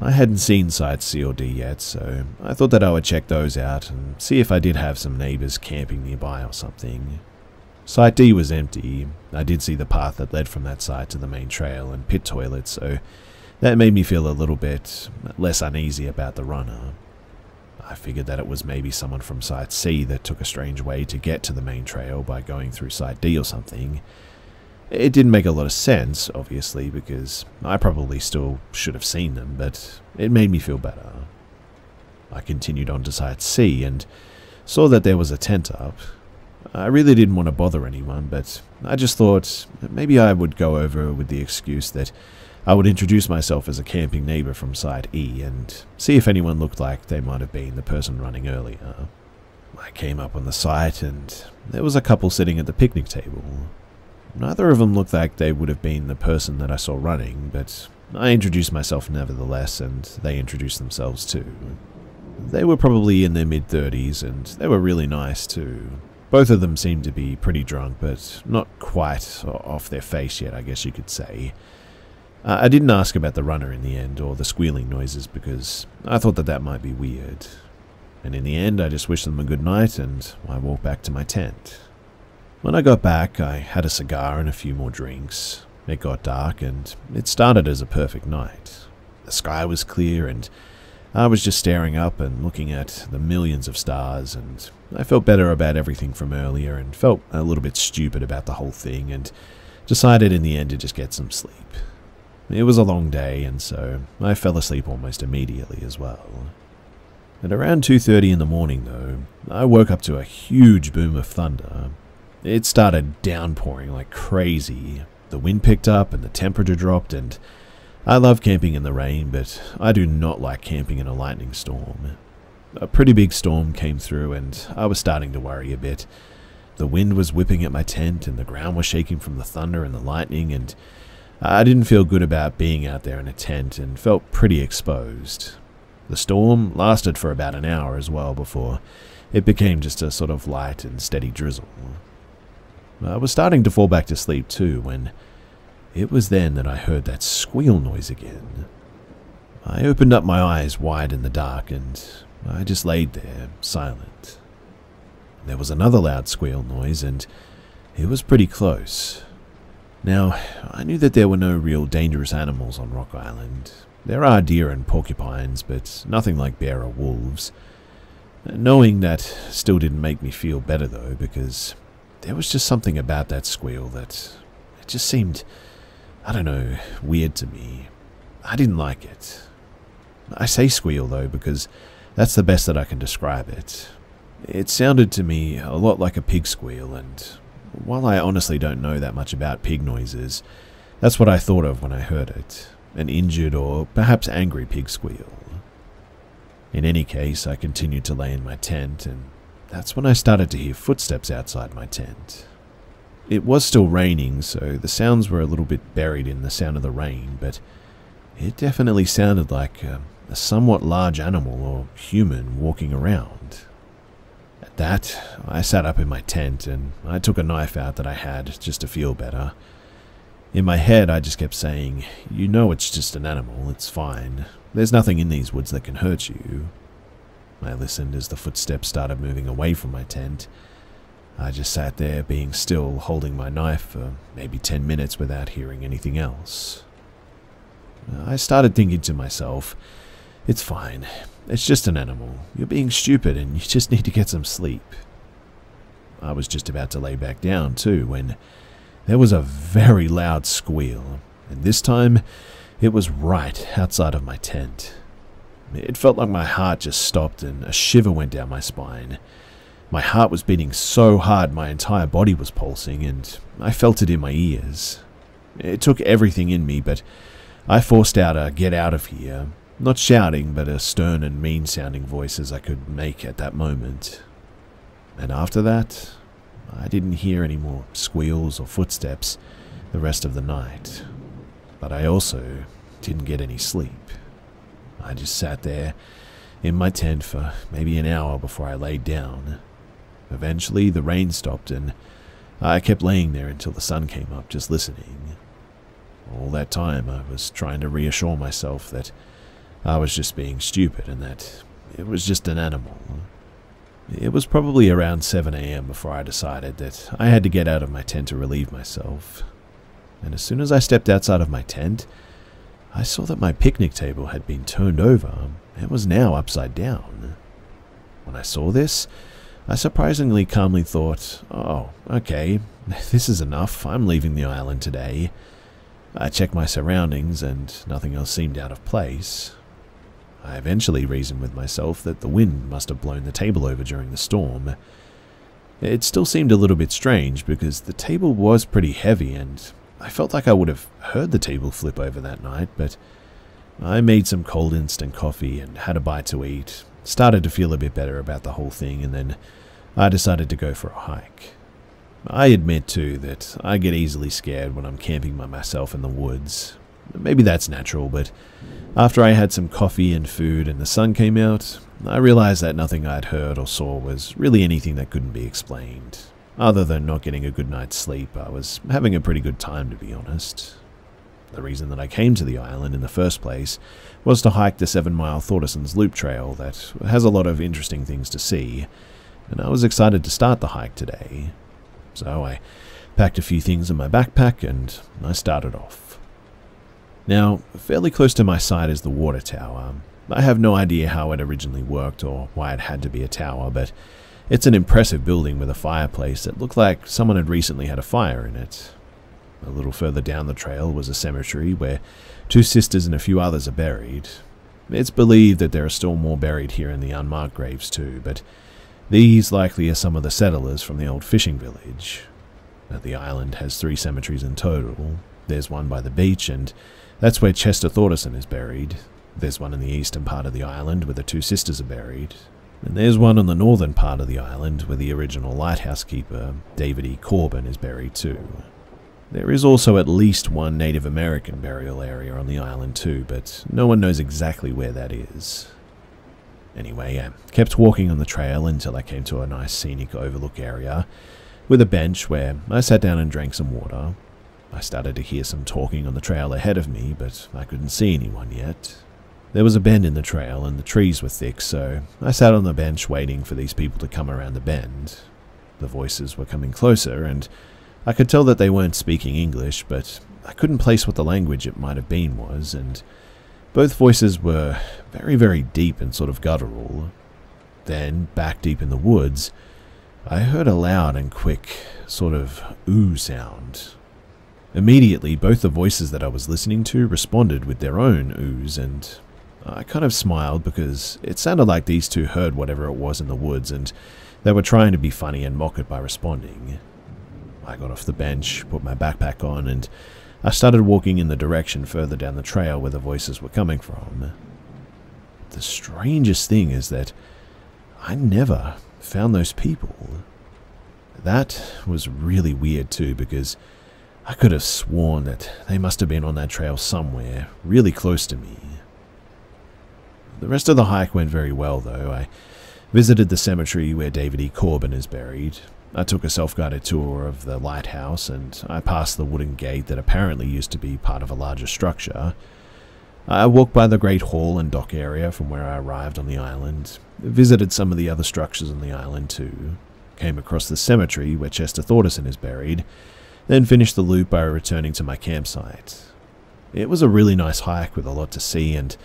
I hadn't seen Site COD yet, so I thought that I would check those out and see if I did have some neighbors camping nearby or something. Site D was empty. I did see the path that led from that site to the main trail and pit toilet, so that made me feel a little bit less uneasy about the runner. I figured that it was maybe someone from Site C that took a strange way to get to the main trail by going through Site D or something. It didn't make a lot of sense, obviously, because I probably still should have seen them, but it made me feel better. I continued on to Site C and saw that there was a tent up. I really didn't want to bother anyone, but I just thought maybe I would go over with the excuse that I would introduce myself as a camping neighbour from Site E and see if anyone looked like they might have been the person running earlier. I came up on the site and there was a couple sitting at the picnic table. Neither of them looked like they would have been the person that I saw running, but I introduced myself nevertheless and they introduced themselves too. They were probably in their mid 30s and they were really nice too. Both of them seemed to be pretty drunk, but not quite off their face yet, I guess you could say. Uh, I didn't ask about the runner in the end or the squealing noises because I thought that that might be weird. And in the end, I just wished them a good night and I walked back to my tent. When I got back, I had a cigar and a few more drinks. It got dark and it started as a perfect night. The sky was clear and I was just staring up and looking at the millions of stars, and I felt better about everything from earlier and felt a little bit stupid about the whole thing and decided in the end to just get some sleep. It was a long day, and so I fell asleep almost immediately as well. At around 2.30 in the morning, though, I woke up to a huge boom of thunder. It started downpouring like crazy. The wind picked up and the temperature dropped, and I love camping in the rain, but I do not like camping in a lightning storm. A pretty big storm came through, and I was starting to worry a bit. The wind was whipping at my tent, and the ground was shaking from the thunder and the lightning, and I didn't feel good about being out there in a tent and felt pretty exposed. The storm lasted for about an hour as well before it became just a sort of light and steady drizzle. I was starting to fall back to sleep too when it was then that I heard that squeal noise again. I opened up my eyes wide in the dark and I just laid there, silent. There was another loud squeal noise and it was pretty close. Now, I knew that there were no real dangerous animals on Rock Island. There are deer and porcupines, but nothing like bear or wolves. Knowing that still didn't make me feel better though, because there was just something about that squeal that it just seemed I don't know, weird to me. I didn't like it. I say squeal though because that's the best that I can describe it. It sounded to me a lot like a pig squeal, and while I honestly don't know that much about pig noises, that's what I thought of when I heard it an injured or perhaps angry pig squeal. In any case, I continued to lay in my tent, and that's when I started to hear footsteps outside my tent. It was still raining, so the sounds were a little bit buried in the sound of the rain, but it definitely sounded like a, a somewhat large animal or human walking around. At that, I sat up in my tent and I took a knife out that I had just to feel better. In my head, I just kept saying, You know it's just an animal, it's fine. There's nothing in these woods that can hurt you. I listened as the footsteps started moving away from my tent I just sat there being still, holding my knife for maybe 10 minutes without hearing anything else. I started thinking to myself, it's fine. It's just an animal. You're being stupid and you just need to get some sleep. I was just about to lay back down, too, when there was a very loud squeal, and this time it was right outside of my tent. It felt like my heart just stopped and a shiver went down my spine. My heart was beating so hard my entire body was pulsing, and I felt it in my ears. It took everything in me, but I forced out a get out of here, not shouting, but a stern and mean sounding voice as I could make at that moment. And after that, I didn't hear any more squeals or footsteps the rest of the night. But I also didn't get any sleep. I just sat there in my tent for maybe an hour before I laid down. Eventually, the rain stopped, and I kept laying there until the sun came up, just listening. All that time, I was trying to reassure myself that I was just being stupid and that it was just an animal. It was probably around 7 a.m. before I decided that I had to get out of my tent to relieve myself. And as soon as I stepped outside of my tent, I saw that my picnic table had been turned over and was now upside down. When I saw this, I surprisingly calmly thought, oh, okay, this is enough, I'm leaving the island today. I checked my surroundings and nothing else seemed out of place. I eventually reasoned with myself that the wind must have blown the table over during the storm. It still seemed a little bit strange because the table was pretty heavy and I felt like I would have heard the table flip over that night, but I made some cold instant coffee and had a bite to eat, started to feel a bit better about the whole thing, and then I decided to go for a hike. I admit, too, that I get easily scared when I'm camping by myself in the woods. Maybe that's natural, but after I had some coffee and food and the sun came out, I realized that nothing I'd heard or saw was really anything that couldn't be explained. Other than not getting a good night's sleep, I was having a pretty good time, to be honest. The reason that I came to the island in the first place was to hike the seven mile Thordarson's Loop Trail that has a lot of interesting things to see, and I was excited to start the hike today. So I packed a few things in my backpack and I started off. Now, fairly close to my side is the water tower. I have no idea how it originally worked or why it had to be a tower, but it's an impressive building with a fireplace that looked like someone had recently had a fire in it. A little further down the trail was a cemetery where two sisters and a few others are buried. It's believed that there are still more buried here in the unmarked graves too, but these likely are some of the settlers from the old fishing village. The island has three cemeteries in total. There's one by the beach, and that's where Chester Thordarson is buried. There's one in the eastern part of the island where the two sisters are buried. And there's one on the northern part of the island where the original lighthouse keeper, David E. Corbin, is buried too. There is also at least one Native American burial area on the island too, but no one knows exactly where that is. Anyway, I kept walking on the trail until I came to a nice scenic overlook area with a bench where I sat down and drank some water. I started to hear some talking on the trail ahead of me, but I couldn't see anyone yet. There was a bend in the trail and the trees were thick, so I sat on the bench waiting for these people to come around the bend. The voices were coming closer, and I could tell that they weren't speaking English, but I couldn't place what the language it might have been was, and both voices were very, very deep and sort of guttural. Then, back deep in the woods, I heard a loud and quick sort of ooh sound. Immediately, both the voices that I was listening to responded with their own oohs, and I kind of smiled because it sounded like these two heard whatever it was in the woods and they were trying to be funny and mock it by responding. I got off the bench, put my backpack on, and I started walking in the direction further down the trail where the voices were coming from. The strangest thing is that I never found those people. That was really weird too because I could have sworn that they must have been on that trail somewhere, really close to me. The rest of the hike went very well though. I visited the cemetery where David E. Corbin is buried, I took a self guided tour of the lighthouse and I passed the wooden gate that apparently used to be part of a larger structure. I walked by the great hall and dock area from where I arrived on the island, visited some of the other structures on the island too, came across the cemetery where Chester Thordarson is buried, then finished the loop by returning to my campsite. It was a really nice hike with a lot to see and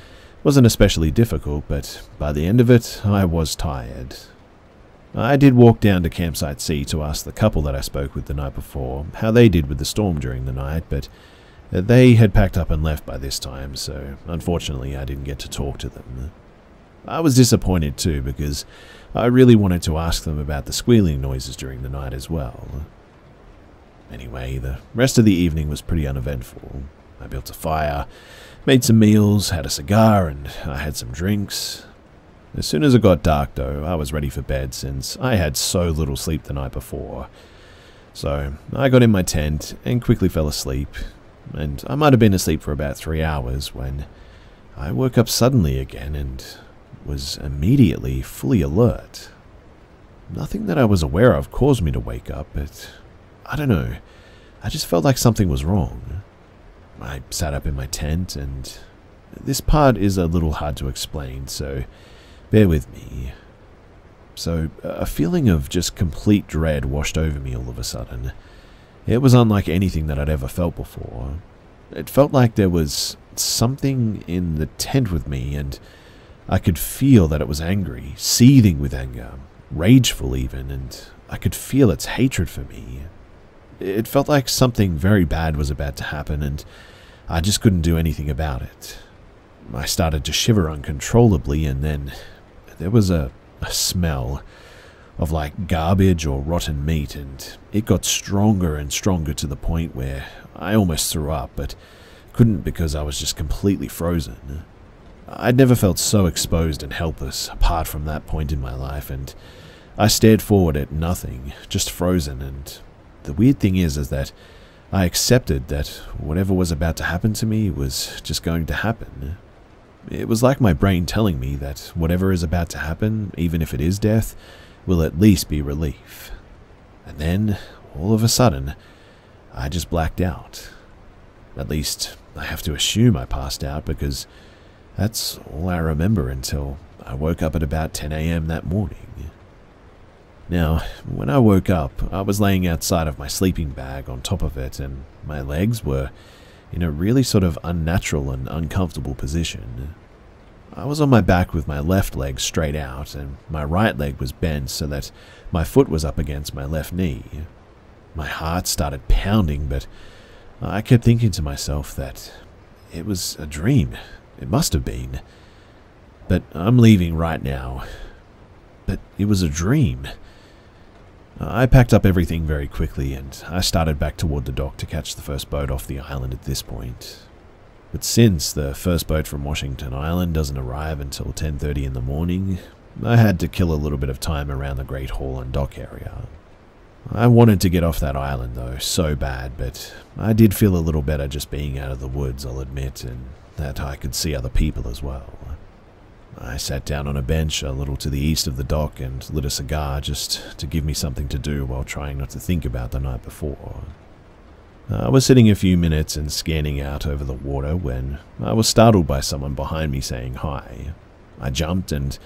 wasn't especially difficult, but by the end of it, I was tired. Uh, I did walk down to Campsite C to ask the couple that I spoke with the night before how they did with the storm during the night, but uh, they had packed up and left by this time, so unfortunately I didn't get to talk to them. I was disappointed too because I really wanted to ask them about the squealing noises during the night as well. Anyway, the rest of the evening was pretty uneventful. I built a fire, made some meals, had a cigar, and I had some drinks. As soon as it got dark, though, I was ready for bed since I had so little sleep the night before. So I got in my tent and quickly fell asleep, and I might have been asleep for about three hours when I woke up suddenly again and was immediately fully alert. Nothing that I was aware of caused me to wake up, but I don't know. I just felt like something was wrong. I sat up in my tent, and this part is a little hard to explain, so Bear with me. So, a feeling of just complete dread washed over me all of a sudden. It was unlike anything that I'd ever felt before. It felt like there was something in the tent with me, and I could feel that it was angry, seething with anger, rageful even, and I could feel its hatred for me. It felt like something very bad was about to happen, and I just couldn't do anything about it. I started to shiver uncontrollably, and then there was a, a smell of like garbage or rotten meat, and it got stronger and stronger to the point where I almost threw up, but couldn't because I was just completely frozen. I'd never felt so exposed and helpless apart from that point in my life, and I stared forward at nothing, just frozen, and the weird thing is, is that I accepted that whatever was about to happen to me was just going to happen. It was like my brain telling me that whatever is about to happen, even if it is death, will at least be relief. And then, all of a sudden, I just blacked out. At least, I have to assume I passed out because that's all I remember until I woke up at about 10 a.m. that morning. Now, when I woke up, I was laying outside of my sleeping bag on top of it, and my legs were in a really sort of unnatural and uncomfortable position. I was on my back with my left leg straight out, and my right leg was bent so that my foot was up against my left knee. My heart started pounding, but I kept thinking to myself that it was a dream. It must have been. But I'm leaving right now. But it was a dream. Uh, I packed up everything very quickly and I started back toward the dock to catch the first boat off the island at this point. But since the first boat from Washington Island doesn't arrive until 10:30 in the morning, I had to kill a little bit of time around the Great Hall and dock area. I wanted to get off that island though, so bad, but I did feel a little better just being out of the woods, I'll admit, and that I could see other people as well. I sat down on a bench a little to the east of the dock and lit a cigar just to give me something to do while trying not to think about the night before. I was sitting a few minutes and scanning out over the water when I was startled by someone behind me saying hi. I jumped and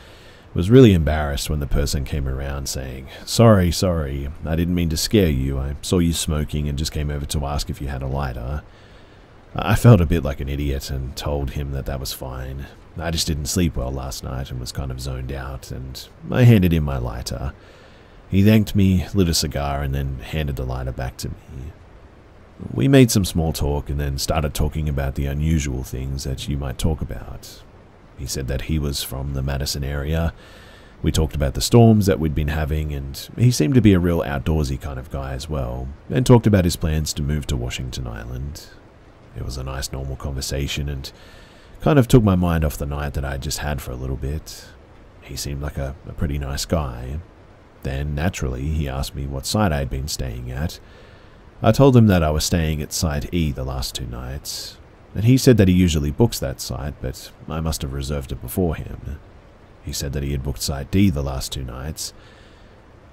was really embarrassed when the person came around saying, Sorry, sorry, I didn't mean to scare you. I saw you smoking and just came over to ask if you had a lighter. I felt a bit like an idiot and told him that that was fine. I just didn't sleep well last night and was kind of zoned out, and I handed him my lighter. He thanked me, lit a cigar, and then handed the lighter back to me. We made some small talk and then started talking about the unusual things that you might talk about. He said that he was from the Madison area. We talked about the storms that we'd been having, and he seemed to be a real outdoorsy kind of guy as well, and talked about his plans to move to Washington Island. It was a nice, normal conversation, and kind of took my mind off the night that I'd just had for a little bit. He seemed like a, a pretty nice guy. Then, naturally, he asked me what site I'd been staying at, I told him that I was staying at Site E the last two nights, and he said that he usually books that site, but I must have reserved it before him. He said that he had booked Site D the last two nights,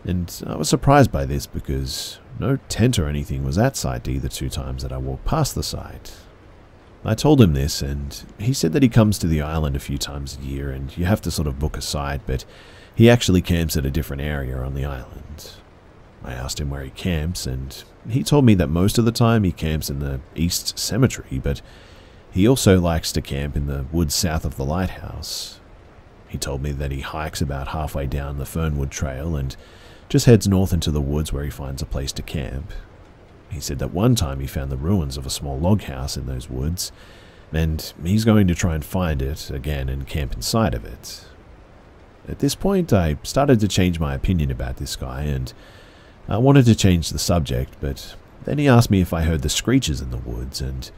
and I was surprised by this because no tent or anything was at Site D the two times that I walked past the site. I told him this, and he said that he comes to the island a few times a year, and you have to sort of book a site, but he actually camps at a different area on the island. I asked him where he camps, and he told me that most of the time he camps in the East Cemetery, but he also likes to camp in the woods south of the lighthouse. He told me that he hikes about halfway down the Fernwood Trail and just heads north into the woods where he finds a place to camp. He said that one time he found the ruins of a small log house in those woods, and he's going to try and find it again and camp inside of it. At this point, I started to change my opinion about this guy, and I wanted to change the subject, but then he asked me if I heard the screeches in the woods, and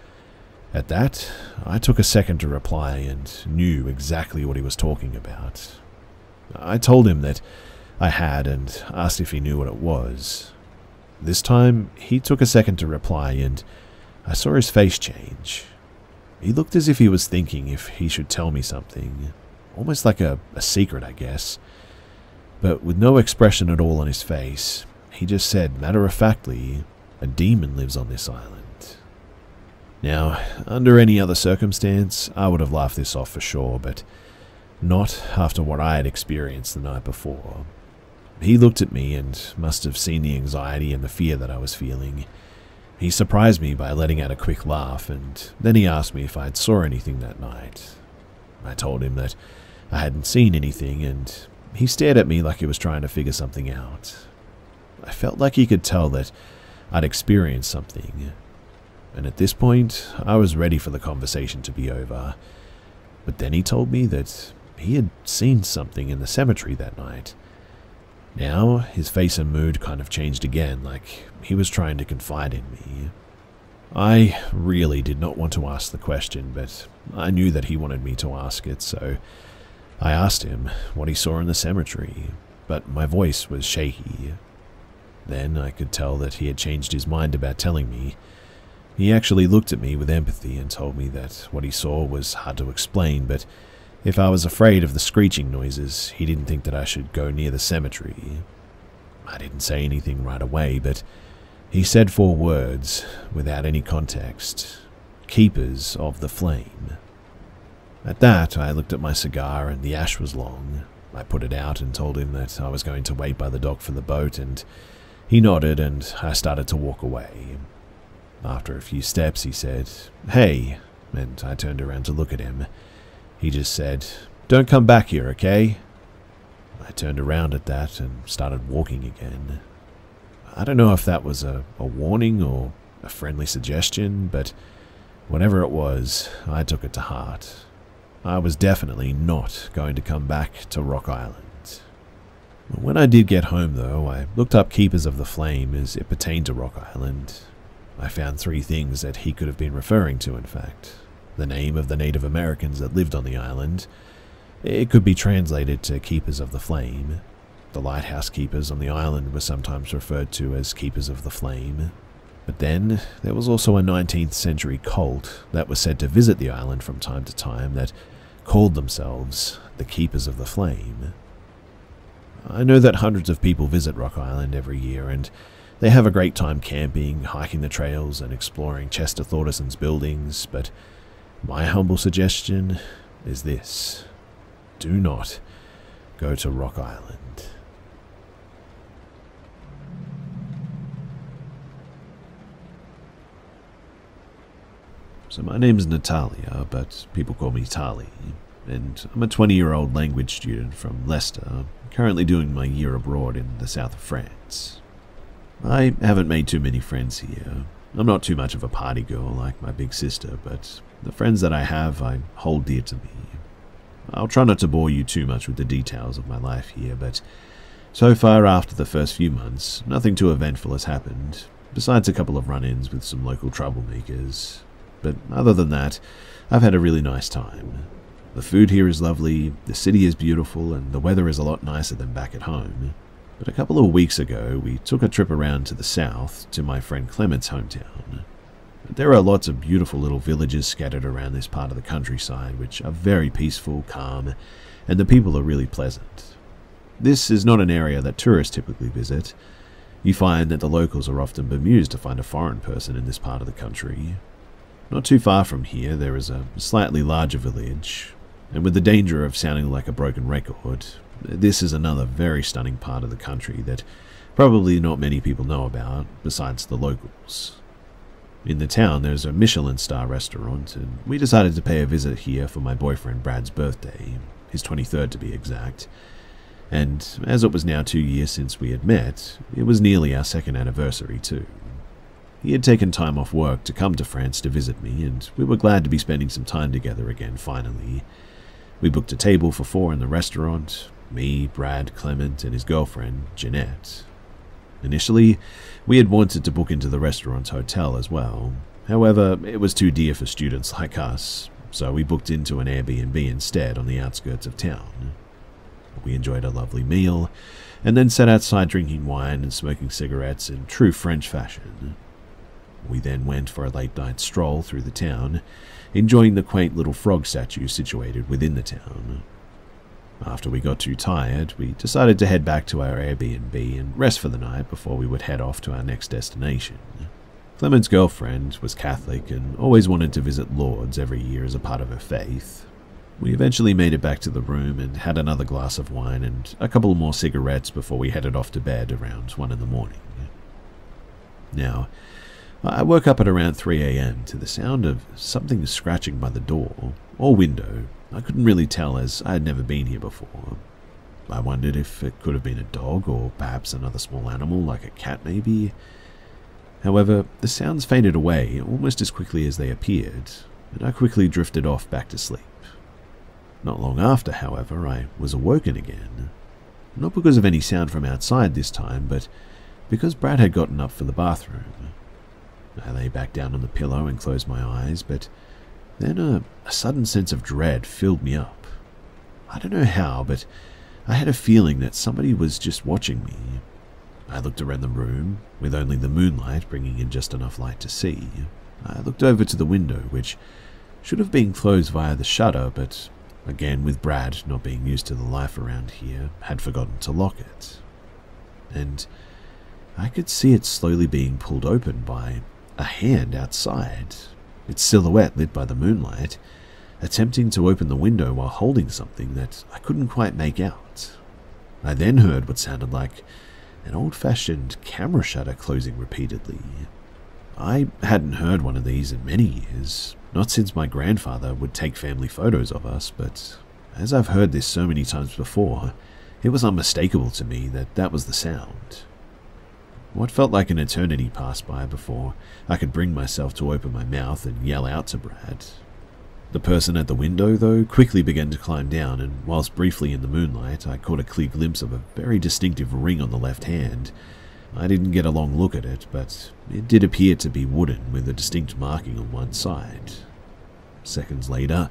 at that, I took a second to reply and knew exactly what he was talking about. I told him that I had and asked if he knew what it was. This time, he took a second to reply, and I saw his face change. He looked as if he was thinking if he should tell me something, almost like a, a secret, I guess. But with no expression at all on his face, he just said, matter of factly, a demon lives on this island. Now, under any other circumstance, I would have laughed this off for sure, but not after what I had experienced the night before. He looked at me and must have seen the anxiety and the fear that I was feeling. He surprised me by letting out a quick laugh, and then he asked me if I had saw anything that night. I told him that I hadn't seen anything, and he stared at me like he was trying to figure something out. I felt like he could tell that I'd experienced something. And at this point, I was ready for the conversation to be over. But then he told me that he had seen something in the cemetery that night. Now, his face and mood kind of changed again, like he was trying to confide in me. I really did not want to ask the question, but I knew that he wanted me to ask it, so I asked him what he saw in the cemetery, but my voice was shaky. Then I could tell that he had changed his mind about telling me. He actually looked at me with empathy and told me that what he saw was hard to explain, but if I was afraid of the screeching noises, he didn't think that I should go near the cemetery. I didn't say anything right away, but he said four words without any context Keepers of the Flame. At that, I looked at my cigar and the ash was long. I put it out and told him that I was going to wait by the dock for the boat, and he nodded and I started to walk away. After a few steps, he said, Hey, and I turned around to look at him. He just said, Don't come back here, okay? I turned around at that and started walking again. I don't know if that was a, a warning or a friendly suggestion, but whatever it was, I took it to heart. I was definitely not going to come back to Rock Island. When I did get home, though, I looked up Keepers of the Flame as it pertained to Rock Island. I found three things that he could have been referring to, in fact the name of the Native Americans that lived on the island. It could be translated to Keepers of the Flame. The lighthouse keepers on the island were sometimes referred to as Keepers of the Flame. But then, there was also a 19th century cult that was said to visit the island from time to time that called themselves the Keepers of the Flame. I know that hundreds of people visit Rock Island every year, and they have a great time camping, hiking the trails, and exploring Chester Thordarson's buildings, but my humble suggestion is this do not go to Rock Island. So, my name's Natalia, but people call me Tali, and I'm a 20 year old language student from Leicester, currently doing my year abroad in the south of France. I haven't made too many friends here. I'm not too much of a party girl like my big sister, but the friends that I have, I hold dear to me. I'll try not to bore you too much with the details of my life here, but so far after the first few months, nothing too eventful has happened, besides a couple of run ins with some local troublemakers. But other than that, I've had a really nice time. The food here is lovely, the city is beautiful, and the weather is a lot nicer than back at home. But a couple of weeks ago, we took a trip around to the south, to my friend Clement's hometown. There are lots of beautiful little villages scattered around this part of the countryside, which are very peaceful, calm, and the people are really pleasant. This is not an area that tourists typically visit. You find that the locals are often bemused to find a foreign person in this part of the country. Not too far from here, there is a slightly larger village, and with the danger of sounding like a broken record, this is another very stunning part of the country that probably not many people know about besides the locals. In the town, there's a Michelin star restaurant, and we decided to pay a visit here for my boyfriend Brad's birthday, his 23rd to be exact. And as it was now two years since we had met, it was nearly our second anniversary, too. He had taken time off work to come to France to visit me, and we were glad to be spending some time together again finally. We booked a table for four in the restaurant me, Brad, Clement, and his girlfriend, Jeanette. Initially, we had wanted to book into the restaurant's hotel as well. However, it was too dear for students like us, so we booked into an Airbnb instead on the outskirts of town. We enjoyed a lovely meal, and then sat outside drinking wine and smoking cigarettes in true French fashion. We then went for a late night stroll through the town, enjoying the quaint little frog statue situated within the town. After we got too tired, we decided to head back to our Airbnb and rest for the night before we would head off to our next destination. Clement's girlfriend was Catholic and always wanted to visit Lourdes every year as a part of her faith. We eventually made it back to the room and had another glass of wine and a couple more cigarettes before we headed off to bed around 1 in the morning. Now, I woke up at around 3 a.m. to the sound of something scratching by the door or window I couldn't really tell as I had never been here before. I wondered if it could have been a dog or perhaps another small animal like a cat maybe. However, the sounds faded away almost as quickly as they appeared, and I quickly drifted off back to sleep. Not long after, however, I was awoken again. Not because of any sound from outside this time, but because Brad had gotten up for the bathroom. I lay back down on the pillow and closed my eyes, but then a, a sudden sense of dread filled me up. I don't know how, but I had a feeling that somebody was just watching me. I looked around the room, with only the moonlight bringing in just enough light to see. I looked over to the window, which should have been closed via the shutter, but again, with Brad not being used to the life around here, had forgotten to lock it. And I could see it slowly being pulled open by a hand outside, its silhouette lit by the moonlight, attempting to open the window while holding something that I couldn't quite make out. I then heard what sounded like an old fashioned camera shutter closing repeatedly. I hadn't heard one of these in many years, not since my grandfather would take family photos of us, but as I've heard this so many times before, it was unmistakable to me that that was the sound. What felt like an eternity passed by before I could bring myself to open my mouth and yell out to Brad. The person at the window, though, quickly began to climb down, and whilst briefly in the moonlight, I caught a clear glimpse of a very distinctive ring on the left hand. I didn't get a long look at it, but it did appear to be wooden with a distinct marking on one side. Seconds later,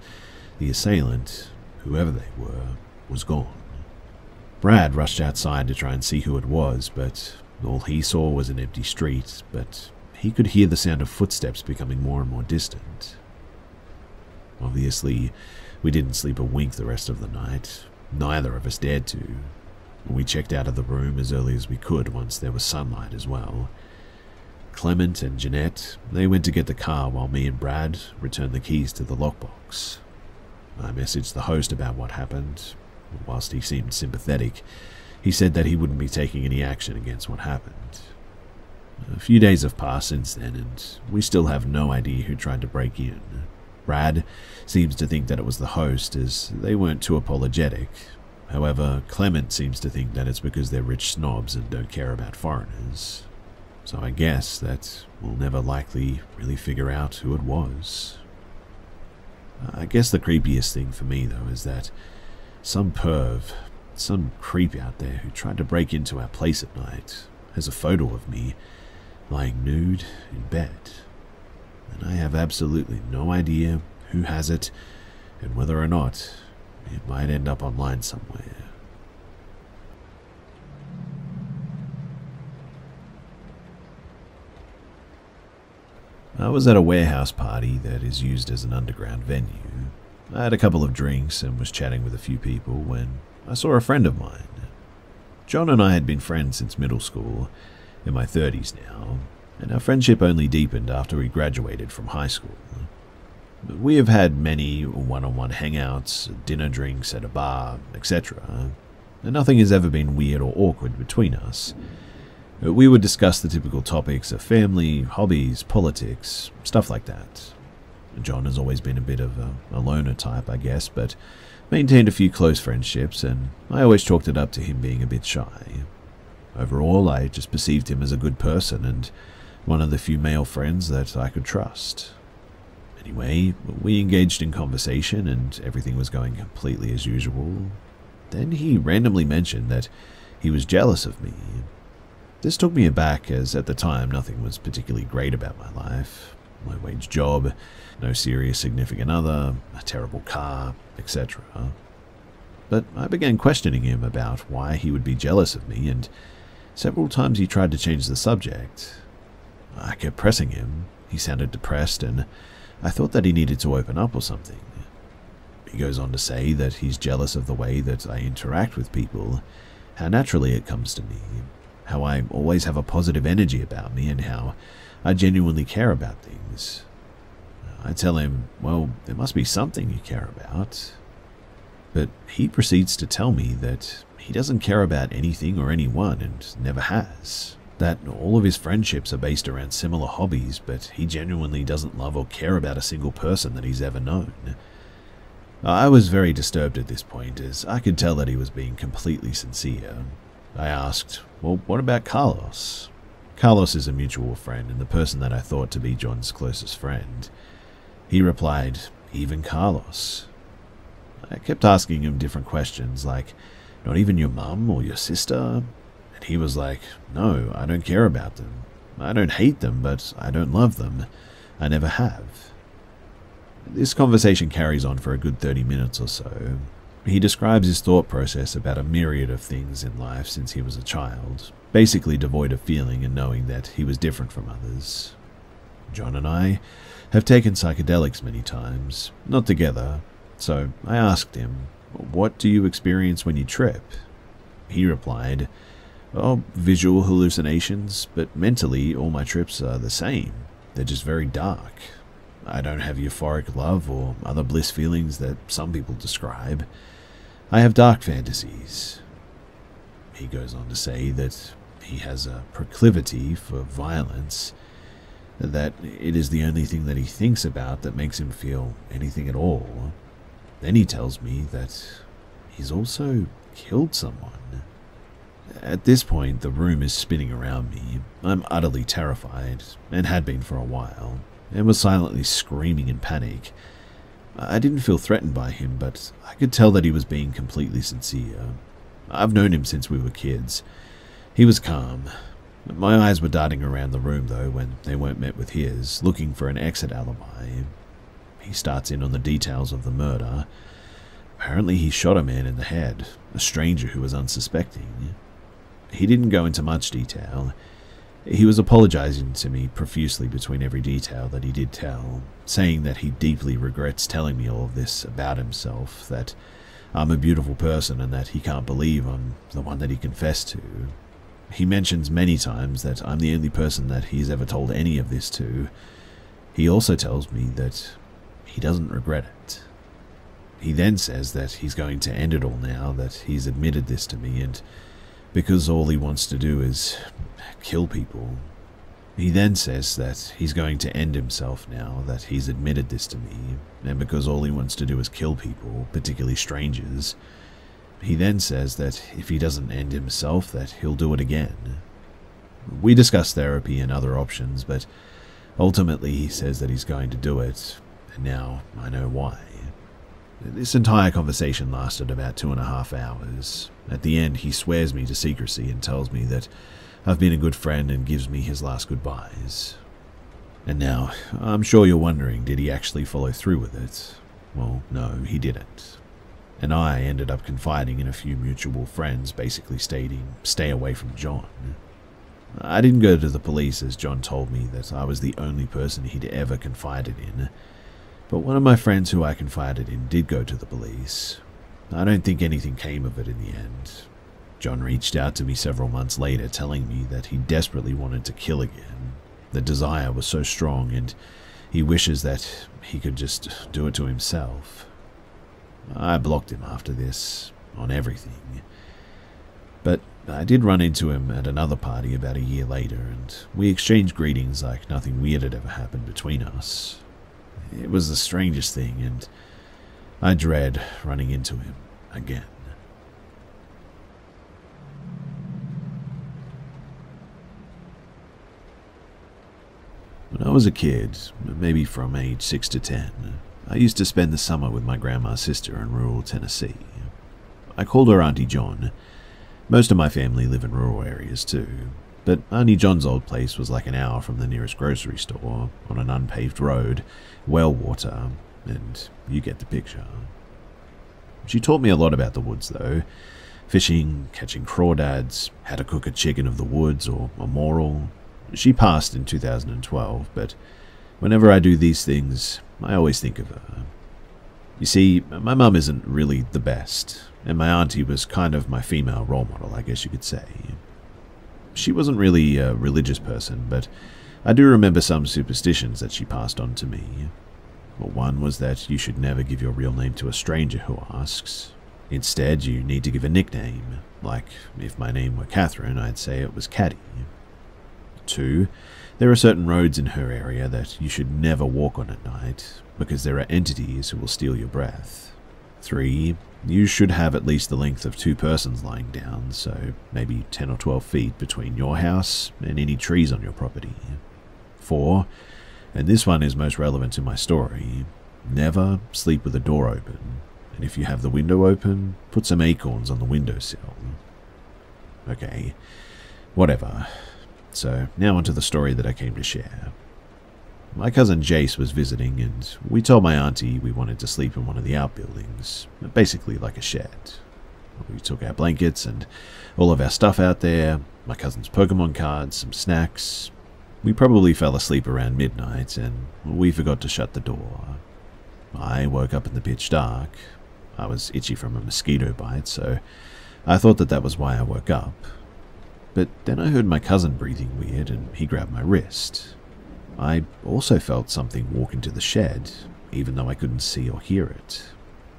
the assailant, whoever they were, was gone. Brad rushed outside to try and see who it was, but all he saw was an empty street, but he could hear the sound of footsteps becoming more and more distant. Obviously, we didn't sleep a wink the rest of the night. Neither of us dared to. We checked out of the room as early as we could once there was sunlight as well. Clement and Jeanette, they went to get the car while me and Brad returned the keys to the lockbox. I messaged the host about what happened. Whilst he seemed sympathetic, he said that he wouldn't be taking any action against what happened. A few days have passed since then, and we still have no idea who tried to break in. Brad seems to think that it was the host, as they weren't too apologetic. However, Clement seems to think that it's because they're rich snobs and don't care about foreigners. So I guess that we'll never likely really figure out who it was. I guess the creepiest thing for me, though, is that some perv, some creep out there who tried to break into our place at night, has a photo of me lying nude in bed and I have absolutely no idea who has it and whether or not it might end up online somewhere. I was at a warehouse party that is used as an underground venue. I had a couple of drinks and was chatting with a few people when I saw a friend of mine. John and I had been friends since middle school, in my 30s now, and our friendship only deepened after we graduated from high school. We have had many one on one hangouts, dinner drinks at a bar, etc., and nothing has ever been weird or awkward between us. We would discuss the typical topics of family, hobbies, politics, stuff like that. John has always been a bit of a, a loner type, I guess, but maintained a few close friendships, and I always chalked it up to him being a bit shy. Overall, I just perceived him as a good person and one of the few male friends that I could trust. Anyway, we engaged in conversation and everything was going completely as usual. Then he randomly mentioned that he was jealous of me. This took me aback as at the time nothing was particularly great about my life. My wage job, no serious significant other, a terrible car, etc. But I began questioning him about why he would be jealous of me and several times he tried to change the subject. I kept pressing him. He sounded depressed, and I thought that he needed to open up or something. He goes on to say that he's jealous of the way that I interact with people, how naturally it comes to me, how I always have a positive energy about me, and how I genuinely care about things. I tell him, well, there must be something you care about. But he proceeds to tell me that he doesn't care about anything or anyone and never has that all of his friendships are based around similar hobbies, but he genuinely doesn't love or care about a single person that he's ever known. I was very disturbed at this point, as I could tell that he was being completely sincere. I asked, Well, what about Carlos? Carlos is a mutual friend and the person that I thought to be John's closest friend. He replied, Even Carlos. I kept asking him different questions, like, not even your mum or your sister? He was like, no, I don't care about them. I don't hate them, but I don't love them. I never have. This conversation carries on for a good 30 minutes or so. He describes his thought process about a myriad of things in life since he was a child, basically devoid of feeling and knowing that he was different from others. John and I have taken psychedelics many times, not together, so I asked him, What do you experience when you trip? He replied, Oh, visual hallucinations, but mentally all my trips are the same. They're just very dark. I don't have euphoric love or other bliss feelings that some people describe. I have dark fantasies. He goes on to say that he has a proclivity for violence, that it is the only thing that he thinks about that makes him feel anything at all. Then he tells me that he's also killed someone. At this point, the room is spinning around me. I'm utterly terrified, and had been for a while, and was silently screaming in panic. I didn't feel threatened by him, but I could tell that he was being completely sincere. I've known him since we were kids. He was calm. My eyes were darting around the room, though, when they weren't met with his, looking for an exit alibi. He starts in on the details of the murder. Apparently, he shot a man in the head, a stranger who was unsuspecting. He didn't go into much detail. He was apologizing to me profusely between every detail that he did tell, saying that he deeply regrets telling me all of this about himself, that I'm a beautiful person and that he can't believe I'm the one that he confessed to. He mentions many times that I'm the only person that he's ever told any of this to. He also tells me that he doesn't regret it. He then says that he's going to end it all now that he's admitted this to me, and because all he wants to do is kill people. He then says that he's going to end himself now that he's admitted this to me, and because all he wants to do is kill people, particularly strangers. He then says that if he doesn't end himself, that he'll do it again. We discuss therapy and other options, but ultimately he says that he's going to do it, and now I know why. This entire conversation lasted about two and a half hours. At the end, he swears me to secrecy and tells me that I've been a good friend and gives me his last goodbyes. And now, I'm sure you're wondering, did he actually follow through with it? Well, no, he didn't. And I ended up confiding in a few mutual friends, basically stating, stay away from John. I didn't go to the police as John told me that I was the only person he'd ever confided in, but one of my friends who I confided in did go to the police. I don't think anything came of it in the end. John reached out to me several months later telling me that he desperately wanted to kill again. The desire was so strong and he wishes that he could just do it to himself. I blocked him after this, on everything. But I did run into him at another party about a year later, and we exchanged greetings like nothing weird had ever happened between us. It was the strangest thing, and I dread running into him again. When I was a kid, maybe from age 6 to 10, I used to spend the summer with my grandma's sister in rural Tennessee. I called her Auntie John. Most of my family live in rural areas too, but Auntie John's old place was like an hour from the nearest grocery store, on an unpaved road, well water, and you get the picture. She taught me a lot about the woods, though fishing, catching crawdads, how to cook a chicken of the woods or a morel. She passed in 2012, but whenever I do these things, I always think of her. You see, my mum isn't really the best, and my auntie was kind of my female role model, I guess you could say. She wasn't really a religious person, but I do remember some superstitions that she passed on to me. Well, one was that you should never give your real name to a stranger who asks. Instead, you need to give a nickname. Like, if my name were Catherine, I'd say it was Caddy. Two, there are certain roads in her area that you should never walk on at night, because there are entities who will steal your breath. Three, you should have at least the length of two persons lying down, so maybe 10 or 12 feet between your house and any trees on your property. 4. And this one is most relevant to my story never sleep with the door open. and if you have the window open, put some acorns on the windowsill. Okay, whatever. So, now onto the story that I came to share. My cousin Jace was visiting, and we told my auntie we wanted to sleep in one of the outbuildings, basically like a shed. We took our blankets and all of our stuff out there, my cousin's Pokemon cards, some snacks. We probably fell asleep around midnight, and we forgot to shut the door. I woke up in the pitch dark. I was itchy from a mosquito bite, so I thought that that was why I woke up. But then I heard my cousin breathing weird, and he grabbed my wrist. I also felt something walk into the shed, even though I couldn't see or hear it.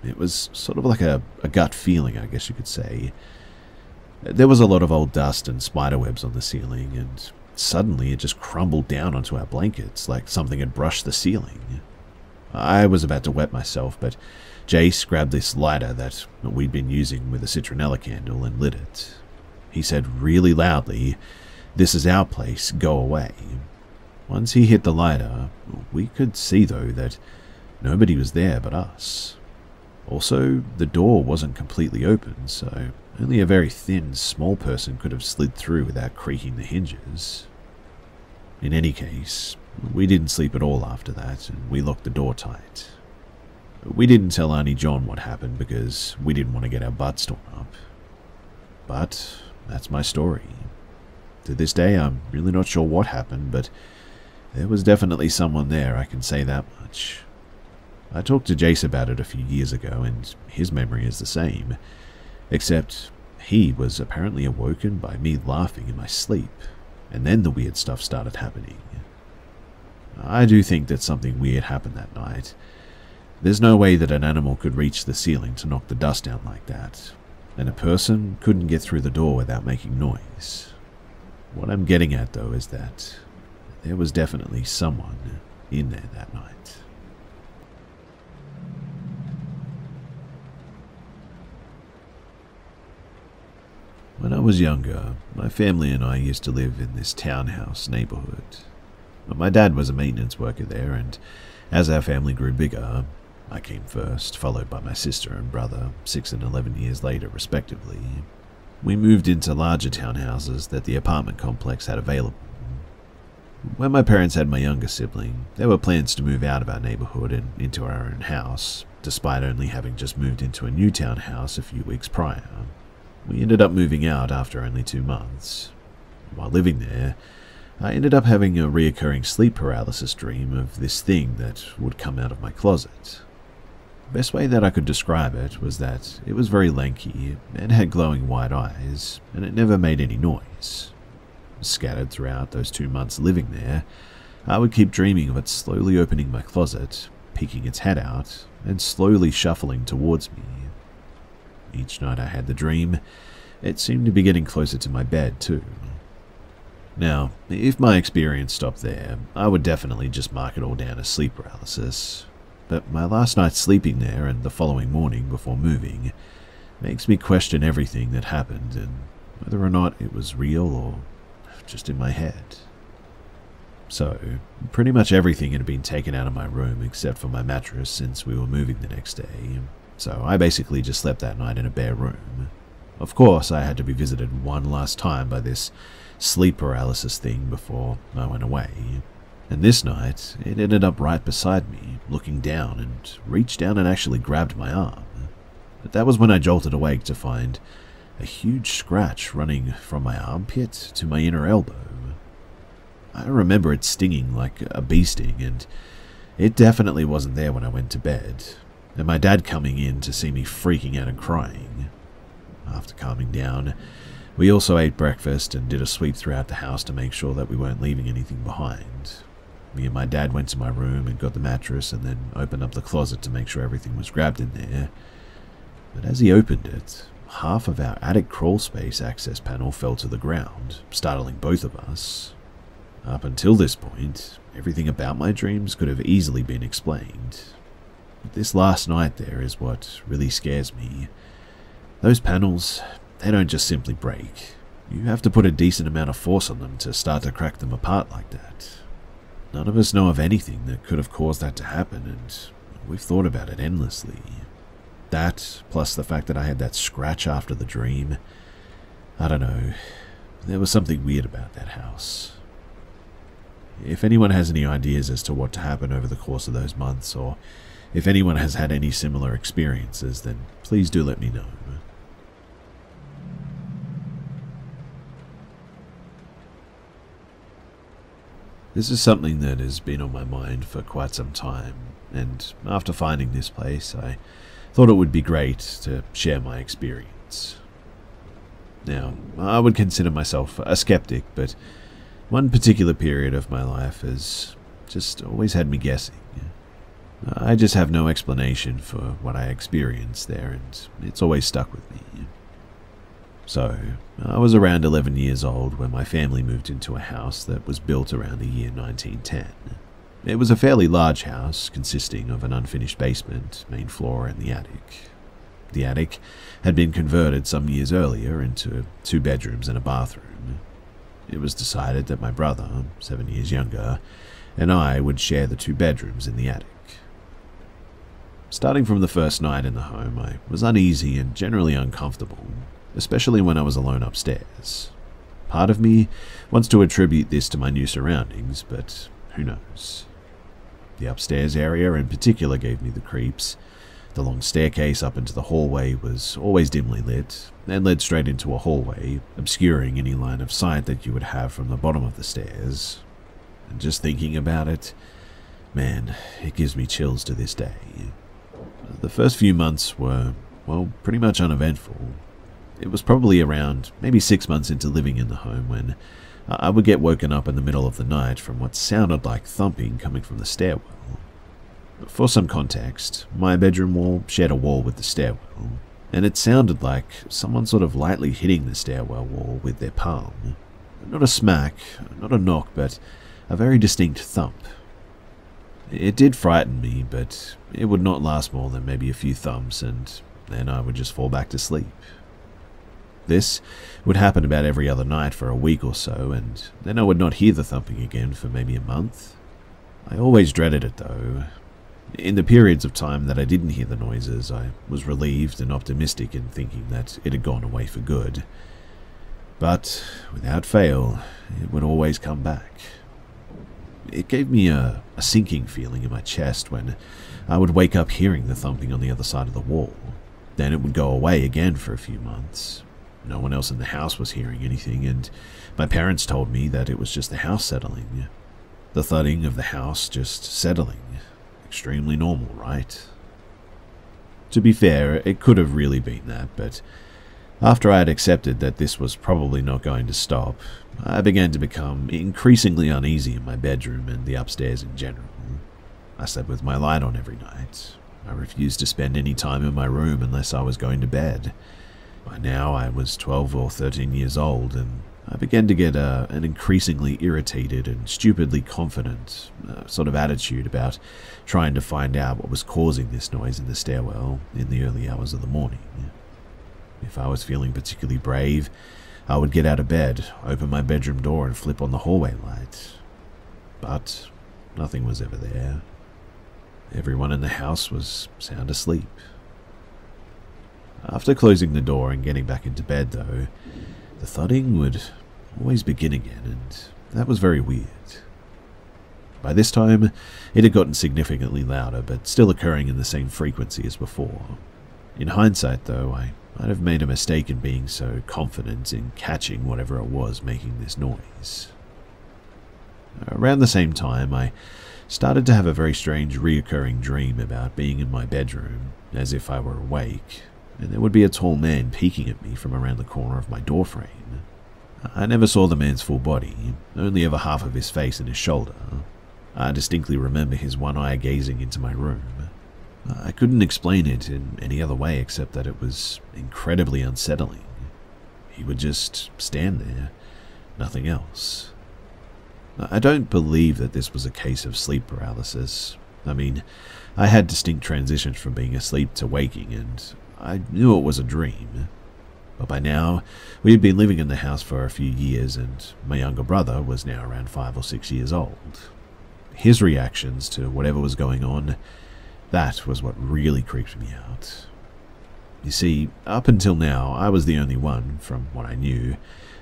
It was sort of like a, a gut feeling, I guess you could say. There was a lot of old dust and spiderwebs on the ceiling, and suddenly it just crumbled down onto our blankets like something had brushed the ceiling. I was about to wet myself, but Jace grabbed this lighter that we'd been using with a citronella candle and lit it. He said really loudly, This is our place, go away. Once he hit the lighter, we could see, though, that nobody was there but us. Also, the door wasn't completely open, so only a very thin, small person could have slid through without creaking the hinges. In any case, we didn't sleep at all after that, and we locked the door tight. We didn't tell Auntie John what happened because we didn't want to get our butts torn up. But that's my story. To this day, I'm really not sure what happened, but there was definitely someone there, I can say that much. I talked to Jace about it a few years ago, and his memory is the same, except he was apparently awoken by me laughing in my sleep, and then the weird stuff started happening. I do think that something weird happened that night. There's no way that an animal could reach the ceiling to knock the dust down like that, and a person couldn't get through the door without making noise. What I'm getting at, though, is that there was definitely someone in there that night. When I was younger, my family and I used to live in this townhouse neighborhood. My dad was a maintenance worker there, and as our family grew bigger, I came first, followed by my sister and brother, six and eleven years later, respectively. We moved into larger townhouses that the apartment complex had available, when my parents had my younger sibling, there were plans to move out of our neighborhood and into our own house, despite only having just moved into a new townhouse a few weeks prior. We ended up moving out after only two months. While living there, I ended up having a reoccurring sleep paralysis dream of this thing that would come out of my closet. The best way that I could describe it was that it was very lanky and had glowing white eyes, and it never made any noise. Scattered throughout those two months living there, I would keep dreaming of it slowly opening my closet, peeking its head out, and slowly shuffling towards me. Each night I had the dream, it seemed to be getting closer to my bed, too. Now, if my experience stopped there, I would definitely just mark it all down as sleep paralysis. But my last night sleeping there and the following morning before moving makes me question everything that happened and whether or not it was real or just in my head. So, pretty much everything had been taken out of my room except for my mattress since we were moving the next day, so I basically just slept that night in a bare room. Of course, I had to be visited one last time by this sleep paralysis thing before I went away. And this night, it ended up right beside me, looking down, and reached down and actually grabbed my arm. But that was when I jolted awake to find a huge scratch running from my armpit to my inner elbow. I remember it stinging like a bee sting, and it definitely wasn't there when I went to bed, and my dad coming in to see me freaking out and crying. After calming down, we also ate breakfast and did a sweep throughout the house to make sure that we weren't leaving anything behind. Me and my dad went to my room and got the mattress and then opened up the closet to make sure everything was grabbed in there. But as he opened it, half of our attic crawl space access panel fell to the ground, startling both of us. Up until this point, everything about my dreams could have easily been explained. But this last night there is what really scares me. Those panels, they don't just simply break. You have to put a decent amount of force on them to start to crack them apart like that. None of us know of anything that could have caused that to happen, and we've thought about it endlessly. That, plus the fact that I had that scratch after the dream. I don't know. There was something weird about that house. If anyone has any ideas as to what to happen over the course of those months, or if anyone has had any similar experiences, then please do let me know. This is something that has been on my mind for quite some time, and after finding this place, I thought it would be great to share my experience. Now, I would consider myself a skeptic, but one particular period of my life has just always had me guessing. I just have no explanation for what I experienced there, and it's always stuck with me. So, I was around 11 years old when my family moved into a house that was built around the year 1910. It was a fairly large house, consisting of an unfinished basement, main floor, and the attic. The attic had been converted some years earlier into two bedrooms and a bathroom. It was decided that my brother, seven years younger, and I would share the two bedrooms in the attic. Starting from the first night in the home, I was uneasy and generally uncomfortable, especially when I was alone upstairs. Part of me wants to attribute this to my new surroundings, but who knows? The upstairs area in particular gave me the creeps. The long staircase up into the hallway was always dimly lit, and led straight into a hallway, obscuring any line of sight that you would have from the bottom of the stairs. And just thinking about it, man, it gives me chills to this day. The first few months were, well, pretty much uneventful. It was probably around maybe six months into living in the home when I would get woken up in the middle of the night from what sounded like thumping coming from the stairwell. For some context, my bedroom wall shared a wall with the stairwell, and it sounded like someone sort of lightly hitting the stairwell wall with their palm. Not a smack, not a knock, but a very distinct thump. It did frighten me, but it would not last more than maybe a few thumps, and then I would just fall back to sleep. This would happen about every other night for a week or so, and then I would not hear the thumping again for maybe a month. I always dreaded it, though. In the periods of time that I didn't hear the noises, I was relieved and optimistic in thinking that it had gone away for good. But, without fail, it would always come back. It gave me a, a sinking feeling in my chest when I would wake up hearing the thumping on the other side of the wall. Then it would go away again for a few months, no one else in the house was hearing anything, and my parents told me that it was just the house settling. The thudding of the house just settling. Extremely normal, right? To be fair, it could have really been that, but after I had accepted that this was probably not going to stop, I began to become increasingly uneasy in my bedroom and the upstairs in general. I slept with my light on every night. I refused to spend any time in my room unless I was going to bed. By now, I was 12 or 13 years old, and I began to get uh, an increasingly irritated and stupidly confident uh, sort of attitude about trying to find out what was causing this noise in the stairwell in the early hours of the morning. If I was feeling particularly brave, I would get out of bed, open my bedroom door, and flip on the hallway light. But nothing was ever there. Everyone in the house was sound asleep. After closing the door and getting back into bed, though, the thudding would always begin again, and that was very weird. By this time, it had gotten significantly louder, but still occurring in the same frequency as before. In hindsight, though, I might have made a mistake in being so confident in catching whatever it was making this noise. Around the same time, I started to have a very strange reoccurring dream about being in my bedroom, as if I were awake, and there would be a tall man peeking at me from around the corner of my doorframe. I never saw the man's full body, only ever half of his face and his shoulder. I distinctly remember his one eye gazing into my room. I couldn't explain it in any other way except that it was incredibly unsettling. He would just stand there, nothing else. I don't believe that this was a case of sleep paralysis. I mean, I had distinct transitions from being asleep to waking, and I knew it was a dream. But by now, we had been living in the house for a few years, and my younger brother was now around five or six years old. His reactions to whatever was going on, that was what really creeped me out. You see, up until now, I was the only one, from what I knew,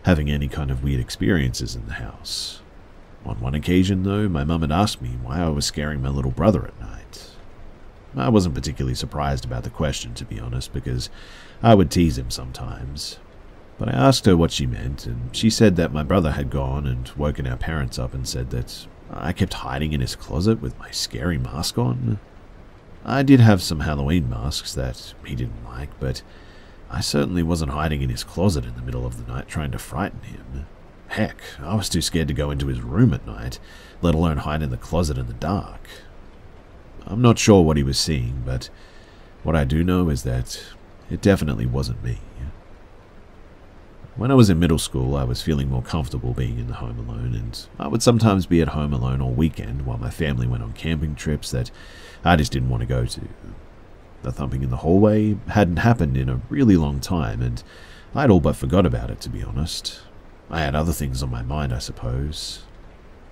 having any kind of weird experiences in the house. On one occasion, though, my mum had asked me why I was scaring my little brother at night. I wasn't particularly surprised about the question, to be honest, because I would tease him sometimes. But I asked her what she meant, and she said that my brother had gone and woken our parents up and said that I kept hiding in his closet with my scary mask on. I did have some Halloween masks that he didn't like, but I certainly wasn't hiding in his closet in the middle of the night trying to frighten him. Heck, I was too scared to go into his room at night, let alone hide in the closet in the dark. I'm not sure what he was seeing, but what I do know is that it definitely wasn't me. When I was in middle school, I was feeling more comfortable being in the home alone, and I would sometimes be at home alone all weekend while my family went on camping trips that I just didn't want to go to. The thumping in the hallway hadn't happened in a really long time, and I'd all but forgot about it, to be honest. I had other things on my mind, I suppose.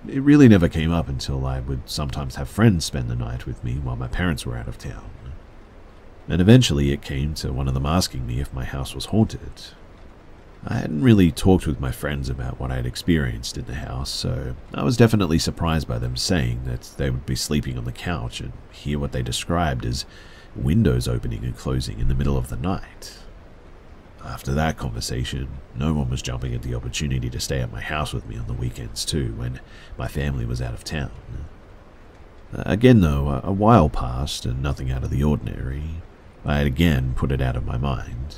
It really never came up until I would sometimes have friends spend the night with me while my parents were out of town. And eventually it came to one of them asking me if my house was haunted. I hadn't really talked with my friends about what I had experienced in the house, so I was definitely surprised by them saying that they would be sleeping on the couch and hear what they described as windows opening and closing in the middle of the night. After that conversation, no one was jumping at the opportunity to stay at my house with me on the weekends too, when my family was out of town. Again, though, a while passed and nothing out of the ordinary. I had again put it out of my mind.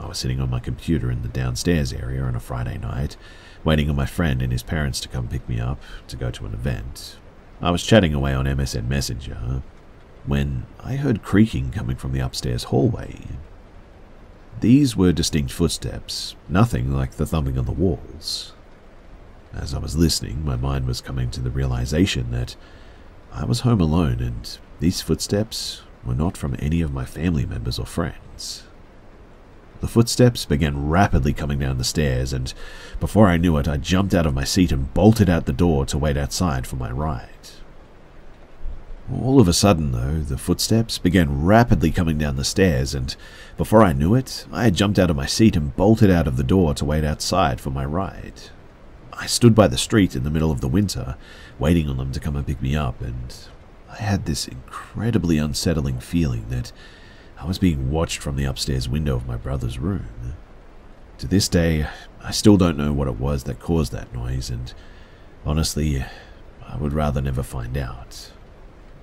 I was sitting on my computer in the downstairs area on a Friday night, waiting on my friend and his parents to come pick me up to go to an event. I was chatting away on MSN Messenger when I heard creaking coming from the upstairs hallway. These were distinct footsteps, nothing like the thumping on the walls. As I was listening, my mind was coming to the realization that I was home alone and these footsteps were not from any of my family members or friends. The footsteps began rapidly coming down the stairs, and before I knew it, I jumped out of my seat and bolted out the door to wait outside for my ride. All of a sudden, though, the footsteps began rapidly coming down the stairs, and before I knew it, I had jumped out of my seat and bolted out of the door to wait outside for my ride. I stood by the street in the middle of the winter, waiting on them to come and pick me up, and I had this incredibly unsettling feeling that I was being watched from the upstairs window of my brother's room. To this day, I still don't know what it was that caused that noise, and honestly, I would rather never find out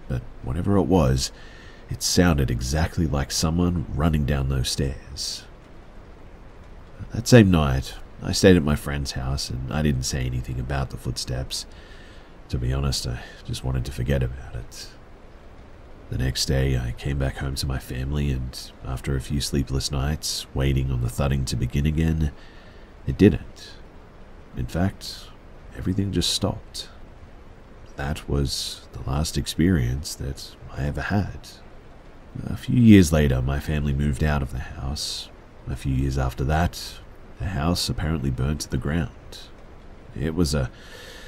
but whatever it was, it sounded exactly like someone running down those stairs. That same night, I stayed at my friend's house and I didn't say anything about the footsteps. To be honest, I just wanted to forget about it. The next day, I came back home to my family, and after a few sleepless nights, waiting on the thudding to begin again, it didn't. In fact, everything just stopped that was the last experience that I ever had. A few years later, my family moved out of the house. A few years after that, the house apparently burned to the ground. It was a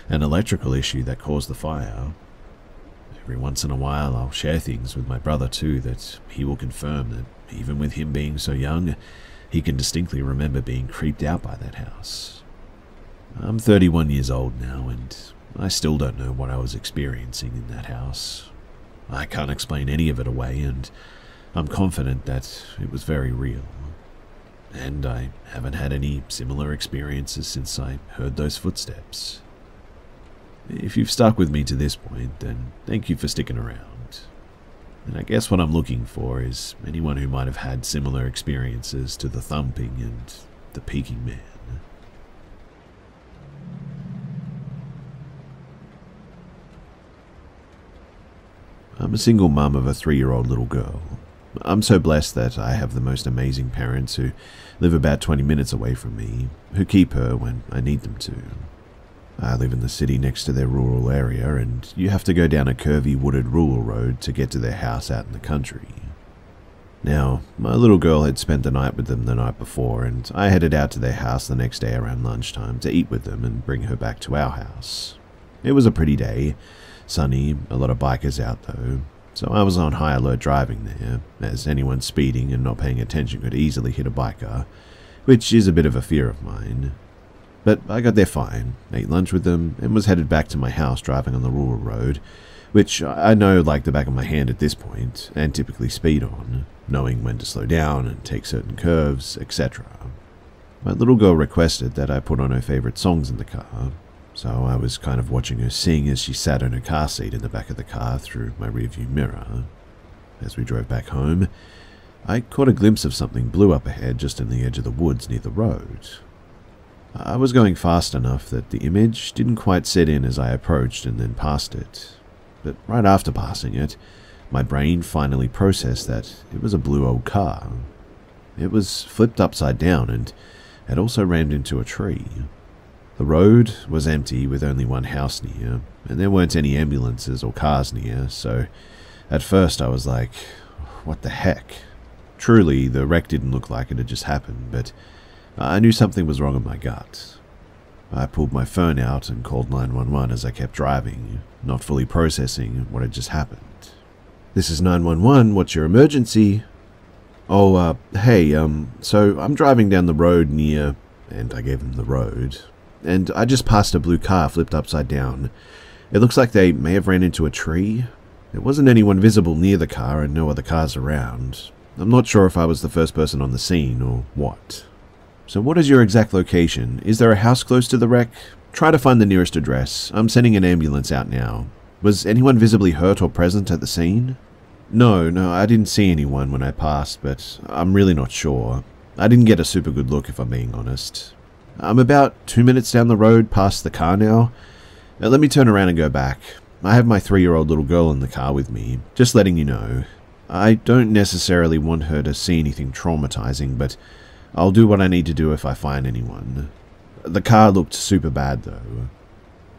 an electrical issue that caused the fire. Every once in a while, I'll share things with my brother too that he will confirm that even with him being so young, he can distinctly remember being creeped out by that house. I'm 31 years old now, and I still don't know what I was experiencing in that house. I can't explain any of it away, and I'm confident that it was very real. And I haven't had any similar experiences since I heard those footsteps. If you've stuck with me to this point, then thank you for sticking around. And I guess what I'm looking for is anyone who might have had similar experiences to the thumping and the peeking man. I'm a single mum of a three year old little girl. I'm so blessed that I have the most amazing parents who live about 20 minutes away from me, who keep her when I need them to. I live in the city next to their rural area, and you have to go down a curvy wooded rural road to get to their house out in the country. Now, my little girl had spent the night with them the night before, and I headed out to their house the next day around lunchtime to eat with them and bring her back to our house. It was a pretty day, Sunny, a lot of bikers out though. so I was on high alert driving there, as anyone speeding and not paying attention could easily hit a biker, which is a bit of a fear of mine. But I got there fine, ate lunch with them, and was headed back to my house driving on the rural road, which I know like the back of my hand at this point, and typically speed on, knowing when to slow down and take certain curves, etc. My little girl requested that I put on her favourite songs in the car, so I was kind of watching her sing as she sat in her car seat in the back of the car through my rearview mirror. As we drove back home, I caught a glimpse of something blue up ahead just in the edge of the woods near the road. I was going fast enough that the image didn't quite set in as I approached and then passed it. But right after passing it, my brain finally processed that it was a blue old car. It was flipped upside down and had also rammed into a tree. The road was empty with only one house near, and there weren't any ambulances or cars near, so at first I was like, what the heck? Truly, the wreck didn't look like it had just happened, but I knew something was wrong in my gut. I pulled my phone out and called 911 as I kept driving, not fully processing what had just happened. This is 911, what's your emergency? Oh, uh, hey, um, so I'm driving down the road near, and I gave him the road, and I just passed a blue car flipped upside down. It looks like they may have ran into a tree. There wasn't anyone visible near the car and no other cars around. I'm not sure if I was the first person on the scene or what. So what is your exact location? Is there a house close to the wreck? Try to find the nearest address. I'm sending an ambulance out now. Was anyone visibly hurt or present at the scene? No, no, I didn't see anyone when I passed, but I'm really not sure. I didn't get a super good look if I'm being honest. I'm about two minutes down the road past the car now. now let me turn around and go back. I have my three year old little girl in the car with me, just letting you know. I don't necessarily want her to see anything traumatizing, but I'll do what I need to do if I find anyone. The car looked super bad though.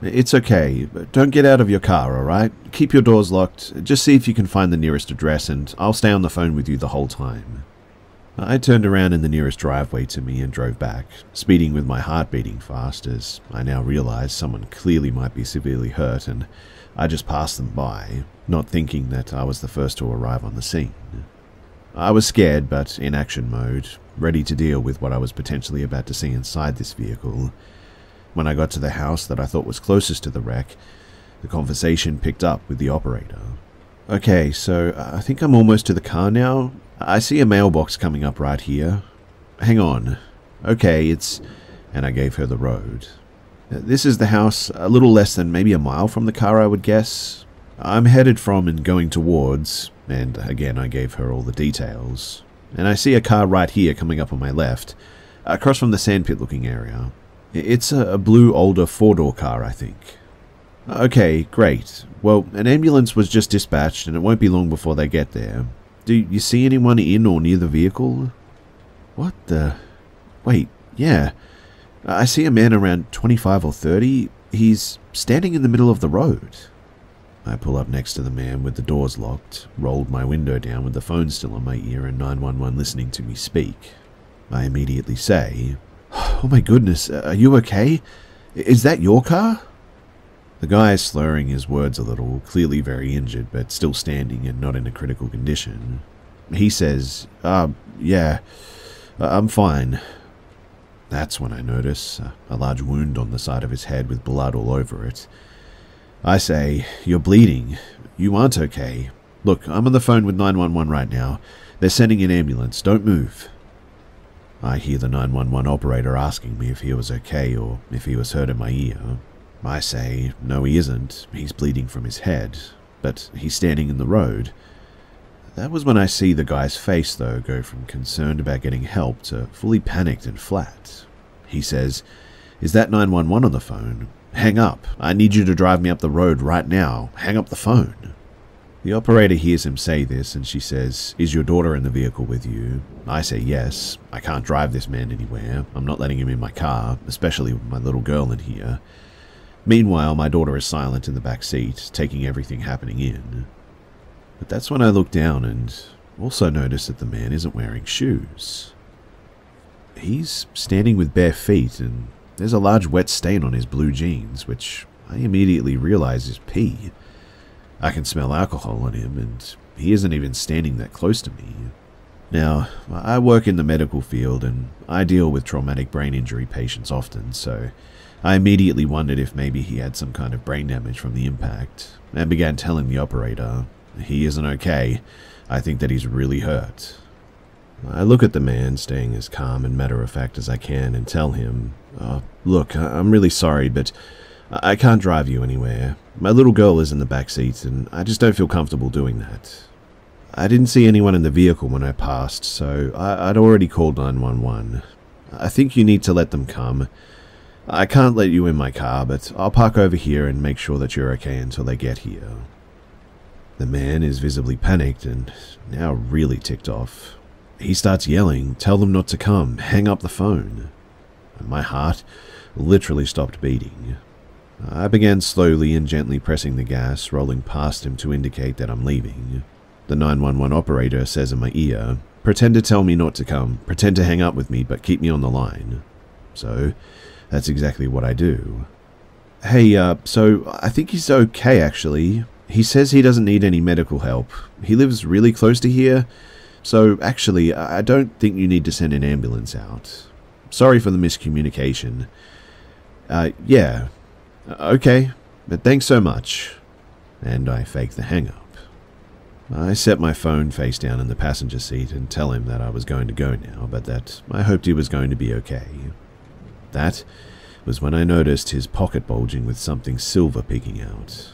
It's okay. Don't get out of your car, alright? Keep your doors locked. Just see if you can find the nearest address, and I'll stay on the phone with you the whole time. I turned around in the nearest driveway to me and drove back, speeding with my heart beating fast as I now realized someone clearly might be severely hurt, and I just passed them by, not thinking that I was the first to arrive on the scene. I was scared, but in action mode, ready to deal with what I was potentially about to see inside this vehicle. When I got to the house that I thought was closest to the wreck, the conversation picked up with the operator. Okay, so uh, I think I'm almost to the car now. I see a mailbox coming up right here. Hang on. Okay, it's. And I gave her the road. This is the house, a little less than maybe a mile from the car, I would guess. I'm headed from and going towards, and again I gave her all the details. And I see a car right here coming up on my left, across from the sandpit looking area. It's a blue older four-door car, I think. Okay, great. Well, an ambulance was just dispatched and it won't be long before they get there. Do you see anyone in or near the vehicle? What the... Wait, yeah. I see a man around 25 or 30. He's standing in the middle of the road. I pull up next to the man with the doors locked, rolled my window down with the phone still on my ear and 911 listening to me speak. I immediately say, Oh my goodness, are you okay? Is that your car? The guy is slurring his words a little, clearly very injured, but still standing and not in a critical condition. He says, Uh, yeah, I'm fine. That's when I notice a large wound on the side of his head with blood all over it. I say, You're bleeding. You aren't okay. Look, I'm on the phone with 911 right now. They're sending an ambulance. Don't move. I hear the 911 operator asking me if he was okay or if he was hurt in my ear. I say, no, he isn't. He's bleeding from his head, but he's standing in the road. That was when I see the guy's face, though, go from concerned about getting help to fully panicked and flat. He says, Is that 911 on the phone? Hang up. I need you to drive me up the road right now. Hang up the phone. The operator hears him say this and she says, Is your daughter in the vehicle with you? I say yes. I can't drive this man anywhere. I'm not letting him in my car, especially with my little girl in here. Meanwhile, my daughter is silent in the back seat, taking everything happening in. But that's when I look down and also notice that the man isn't wearing shoes. He's standing with bare feet, and there's a large wet stain on his blue jeans, which I immediately realize is pee. I can smell alcohol on him, and he isn't even standing that close to me. Now, I work in the medical field and I deal with traumatic brain injury patients often, so I immediately wondered if maybe he had some kind of brain damage from the impact and began telling the operator, He isn't okay. I think that he's really hurt. I look at the man, staying as calm and matter of fact as I can, and tell him, uh, Look, I'm really sorry, but I can't drive you anywhere. My little girl is in the back seat, and I just don't feel comfortable doing that. I didn't see anyone in the vehicle when I passed, so I, would already called 911. I think you need to let them come. I can't let you in my car, but I'll park over here and make sure that you're okay until they get here. The man is visibly panicked and now really ticked off. He starts yelling, Tell them not to come, hang up the phone. My heart literally stopped beating. I began slowly and gently pressing the gas, rolling past him to indicate that I'm leaving. The 911 operator says in my ear, Pretend to tell me not to come, pretend to hang up with me, but keep me on the line. So, that's exactly what I do. Hey, uh, so I think he's okay actually. He says he doesn't need any medical help. He lives really close to here, so actually, I don't think you need to send an ambulance out. Sorry for the miscommunication. Uh, yeah, Okay, but thanks so much. And I fake the hang up. I set my phone face down in the passenger seat and tell him that I was going to go now, but that I hoped he was going to be okay. That was when I noticed his pocket bulging with something silver peeking out.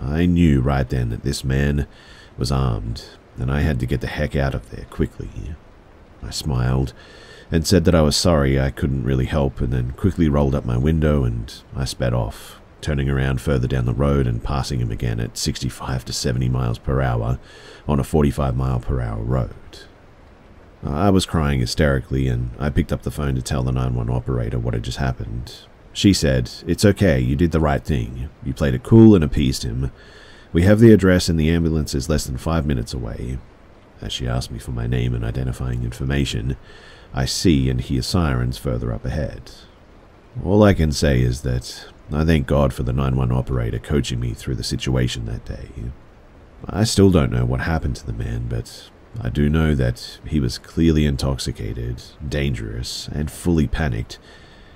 I knew right then that this man was armed, and I had to get the heck out of there quickly. I smiled and said that I was sorry I couldn't really help, and then quickly rolled up my window and I sped off, turning around further down the road and passing him again at 65 to 70 miles per hour on a 45 mile per hour road. I was crying hysterically, and I picked up the phone to tell the 911 operator what had just happened. She said, It's okay, you did the right thing. You played it cool and appeased him. We have the address, and the ambulance is less than five minutes away. As she asked me for my name and identifying information, I see and hear sirens further up ahead. All I can say is that I thank God for the 911 operator coaching me through the situation that day. I still don't know what happened to the man, but I do know that he was clearly intoxicated, dangerous, and fully panicked,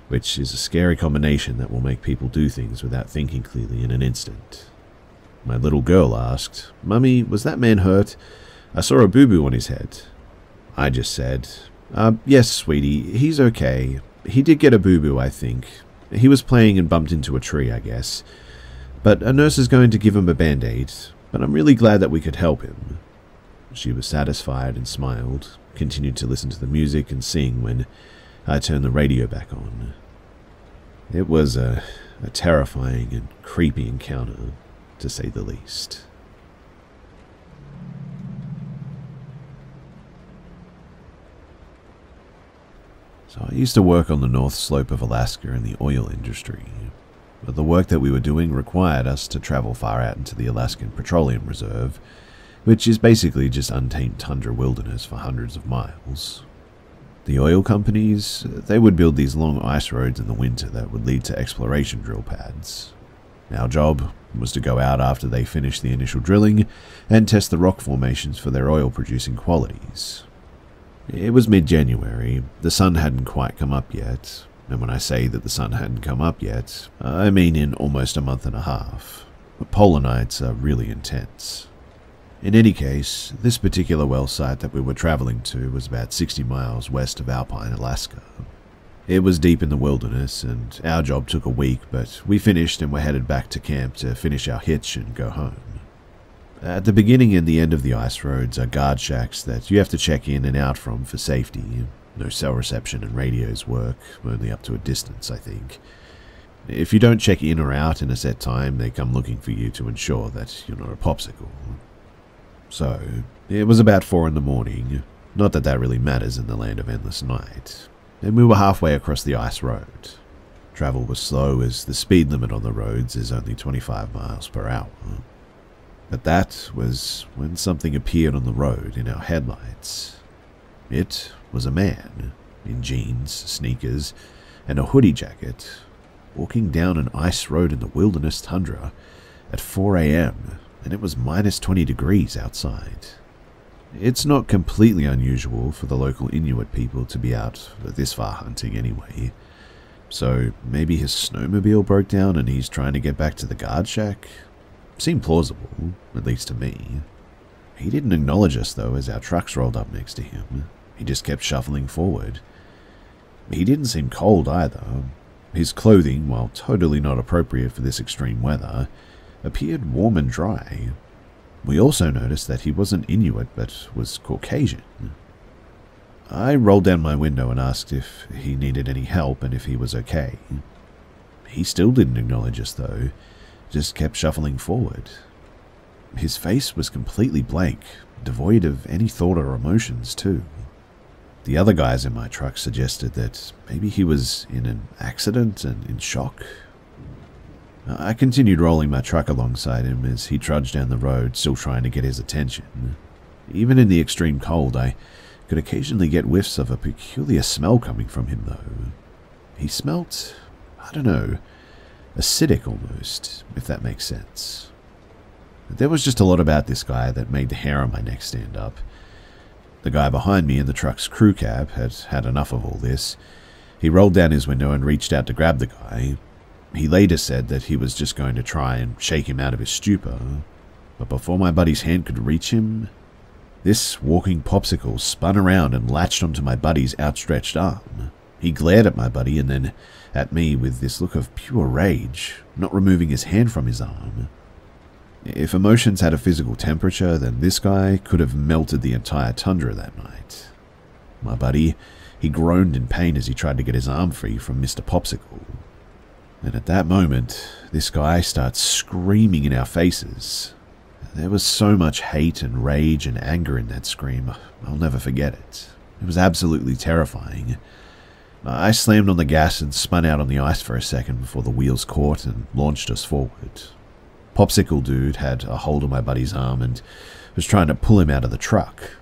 which is a scary combination that will make people do things without thinking clearly in an instant. My little girl asked, Mummy, was that man hurt? I saw a boo boo on his head. I just said, uh, yes, sweetie, he's okay. He did get a boo-boo, I think. He was playing and bumped into a tree, I guess. But a nurse is going to give him a band-aid, but I'm really glad that we could help him. She was satisfied and smiled, continued to listen to the music and sing when I turned the radio back on. It was a, a terrifying and creepy encounter, to say the least. So I used to work on the north slope of Alaska in the oil industry, but the work that we were doing required us to travel far out into the Alaskan Petroleum Reserve, which is basically just untamed tundra wilderness for hundreds of miles. The oil companies, they would build these long ice roads in the winter that would lead to exploration drill pads. Our job was to go out after they finished the initial drilling and test the rock formations for their oil producing qualities, it was mid January. The sun hadn't quite come up yet. And when I say that the sun hadn't come up yet, I mean in almost a month and a half. Polar nights are really intense. In any case, this particular well site that we were traveling to was about 60 miles west of Alpine, Alaska. It was deep in the wilderness, and our job took a week, but we finished and were headed back to camp to finish our hitch and go home. At the beginning and the end of the ice roads are guard shacks that you have to check in and out from for safety. No cell reception and radios work, only up to a distance, I think. If you don't check in or out in a set time, they come looking for you to ensure that you're not a popsicle. So, it was about four in the morning. Not that that really matters in the land of endless night. And we were halfway across the ice road. Travel was slow as the speed limit on the roads is only 25 miles per hour. But that was when something appeared on the road in our headlights. It was a man, in jeans, sneakers, and a hoodie jacket, walking down an ice road in the wilderness tundra at 4 a.m. and it was minus 20 degrees outside. It's not completely unusual for the local Inuit people to be out this far hunting anyway. So maybe his snowmobile broke down and he's trying to get back to the guard shack? Seemed plausible, at least to me. He didn't acknowledge us though as our trucks rolled up next to him. He just kept shuffling forward. He didn't seem cold either. His clothing, while totally not appropriate for this extreme weather, appeared warm and dry. We also noticed that he wasn't Inuit but was Caucasian. I rolled down my window and asked if he needed any help and if he was okay. He still didn't acknowledge us though, just kept shuffling forward. His face was completely blank, devoid of any thought or emotions too. The other guys in my truck suggested that maybe he was in an accident and in shock. I continued rolling my truck alongside him as he trudged down the road, still trying to get his attention. Even in the extreme cold, I could occasionally get whiffs of a peculiar smell coming from him, though. He smelt, I don't know, acidic almost, if that makes sense. There was just a lot about this guy that made the hair on my neck stand up. The guy behind me in the truck's crew cab had had enough of all this. He rolled down his window and reached out to grab the guy. He later said that he was just going to try and shake him out of his stupor. But before my buddy's hand could reach him, this walking popsicle spun around and latched onto my buddy's outstretched arm. He glared at my buddy and then at me with this look of pure rage, not removing his hand from his arm. If emotions had a physical temperature, then this guy could have melted the entire tundra that night. My buddy, he groaned in pain as he tried to get his arm free from Mr. Popsicle. And at that moment, this guy starts screaming in our faces. There was so much hate and rage and anger in that scream, I'll never forget it. It was absolutely terrifying. I slammed on the gas and spun out on the ice for a second before the wheels caught and launched us forward. Popsicle Dude had a hold of my buddy's arm and was trying to pull him out of the truck.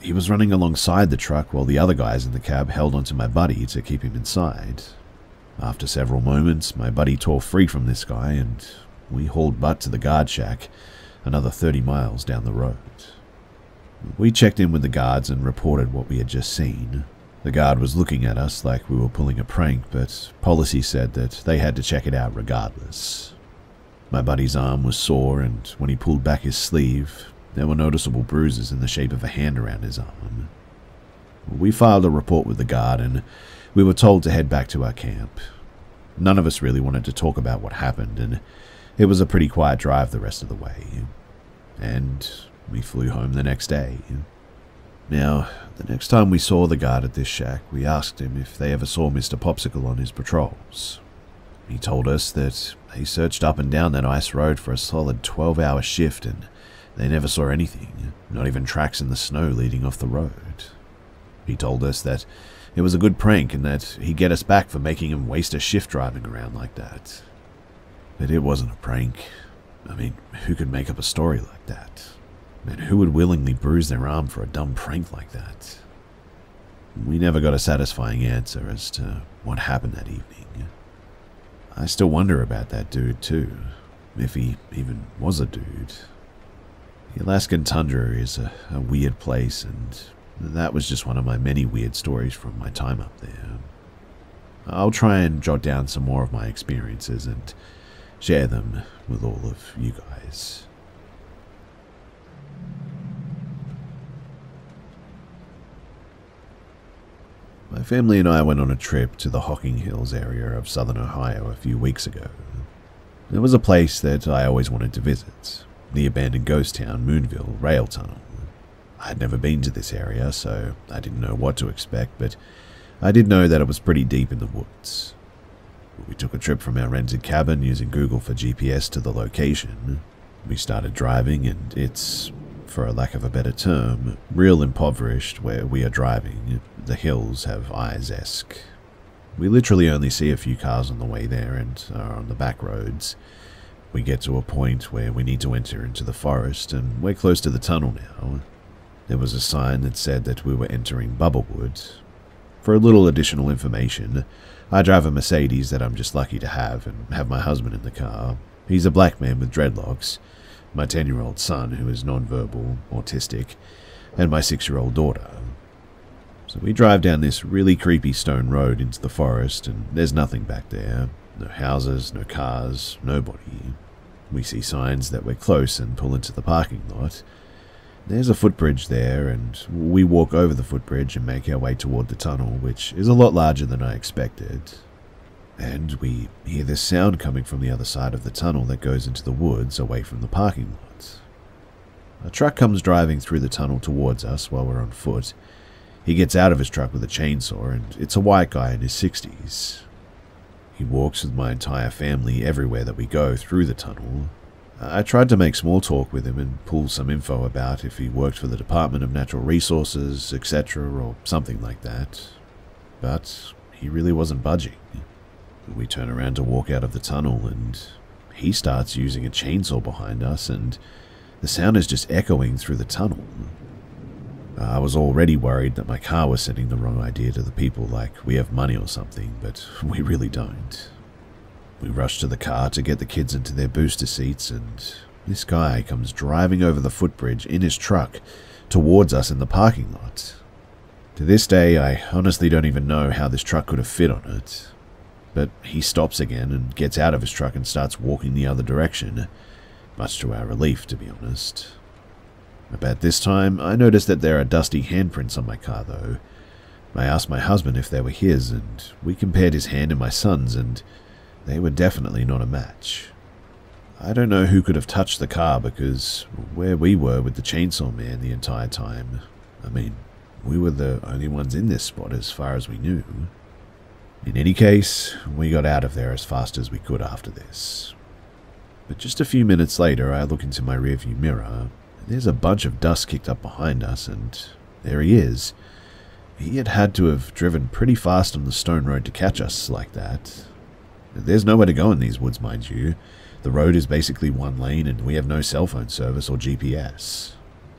He was running alongside the truck while the other guys in the cab held onto my buddy to keep him inside. After several moments, my buddy tore free from this guy and we hauled butt to the guard shack, another 30 miles down the road. We checked in with the guards and reported what we had just seen. The guard was looking at us like we were pulling a prank, but policy said that they had to check it out regardless. My buddy's arm was sore, and when he pulled back his sleeve, there were noticeable bruises in the shape of a hand around his arm. We filed a report with the guard, and we were told to head back to our camp. None of us really wanted to talk about what happened, and it was a pretty quiet drive the rest of the way. And we flew home the next day. Now, the next time we saw the guard at this shack, we asked him if they ever saw Mr. Popsicle on his patrols. He told us that they searched up and down that ice road for a solid 12 hour shift and they never saw anything, not even tracks in the snow leading off the road. He told us that it was a good prank in that he'd get us back for making him waste a shift driving around like that. But it wasn't a prank. I mean, who could make up a story like that? And who would willingly bruise their arm for a dumb prank like that? We never got a satisfying answer as to what happened that evening. I still wonder about that dude, too. If he even was a dude. The Alaskan tundra is a, a weird place, and that was just one of my many weird stories from my time up there. I'll try and jot down some more of my experiences and share them with all of you guys. My family and I went on a trip to the Hocking Hills area of southern Ohio a few weeks ago. It was a place that I always wanted to visit, the abandoned ghost town Moonville Rail Tunnel. I had never been to this area, so I didn't know what to expect, but I did know that it was pretty deep in the woods. We took a trip from our rented cabin using Google for GPS to the location. We started driving, and it's for a lack of a better term, real impoverished where we are driving. The hills have eyes esque. We literally only see a few cars on the way there and are on the back roads. We get to a point where we need to enter into the forest, and we're close to the tunnel now. There was a sign that said that we were entering Bubblewood. For a little additional information, I drive a Mercedes that I'm just lucky to have and have my husband in the car. He's a black man with dreadlocks, my 10 year old son, who is nonverbal, autistic, and my 6 year old daughter. So we drive down this really creepy stone road into the forest, and there's nothing back there no houses, no cars, nobody. We see signs that we're close and pull into the parking lot. There's a footbridge there, and we walk over the footbridge and make our way toward the tunnel, which is a lot larger than I expected. And we hear this sound coming from the other side of the tunnel that goes into the woods away from the parking lot. A truck comes driving through the tunnel towards us while we're on foot. He gets out of his truck with a chainsaw, and it's a white guy in his 60s. He walks with my entire family everywhere that we go through the tunnel. I tried to make small talk with him and pull some info about if he worked for the Department of Natural Resources, etc., or something like that. But he really wasn't budging. We turn around to walk out of the tunnel, and he starts using a chainsaw behind us, and the sound is just echoing through the tunnel. I was already worried that my car was sending the wrong idea to the people, like we have money or something, but we really don't. We rush to the car to get the kids into their booster seats, and this guy comes driving over the footbridge in his truck towards us in the parking lot. To this day, I honestly don't even know how this truck could have fit on it. But he stops again and gets out of his truck and starts walking the other direction, much to our relief, to be honest. About this time, I noticed that there are dusty handprints on my car, though. I asked my husband if they were his, and we compared his hand and my son's, and they were definitely not a match. I don't know who could have touched the car because where we were with the chainsaw man the entire time, I mean, we were the only ones in this spot as far as we knew. In any case, we got out of there as fast as we could after this. But just a few minutes later, I look into my rearview mirror there's a bunch of dust kicked up behind us, and there he is. He had had to have driven pretty fast on the stone road to catch us like that. There's nowhere to go in these woods, mind you. The road is basically one lane, and we have no cell phone service or GPS.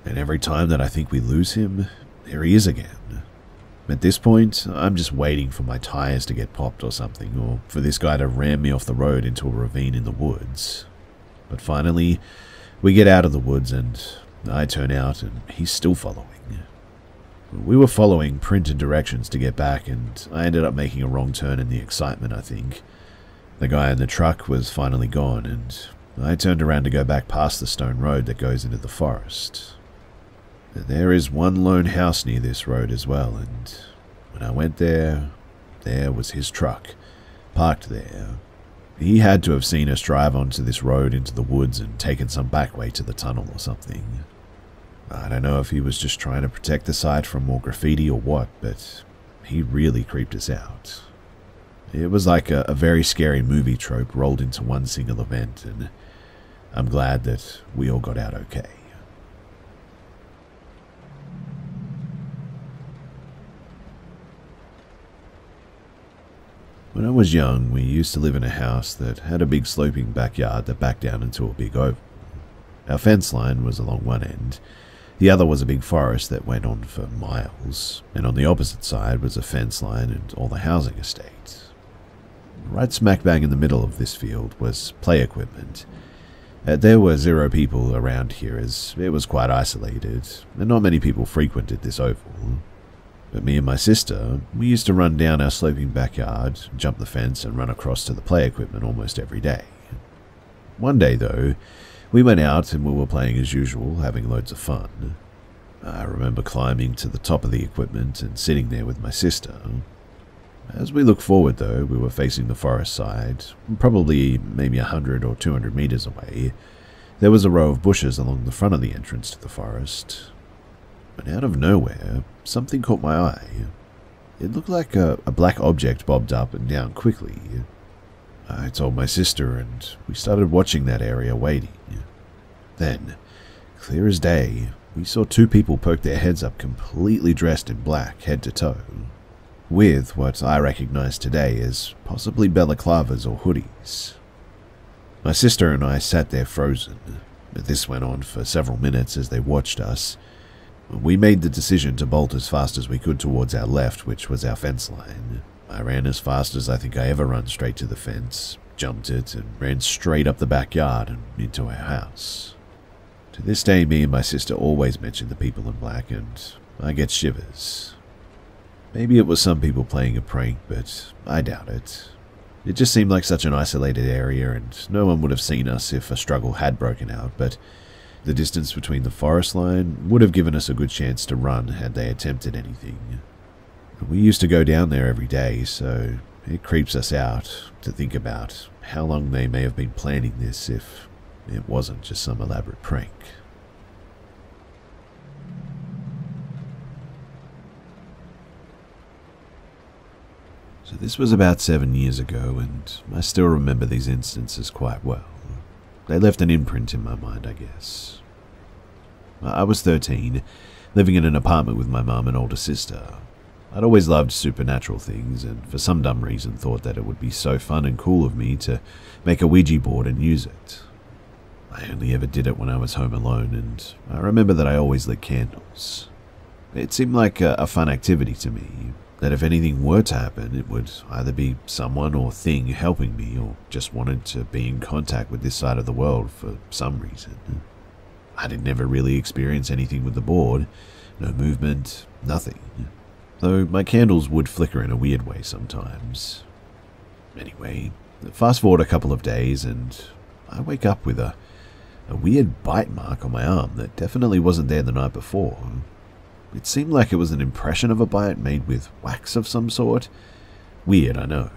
And every time that I think we lose him, there he is again. At this point, I'm just waiting for my tires to get popped or something, or for this guy to ram me off the road into a ravine in the woods. But finally, we get out of the woods and I turn out and he's still following. We were following printed directions to get back and I ended up making a wrong turn in the excitement, I think. The guy in the truck was finally gone and I turned around to go back past the stone road that goes into the forest. There is one lone house near this road as well, and when I went there, there was his truck, parked there, he had to have seen us drive onto this road into the woods and taken some back way to the tunnel or something. I don't know if he was just trying to protect the site from more graffiti or what, but he really creeped us out. It was like a, a very scary movie trope rolled into one single event, and I'm glad that we all got out okay. When I was young, we used to live in a house that had a big sloping backyard that backed down into a big oval. Our fence line was along one end, the other was a big forest that went on for miles, and on the opposite side was a fence line and all the housing estates. Right smack bang in the middle of this field was play equipment. Uh, there were zero people around here as it was quite isolated, and not many people frequented this oval. But me and my sister, we used to run down our sloping backyard, jump the fence, and run across to the play equipment almost every day. One day, though, we went out and we were playing as usual, having loads of fun. I remember climbing to the top of the equipment and sitting there with my sister. As we looked forward, though, we were facing the forest side, probably maybe a hundred or two hundred meters away. There was a row of bushes along the front of the entrance to the forest, but out of nowhere, something caught my eye. It looked like a, a black object bobbed up and down quickly. I told my sister, and we started watching that area waiting. Then, clear as day, we saw two people poke their heads up completely dressed in black, head to toe, with what I recognize today as possibly balaclavas or hoodies. My sister and I sat there frozen. This went on for several minutes as they watched us, we made the decision to bolt as fast as we could towards our left, which was our fence line. I ran as fast as I think I ever run straight to the fence, jumped it, and ran straight up the backyard and into our house. To this day, me and my sister always mention the people in black, and I get shivers. Maybe it was some people playing a prank, but I doubt it. It just seemed like such an isolated area, and no one would have seen us if a struggle had broken out, but the distance between the forest line would have given us a good chance to run had they attempted anything. We used to go down there every day, so it creeps us out to think about how long they may have been planning this if it wasn't just some elaborate prank. So this was about seven years ago, and I still remember these instances quite well. They left an imprint in my mind, I guess. I was 13, living in an apartment with my mum and older sister. I'd always loved supernatural things, and for some dumb reason thought that it would be so fun and cool of me to make a Ouija board and use it. I only ever did it when I was home alone, and I remember that I always lit candles. It seemed like a, a fun activity to me, that if anything were to happen, it would either be someone or thing helping me, or just wanted to be in contact with this side of the world for some reason. I did never really experience anything with the board, no movement, nothing though my candles would flicker in a weird way sometimes. Anyway, fast forward a couple of days and I wake up with a, a weird bite mark on my arm that definitely wasn't there the night before. It seemed like it was an impression of a bite made with wax of some sort. Weird, I know.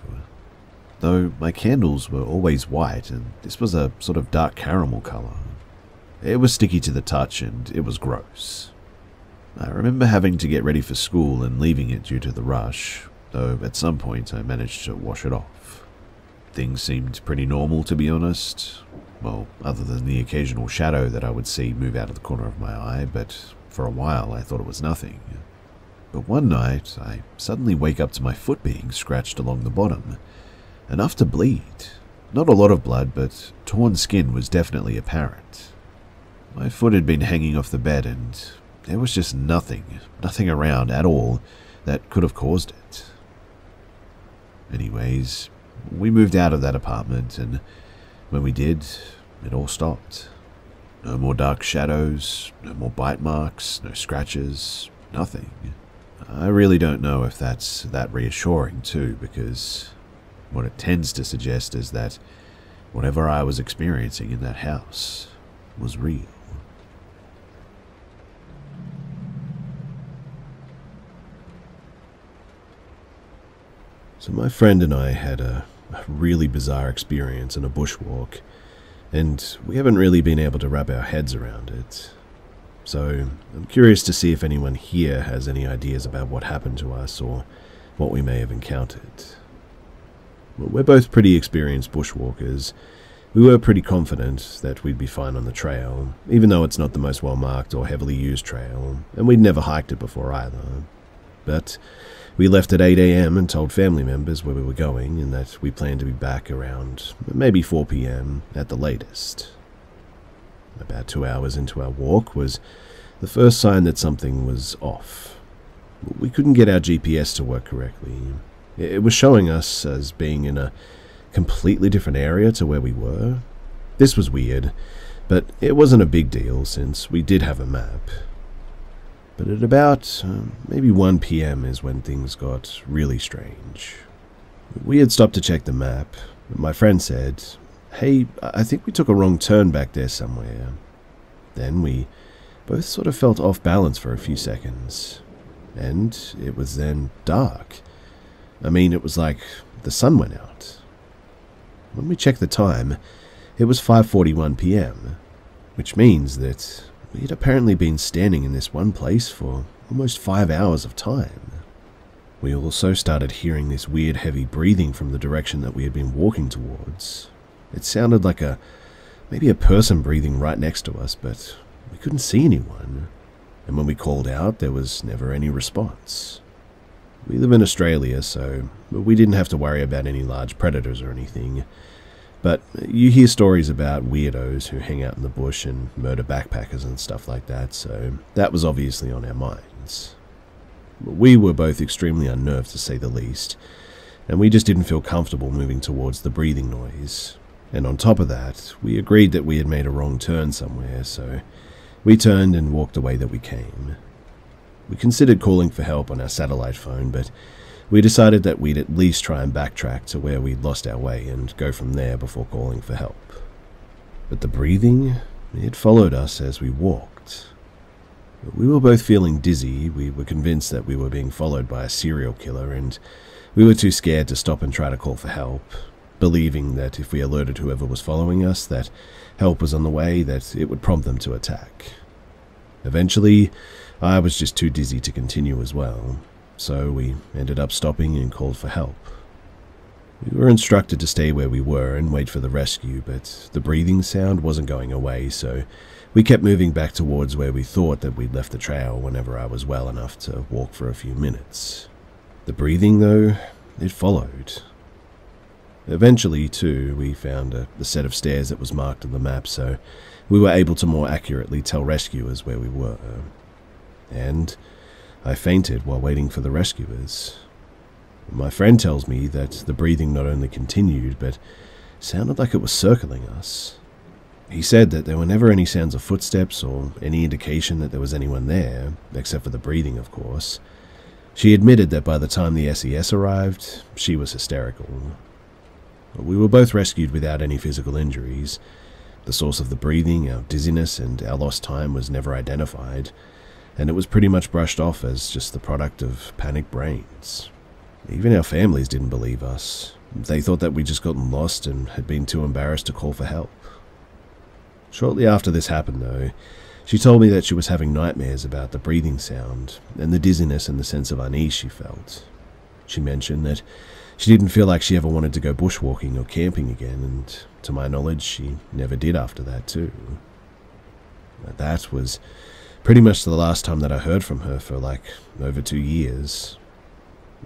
Though my candles were always white, and this was a sort of dark caramel colour. It was sticky to the touch, and it was gross. I remember having to get ready for school and leaving it due to the rush, though at some point I managed to wash it off. Things seemed pretty normal, to be honest. Well, other than the occasional shadow that I would see move out of the corner of my eye, but for a while I thought it was nothing. But one night, I suddenly wake up to my foot being scratched along the bottom, enough to bleed. Not a lot of blood, but torn skin was definitely apparent. My foot had been hanging off the bed, and there was just nothing, nothing around at all that could have caused it. Anyways, we moved out of that apartment, and when we did, it all stopped. No more dark shadows, no more bite marks, no scratches, nothing. I really don't know if that's that reassuring, too, because what it tends to suggest is that whatever I was experiencing in that house was real. So, my friend and I had a, really bizarre experience in a bushwalk, and we haven't really been able to wrap our heads around it. So, I'm curious to see if anyone here has any ideas about what happened to us or what we may have encountered. Well, we're both pretty experienced bushwalkers. We were pretty confident that we'd be fine on the trail, even though it's not the most well marked or heavily used trail, and we'd never hiked it before either. But we left at 8 a.m. and told family members where we were going and that we planned to be back around maybe 4 p.m. at the latest. About two hours into our walk was the first sign that something was off. We couldn't get our GPS to work correctly. It was showing us as being in a completely different area to where we were. This was weird, but it wasn't a big deal since we did have a map. But at about uh, maybe 1 pm is when things got really strange. We had stopped to check the map. My friend said, Hey, I think we took a wrong turn back there somewhere. Then we both sort of felt off balance for a few seconds. And it was then dark. I mean, it was like the sun went out. When we checked the time, it was 5:41 p.m., which means that we had apparently been standing in this one place for almost five hours of time. We also started hearing this weird heavy breathing from the direction that we had been walking towards. It sounded like a maybe a person breathing right next to us, but we couldn't see anyone. And when we called out, there was never any response. We live in Australia, so we didn't have to worry about any large predators or anything. But you hear stories about weirdos who hang out in the bush and murder backpackers and stuff like that, so that was obviously on our minds. We were both extremely unnerved to say the least, and we just didn't feel comfortable moving towards the breathing noise. And on top of that, we agreed that we had made a wrong turn somewhere, so We turned and walked the way that we came. We considered calling for help on our satellite phone, but we decided that we'd at least try and backtrack to where we'd lost our way and go from there before calling for help. But the breathing, it followed us as we walked. We were both feeling dizzy, we were convinced that we were being followed by a serial killer, and we were too scared to stop and try to call for help, believing that if we alerted whoever was following us that help was on the way, that it would prompt them to attack. Eventually, I was just too dizzy to continue as well, so we ended up stopping and called for help. We were instructed to stay where we were and wait for the rescue, but the breathing sound wasn't going away, so we kept moving back towards where we thought that we'd left the trail whenever I was well enough to walk for a few minutes. The breathing, though, it followed. Eventually, too, we found a, a set of stairs that was marked on the map, so we were able to more accurately tell rescuers where we were. And I fainted while waiting for the rescuers. My friend tells me that the breathing not only continued, but sounded like it was circling us. He said that there were never any sounds of footsteps or any indication that there was anyone there, except for the breathing, of course. She admitted that by the time the SES arrived, she was hysterical. We were both rescued without any physical injuries. The source of the breathing, our dizziness, and our lost time was never identified, and it was pretty much brushed off as just the product of panic brains. Even our families didn't believe us. They thought that we'd just gotten lost and had been too embarrassed to call for help. Shortly after this happened, though, she told me that she was having nightmares about the breathing sound and the dizziness and the sense of unease she felt. She mentioned that she didn't feel like she ever wanted to go bushwalking or camping again, and to my knowledge, she never did after that, too. That was pretty much the last time that I heard from her for like over two years,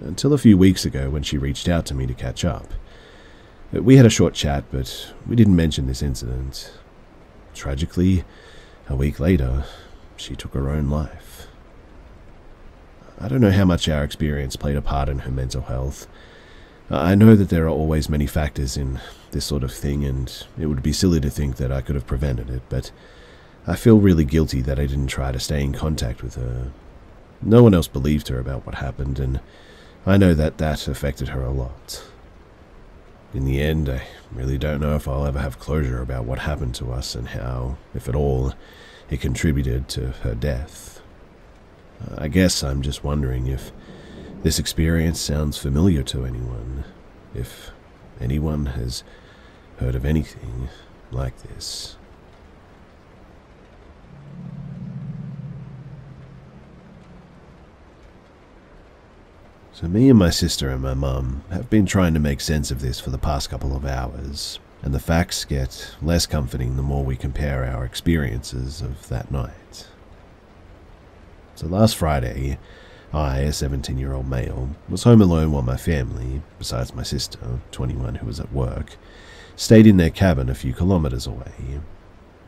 until a few weeks ago when she reached out to me to catch up. Uh, we had a short chat, but we didn't mention this incident. Tragically, a week later, she took her own life. I don't know how much our experience played a part in her mental health. I know that there are always many factors in this sort of thing, and it would be silly to think that I could have prevented it, but I feel really guilty that I didn't try to stay in contact with her. No one else believed her about what happened, and I know that that affected her a lot. In the end, I really don't know if I'll ever have closure about what happened to us and how, if at all, it contributed to her death. I guess I'm just wondering if this experience sounds familiar to anyone, if anyone has heard of anything like this. So, me and my sister and my mum have been trying to make sense of this for the past couple of hours, and the facts get less comforting the more we compare our experiences of that night. So, last Friday, I, a 17 year old male, was home alone while my family, besides my sister, 21, who was at work, stayed in their cabin a few kilometers away.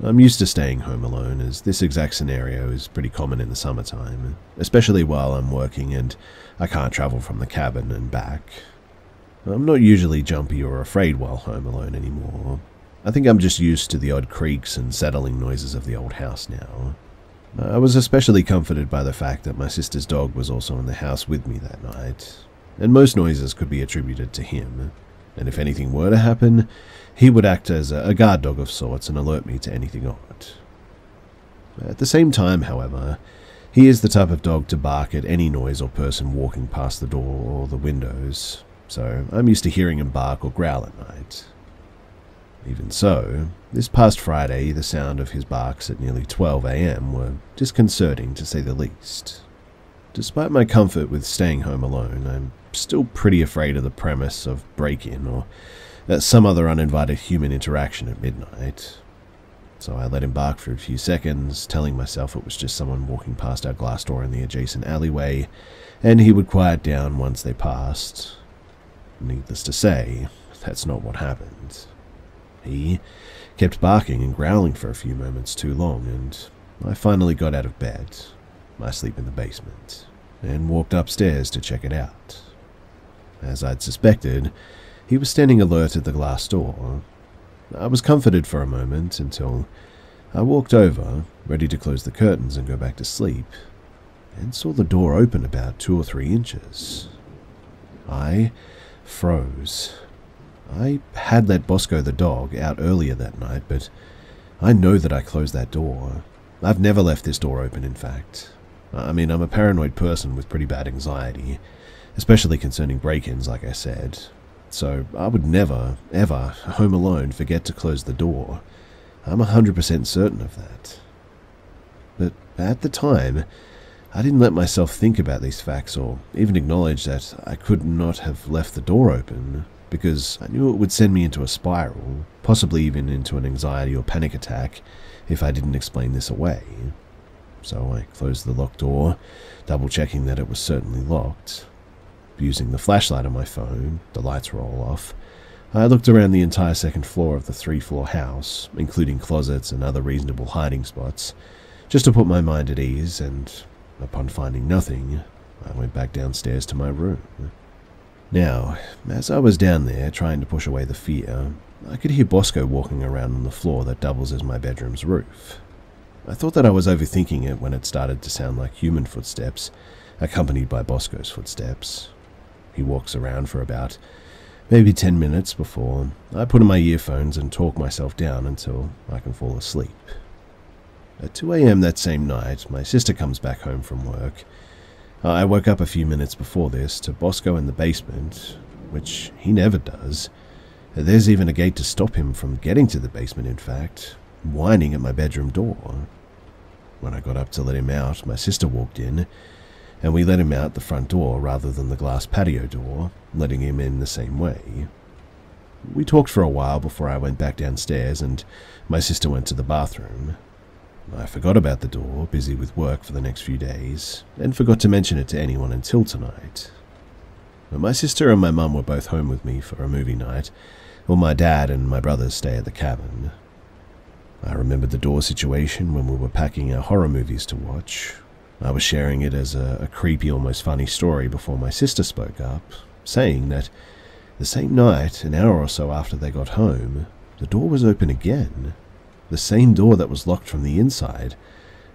I'm used to staying home alone, as this exact scenario is pretty common in the summertime, especially while I'm working and I can't travel from the cabin and back. I'm not usually jumpy or afraid while home alone anymore. I think I'm just used to the odd creaks and settling noises of the old house now. I was especially comforted by the fact that my sister's dog was also in the house with me that night, and most noises could be attributed to him, and if anything were to happen, he would act as a guard dog of sorts and alert me to anything odd. At the same time, however, he is the type of dog to bark at any noise or person walking past the door or the windows, so I'm used to hearing him bark or growl at night. Even so, this past Friday, the sound of his barks at nearly 12 am were disconcerting to say the least. Despite my comfort with staying home alone, I'm still pretty afraid of the premise of break in or Uh, some other uninvited human interaction at midnight. So I let him bark for a few seconds, telling myself it was just someone walking past our glass door in the adjacent alleyway, and he would quiet down once they passed. Needless to say, that's not what happened. He kept barking and growling for a few moments too long, and I finally got out of bed, I sleep in the basement, and walked upstairs to check it out. As I'd suspected, he was standing alert at the glass door. I was comforted for a moment until I walked over, ready to close the curtains and go back to sleep, and saw the door open about two or three inches. I froze. I had let Bosco the dog out earlier that night, but I know that I closed that door. I've never left this door open, in fact. I mean, I'm a paranoid person with pretty bad anxiety, especially concerning break ins, like I said. So I would never, ever, home alone, forget to close the door. I'm 100% certain of that. But at the time, I didn't let myself think about these facts or even acknowledge that I could not have left the door open because I knew it would send me into a spiral, possibly even into an anxiety or panic attack if I didn't explain this away. So I closed the locked door, double checking that it was certainly locked. Using the flashlight on my phone, the lights were all off, I looked around the entire second floor of the three floor house, including closets and other reasonable hiding spots, just to put my mind at ease, and upon finding nothing, I went back downstairs to my room. Now, as I was down there trying to push away the fear, I could hear Bosco walking around on the floor that doubles as my bedroom's roof. I thought that I was overthinking it when it started to sound like human footsteps, accompanied by Bosco's footsteps. He walks around for about maybe 10 minutes before I put in my earphones and talk myself down until I can fall asleep. At 2 a.m. that same night, my sister comes back home from work. I woke up a few minutes before this to Bosco in the basement, which he never does. There's even a gate to stop him from getting to the basement, in fact, whining at my bedroom door. When I got up to let him out, my sister walked in and we let him out the front door rather than the glass patio door, letting him in the same way. We talked for a while before I went back downstairs and my sister went to the bathroom. I forgot about the door, busy with work for the next few days, and forgot to mention it to anyone until tonight. My sister and my mum were both home with me for a movie night, while my dad and my brothers stay at the cabin. I remembered the door situation when we were packing our horror movies to watch, I was sharing it as a, a creepy, almost funny story before my sister spoke up, saying that the same night, an hour or so after they got home, the door was open again. The same door that was locked from the inside,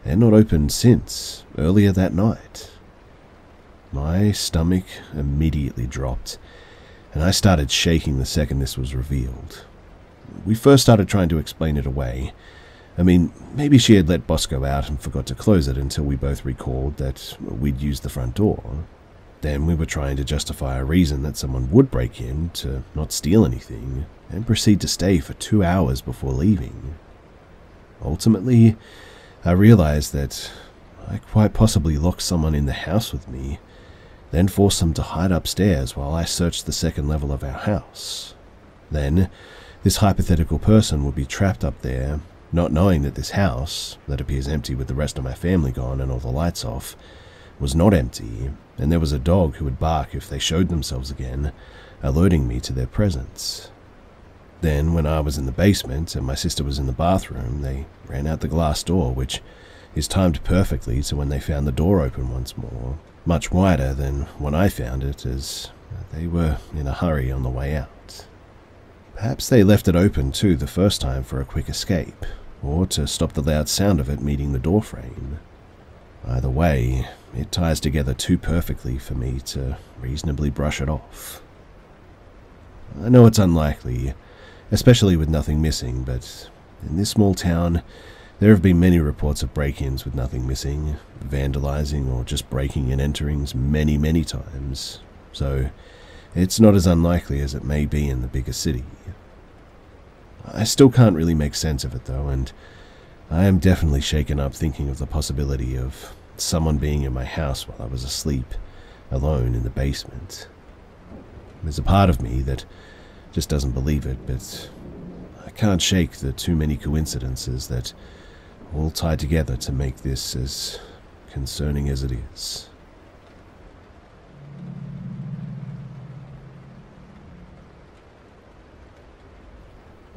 and not opened since, earlier that night. My stomach immediately dropped, and I started shaking the second this was revealed. We first started trying to explain it away, I mean, maybe she had let Bosco out and forgot to close it until we both recalled that we'd used the front door. Then we were trying to justify a reason that someone would break in to not steal anything and proceed to stay for two hours before leaving. Ultimately, I realized that I quite possibly locked someone in the house with me, then forced them to hide upstairs while I searched the second level of our house. Then, this hypothetical person would be trapped up there not knowing that this house, that appears empty with the rest of my family gone and all the lights off, was not empty, and there was a dog who would bark if they showed themselves again, alerting me to their presence. Then, when I was in the basement and my sister was in the bathroom, they ran out the glass door, which is timed perfectly to when they found the door open once more, much wider than when I found it, as they were in a hurry on the way out. Perhaps they left it open too the first time for a quick escape, or to stop the loud sound of it meeting the doorframe. Either way, it ties together too perfectly for me to reasonably brush it off. I know it's unlikely, especially with nothing missing, but in this small town, there have been many reports of break ins with nothing missing, vandalizing, or just breaking and enterings many, many times, so it's not as unlikely as it may be in the bigger city. I still can't really make sense of it though, and I am definitely shaken up thinking of the possibility of someone being in my house while I was asleep, alone in the basement. There's a part of me that just doesn't believe it, but I can't shake the too many coincidences that all tie together to make this as concerning as it is.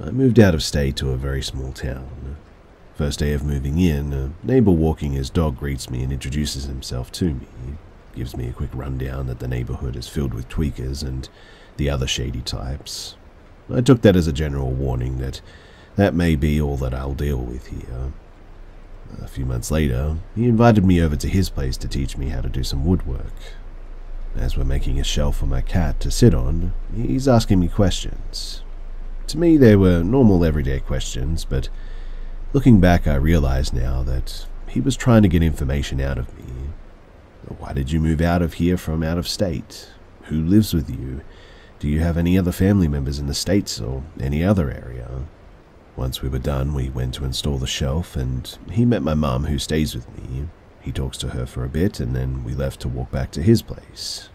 I moved out of state to a very small town. First day of moving in, a neighbor walking his dog greets me and introduces himself to me. Gives me a quick rundown that the neighborhood is filled with tweakers and the other shady types. I took that as a general warning that that may be all that I'll deal with here. A few months later, he invited me over to his place to teach me how to do some woodwork. As we're making a shelf for my cat to sit on, he's asking me questions. To me, they were normal everyday questions, but looking back, I realize now that he was trying to get information out of me. Why did you move out of here from out of state? Who lives with you? Do you have any other family members in the States or any other area? Once we were done, we went to install the shelf, and he met my mum, who stays with me. He talks to her for a bit, and then we left to walk back to his place.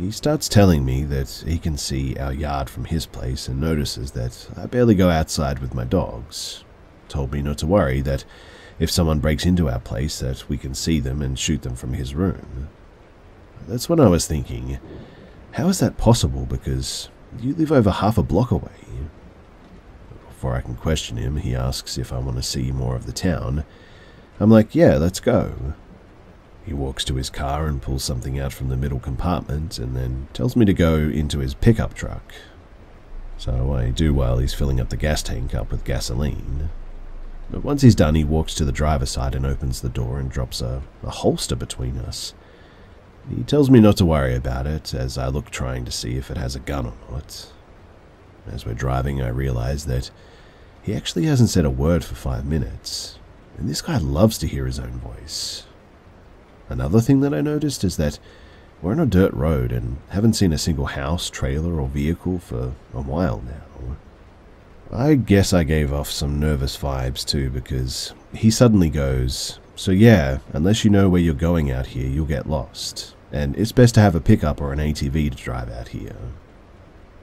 He starts telling me that he can see our yard from his place and notices that I barely go outside with my dogs. Told me not to worry, that if someone breaks into our place, that we can see them and shoot them from his room. That's when I was thinking, how is that possible? Because you live over half a block away. Before I can question him, he asks if I want to see more of the town. I'm like, yeah, let's go. He walks to his car and pulls something out from the middle compartment and then tells me to go into his pickup truck. So I do while he's filling up the gas tank up with gasoline. But once he's done, he walks to the driver's side and opens the door and drops a, a holster between us. He tells me not to worry about it as I look trying to see if it has a gun or not. As we're driving, I realize that he actually hasn't said a word for five minutes, and this guy loves to hear his own voice. Another thing that I noticed is that we're on a dirt road and haven't seen a single house, trailer, or vehicle for a while now. I guess I gave off some nervous vibes too because he suddenly goes, So, yeah, unless you know where you're going out here, you'll get lost, and it's best to have a pickup or an ATV to drive out here.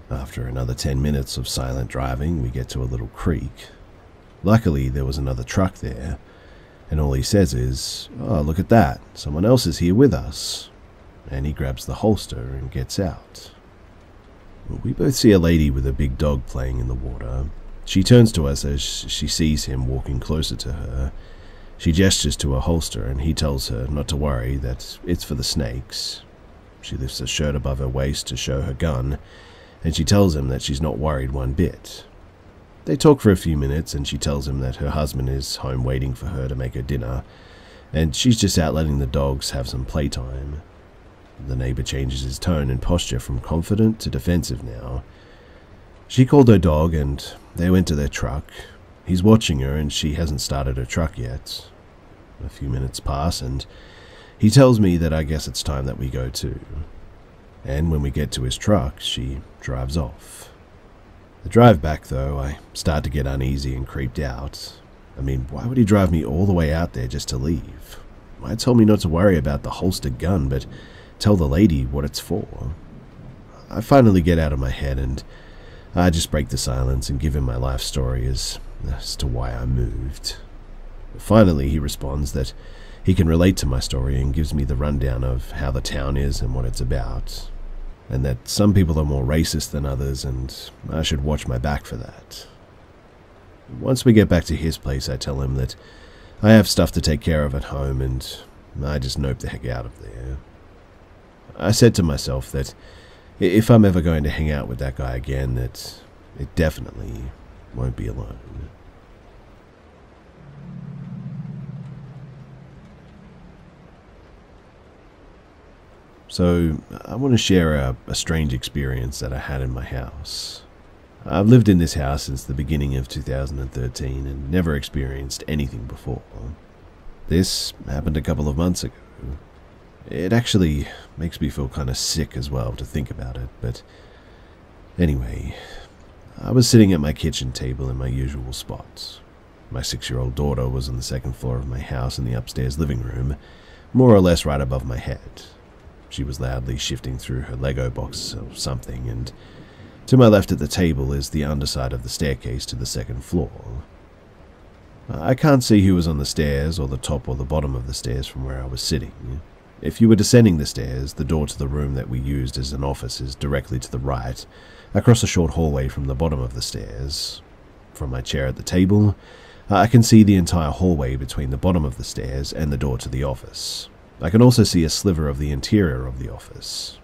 After another 10 minutes of silent driving, we get to a little creek. Luckily, there was another truck there, and all he says is, Oh, look at that, someone else is here with us. And he grabs the holster and gets out. We both see a lady with a big dog playing in the water. She turns to us as she sees him walking closer to her. She gestures to a holster and he tells her not to worry, that it's for the snakes. She lifts her shirt above her waist to show her gun and she tells him that she's not worried one bit. They talk for a few minutes, and she tells him that her husband is home waiting for her to make her dinner, and she's just out letting the dogs have some playtime. The neighbor changes his tone and posture from confident to defensive now. She called her dog, and they went to their truck. He's watching her, and she hasn't started her truck yet. A few minutes pass, and he tells me that I guess it's time that we go too and when we get to his truck, she drives off. The drive back, though, I start to get uneasy and creeped out. I mean, why would he drive me all the way out there just to leave? Why told me not to worry about the holstered gun, but tell the lady what it's for? I finally get out of my head and I just break the silence and give him my life story as, as to why I moved. Finally, he responds that he can relate to my story and gives me the rundown of how the town is and what it's about and that some people are more racist than others, and I should watch my back for that. Once we get back to his place, I tell him that I have stuff to take care of at home, and I just nope the heck out of there. I said to myself that if I'm ever going to hang out with that guy again, that it definitely won't be alone. So, I want to share a, a, strange experience that I had in my house. I've lived in this house since the beginning of 2013 and never experienced anything before. This happened a couple of months ago. It actually makes me feel kind of sick as well to think about it, but anyway, I was sitting at my kitchen table in my usual spot. My six year old daughter was on the second floor of my house in the upstairs living room, more or less right above my head. She was loudly shifting through her Lego box or something, and to my left at the table is the underside of the staircase to the second floor. I can't see who was on the stairs or the top or the bottom of the stairs from where I was sitting. If you were descending the stairs, the door to the room that we used as an office is directly to the right, across a short hallway from the bottom of the stairs. From my chair at the table, I can see the entire hallway between the bottom of the stairs and the door to the office. I can also see a sliver of the interior of the office.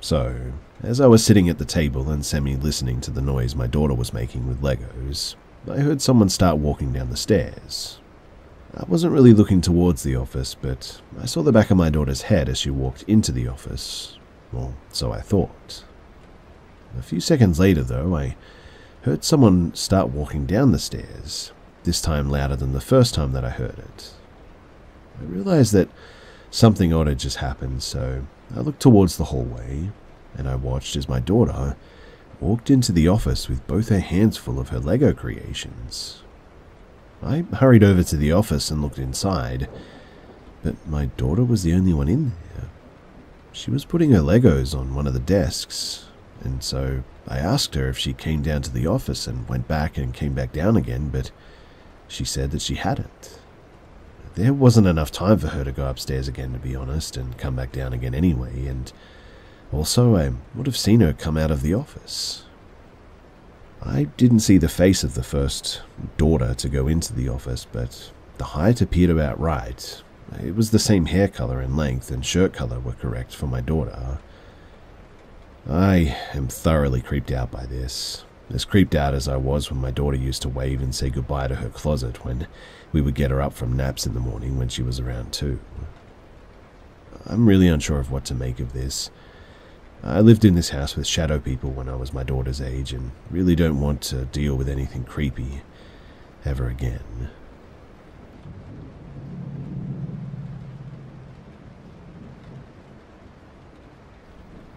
So, as I was sitting at the table and semi listening to the noise my daughter was making with Legos, I heard someone start walking down the stairs. I wasn't really looking towards the office, but I saw the back of my daughter's head as she walked into the office. Well, so I thought. A few seconds later, though, I heard someone start walking down the stairs, this time louder than the first time that I heard it. I realized that something odd had just happened, so I looked towards the hallway and I watched as my daughter walked into the office with both her hands full of her Lego creations. I hurried over to the office and looked inside, but my daughter was the only one in there. She was putting her Legos on one of the desks, and so I asked her if she came down to the office and went back and came back down again, but she said that she hadn't. There wasn't enough time for her to go upstairs again, to be honest, and come back down again anyway, and also I would have seen her come out of the office. I didn't see the face of the first daughter to go into the office, but the height appeared about right. It was the same hair color and length and shirt color were correct for my daughter. I am thoroughly creeped out by this. As creeped out as I was when my daughter used to wave and say goodbye to her closet when we would get her up from naps in the morning when she was around two. I'm really unsure of what to make of this. I lived in this house with shadow people when I was my daughter's age and really don't want to deal with anything creepy ever again.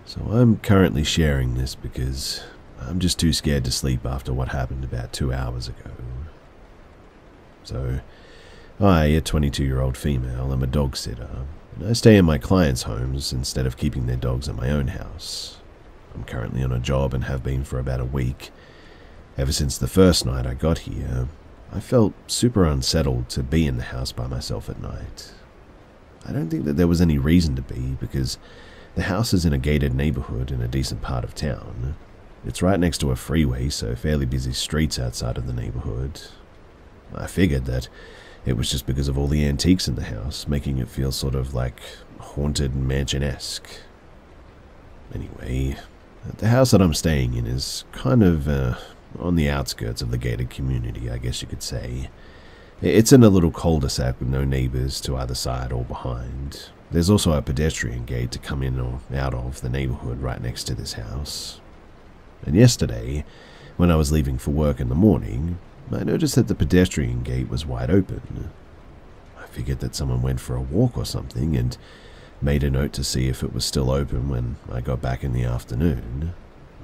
So I'm currently sharing this because I'm just too scared to sleep after what happened about two hours ago. So, I, a 22 year old female, am a dog sitter, and I stay in my clients' homes instead of keeping their dogs at my own house. I'm currently on a job and have been for about a week. Ever since the first night I got here, I felt super unsettled to be in the house by myself at night. I don't think that there was any reason to be because the house is in a gated neighborhood in a decent part of town. It's right next to a freeway, so fairly busy streets outside of the neighborhood. I figured that it was just because of all the antiques in the house, making it feel sort of like haunted mansion esque. Anyway, the house that I'm staying in is kind of uh, on the outskirts of the gated community, I guess you could say. It's in a little cul de sac with no neighbors to either side or behind. There's also a pedestrian gate to come in or out of the neighborhood right next to this house. And yesterday, when I was leaving for work in the morning, I noticed that the pedestrian gate was wide open. I figured that someone went for a walk or something and made a note to see if it was still open when I got back in the afternoon.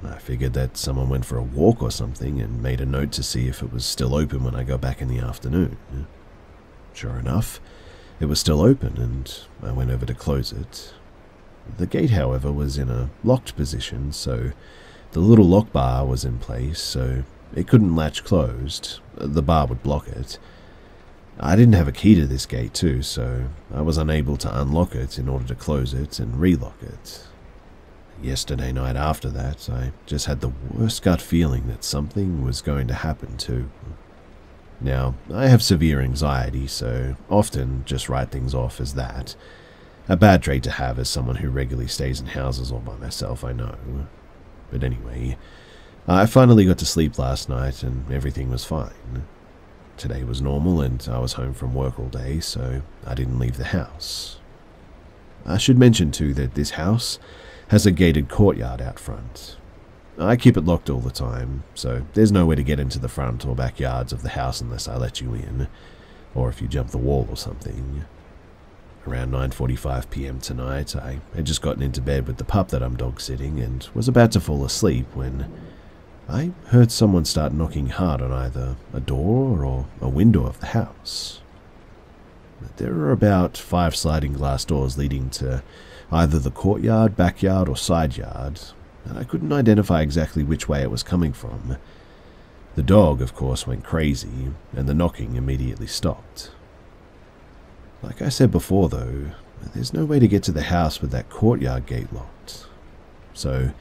I figured that someone went for a walk or something and made a note to see if it was still open when I got back in the afternoon. Sure enough, it was still open and I went over to close it. The gate, however, was in a locked position, so the little lock bar was in place, so it couldn't latch closed. The bar would block it. I didn't have a key to this gate too, so I was unable to unlock it in order to close it and relock it. Yesterday night after that, I just had the worst gut feeling that something was going to happen too. Now, I have severe anxiety, so often just write things off as that. A bad trait to have as someone who regularly stays in houses all by myself, I know. But anyway, I finally got to sleep last night and everything was fine. Today was normal and I was home from work all day, so I didn't leave the house. I should mention too that this house has a gated courtyard out front. I keep it locked all the time, so there's no way to get into the front or backyards of the house unless I let you in, or if you jump the wall or something. Around 9:45 p.m. tonight, I had just gotten into bed with the pup that I'm dog sitting and was about to fall asleep when I heard someone start knocking hard on either a door or a window of the house. There are about five sliding glass doors leading to either the courtyard, backyard, or side yard, and I couldn't identify exactly which way it was coming from. The dog, of course, went crazy, and the knocking immediately stopped. Like I said before, though, there's no way to get to the house with that courtyard gate locked. So,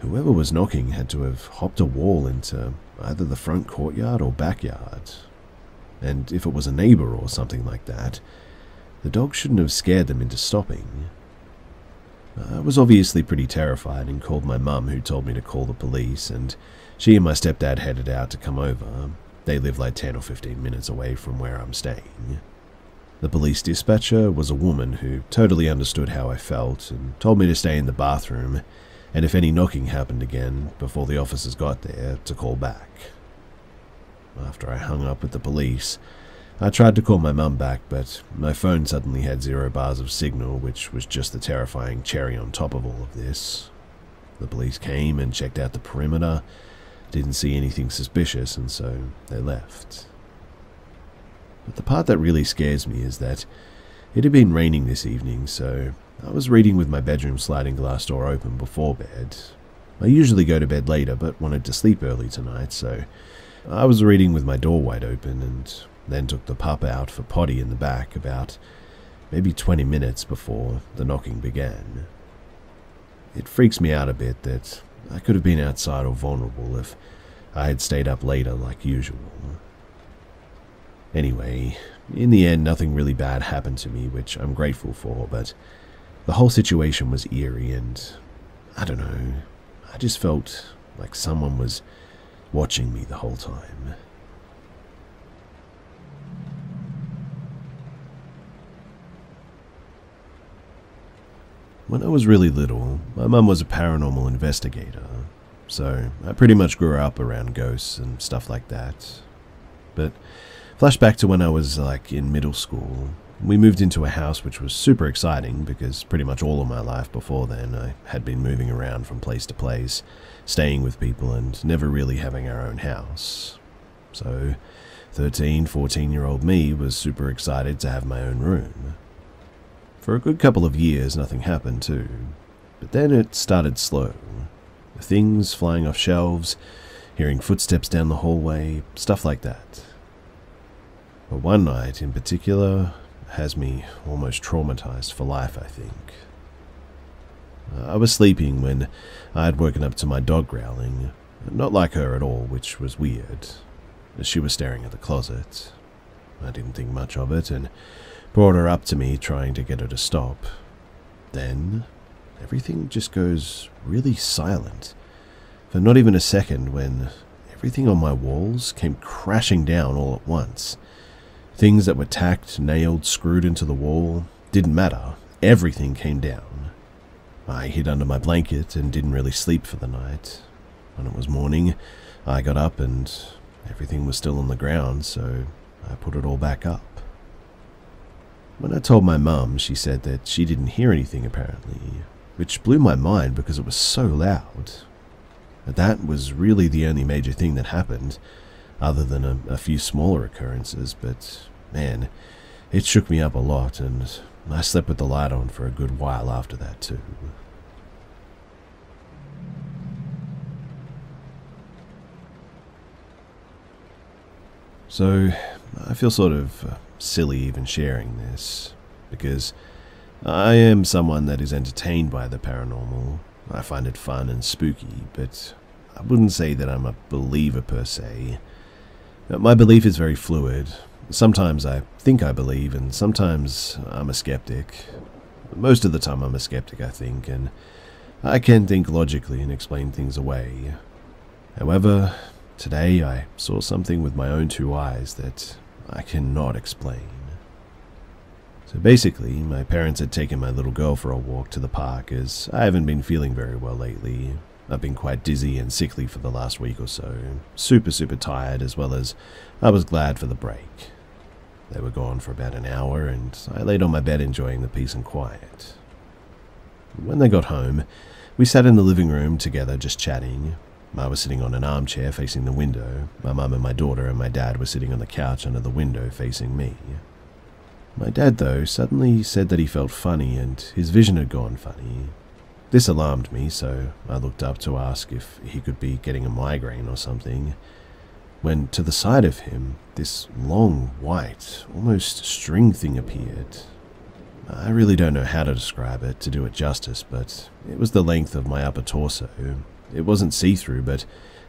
Whoever was knocking had to have hopped a wall into either the front courtyard or backyard. And if it was a neighbor or something like that, the dog shouldn't have scared them into stopping. I was obviously pretty terrified and called my mum, who told me to call the police, and she and my stepdad headed out to come over. They live like 10 or 15 minutes away from where I'm staying. The police dispatcher was a woman who totally understood how I felt and told me to stay in the bathroom, and if any knocking happened again before the officers got there, to call back. After I hung up with the police, I tried to call my mum back, but my phone suddenly had zero bars of signal, which was just the terrifying cherry on top of all of this. The police came and checked out the perimeter, didn't see anything suspicious, and so they left. But the part that really scares me is that it had been raining this evening, so I was reading with my bedroom sliding glass door open before bed. I usually go to bed later, but wanted to sleep early tonight, so I was reading with my door wide open and then took the pup out for potty in the back about maybe 20 minutes before the knocking began. It freaks me out a bit that I could have been outside or vulnerable if I had stayed up later like usual. Anyway, in the end, nothing really bad happened to me, which I'm grateful for, but the whole situation was eerie and I don't know, I just felt like someone was watching me the whole time. When I was really little, my mum was a paranormal investigator, so I pretty much grew up around ghosts and stuff like that. But flashback to when I was like in middle school, we moved into a house which was super exciting because pretty much all of my life before then I had been moving around from place to place, staying with people and never really having our own house. So 13, 14 year old me was super excited to have my own room. For a good couple of years, nothing happened too. But then it started slow. Things flying off shelves, hearing footsteps down the hallway, stuff like that. But one night in particular has me almost traumatized for life, I think. Uh, I was sleeping when I had woken up to my dog growling, not like her at all, which was weird. She was staring at the closet. I didn't think much of it, and brought her up to me, trying to get her to stop. Then, everything just goes really silent for not even a second when everything on my walls came crashing down all at once. Things that were tacked, nailed, screwed into the wall didn't matter. Everything came down. I hid under my blanket and didn't really sleep for the night. When it was morning, I got up and everything was still on the ground, so I put it all back up. When I told my mum, she said that she didn't hear anything apparently, which blew my mind because it was so loud. But that was really the only major thing that happened, other than a, a few smaller occurrences, but man, it shook me up a lot, and I slept with the light on for a good while after that, too. So, I feel sort of uh, silly even sharing this, because I am someone that is entertained by the paranormal. I find it fun and spooky, but I wouldn't say that I'm a believer per se. My belief is very fluid. Sometimes I think I believe, and sometimes I'm a skeptic. Most of the time I'm a skeptic, I think, and I can think logically and explain things away. However, today I saw something with my own two eyes that I cannot explain. So basically, my parents had taken my little girl for a walk to the park as I haven't been feeling very well lately. I've been quite dizzy and sickly for the last week or so, super, super tired, as well as I was glad for the break. They were gone for about an hour, and I laid on my bed enjoying the peace and quiet. When they got home, we sat in the living room together just chatting, I was sitting on an armchair facing the window. My mum and my daughter and my dad were sitting on the couch under the window facing me. My dad, though, suddenly said that he felt funny and his vision had gone funny. This alarmed me, so I looked up to ask if he could be getting a migraine or something. When to the side of him, this long, white, almost string thing appeared. I really don't know how to describe it to do it justice, but it was the length of my upper torso, it wasn't see through, but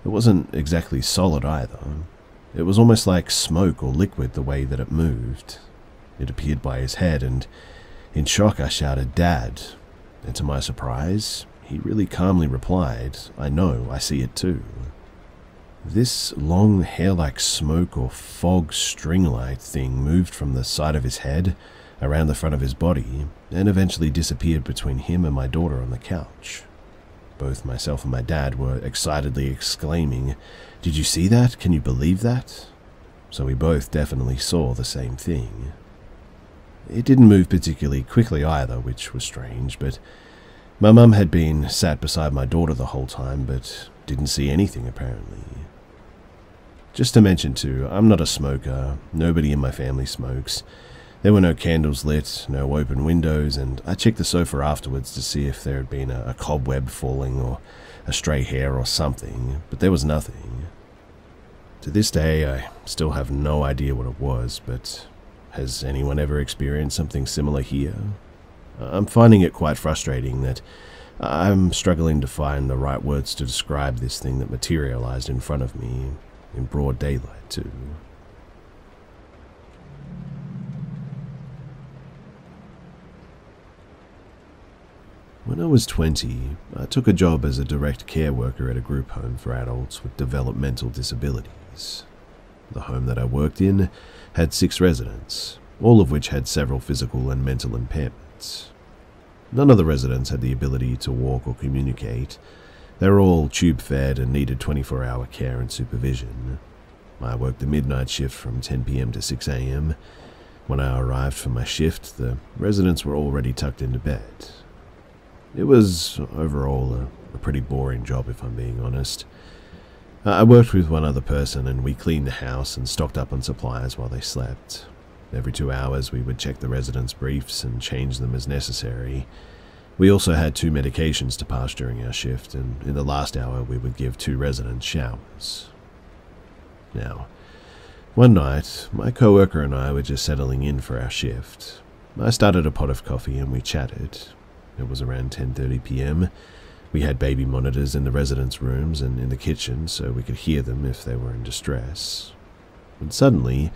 it wasn't exactly solid either. It was almost like smoke or liquid the way that it moved. It appeared by his head, and in shock I shouted, Dad. And to my surprise, he really calmly replied, I know, I see it too. This long hair like smoke or fog string like thing moved from the side of his head around the front of his body and eventually disappeared between him and my daughter on the couch. Both myself and my dad were excitedly exclaiming, Did you see that? Can you believe that? So we both definitely saw the same thing. It didn't move particularly quickly either, which was strange, but my mum had been sat beside my daughter the whole time, but didn't see anything apparently. Just to mention too, I'm not a smoker, nobody in my family smokes. There were no candles lit, no open windows, and I checked the sofa afterwards to see if there had been a, a cobweb falling or a stray hair or something, but there was nothing. To this day, I still have no idea what it was, but has anyone ever experienced something similar here? I'm finding it quite frustrating that I'm struggling to find the right words to describe this thing that materialized in front of me in broad daylight, too. When I was 20, I took a job as a direct care worker at a group home for adults with developmental disabilities. The home that I worked in had six residents, all of which had several physical and mental impairments. None of the residents had the ability to walk or communicate. They were all tube fed and needed 24 hour care and supervision. I worked the midnight shift from 10 pm to 6 am. When I arrived for my shift, the residents were already tucked into bed. It was, overall, a, a pretty boring job, if I'm being honest. Uh, I worked with one other person, and we cleaned the house and stocked up on supplies while they slept. Every two hours, we would check the residents' briefs and change them as necessary. We also had two medications to pass during our shift, and in the last hour, we would give two residents showers. Now, one night, my coworker and I were just settling in for our shift. I started a pot of coffee and we chatted. It was around 10:30 p.m. We had baby monitors in the residents' rooms and in the kitchen so we could hear them if they were in distress. And suddenly,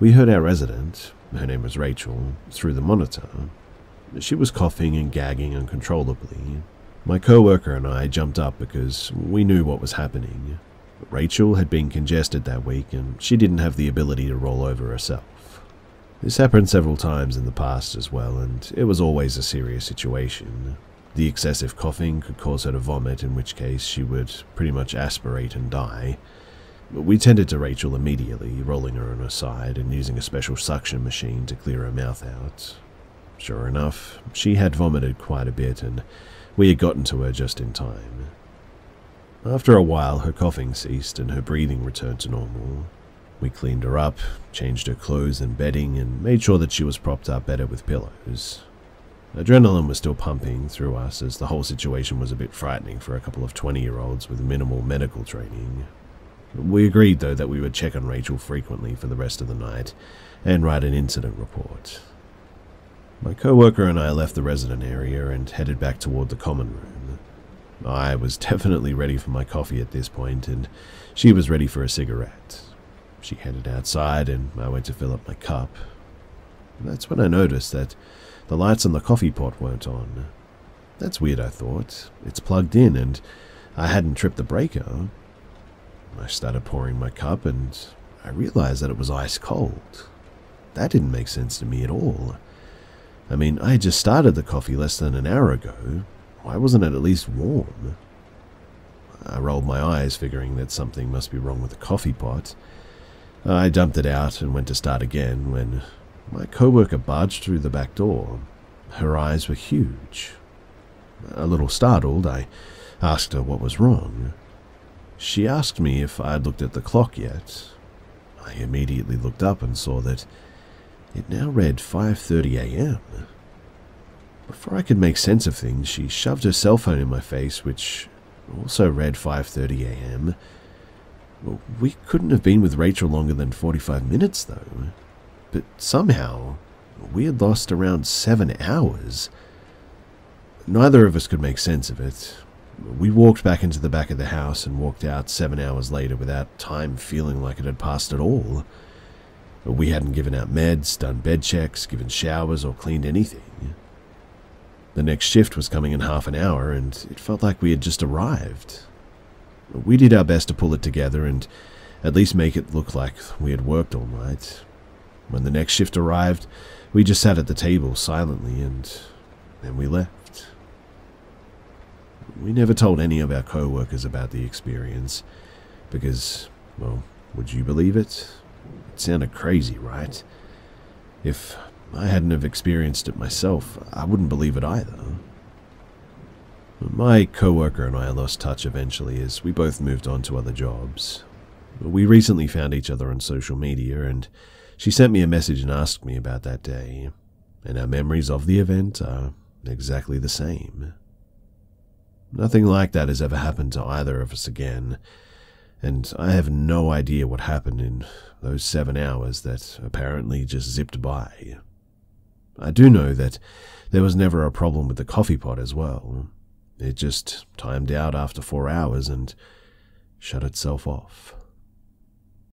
we heard our resident, her name was Rachel, through the monitor. She was coughing and gagging uncontrollably. My co-worker and I jumped up because we knew what was happening. Rachel had been congested that week and she didn't have the ability to roll over herself. This happened several times in the past as well, and it was always a serious situation. The excessive coughing could cause her to vomit, in which case she would pretty much aspirate and die. We tended to Rachel immediately, rolling her on her side and using a special suction machine to clear her mouth out. Sure enough, she had vomited quite a bit, and we had gotten to her just in time. After a while, her coughing ceased and her breathing returned to normal. We cleaned her up, changed her clothes and bedding, and made sure that she was propped up better with pillows. Adrenaline was still pumping through us as the whole situation was a bit frightening for a couple of 20 year olds with minimal medical training. We agreed, though, that we would check on Rachel frequently for the rest of the night and write an incident report. My co-worker and I left the resident area and headed back toward the common room. I was definitely ready for my coffee at this point, and she was ready for a cigarette. She headed outside, and I went to fill up my cup. That's when I noticed that the lights on the coffee pot weren't on. That's weird, I thought. It's plugged in, and I hadn't tripped the breaker. I started pouring my cup, and I realized that it was ice cold. That didn't make sense to me at all. I mean, I had just started the coffee less than an hour ago. Why wasn't it at least warm? I rolled my eyes, figuring that something must be wrong with the coffee pot. I dumped it out and went to start again when my coworker barged through the back door. Her eyes were huge. A little startled, I asked her what was wrong. She asked me if I had looked at the clock yet. I immediately looked up and saw that it now read 5:30 a.m. Before I could make sense of things, she shoved her cell phone in my face, which also read 5:30 a.m. We couldn't have been with Rachel longer than 45 minutes, though. But somehow, we had lost around seven hours. Neither of us could make sense of it. We walked back into the back of the house and walked out seven hours later without time feeling like it had passed at all. We hadn't given out meds, done bed checks, given showers, or cleaned anything. The next shift was coming in half an hour, and it felt like we had just arrived. We did our best to pull it together and at least make it look like we had worked all night. When the next shift arrived, we just sat at the table silently and then we left. We never told any of our co workers about the experience because, well, would you believe it? It sounded crazy, right? If I hadn't have experienced it myself, I wouldn't believe it either. My coworker and I lost touch eventually as we both moved on to other jobs. We recently found each other on social media and she sent me a message and asked me about that day, and our memories of the event are exactly the same. Nothing like that has ever happened to either of us again, and I have no idea what happened in those seven hours that apparently just zipped by. I do know that there was never a problem with the coffee pot as well. It just timed out after four hours and shut itself off.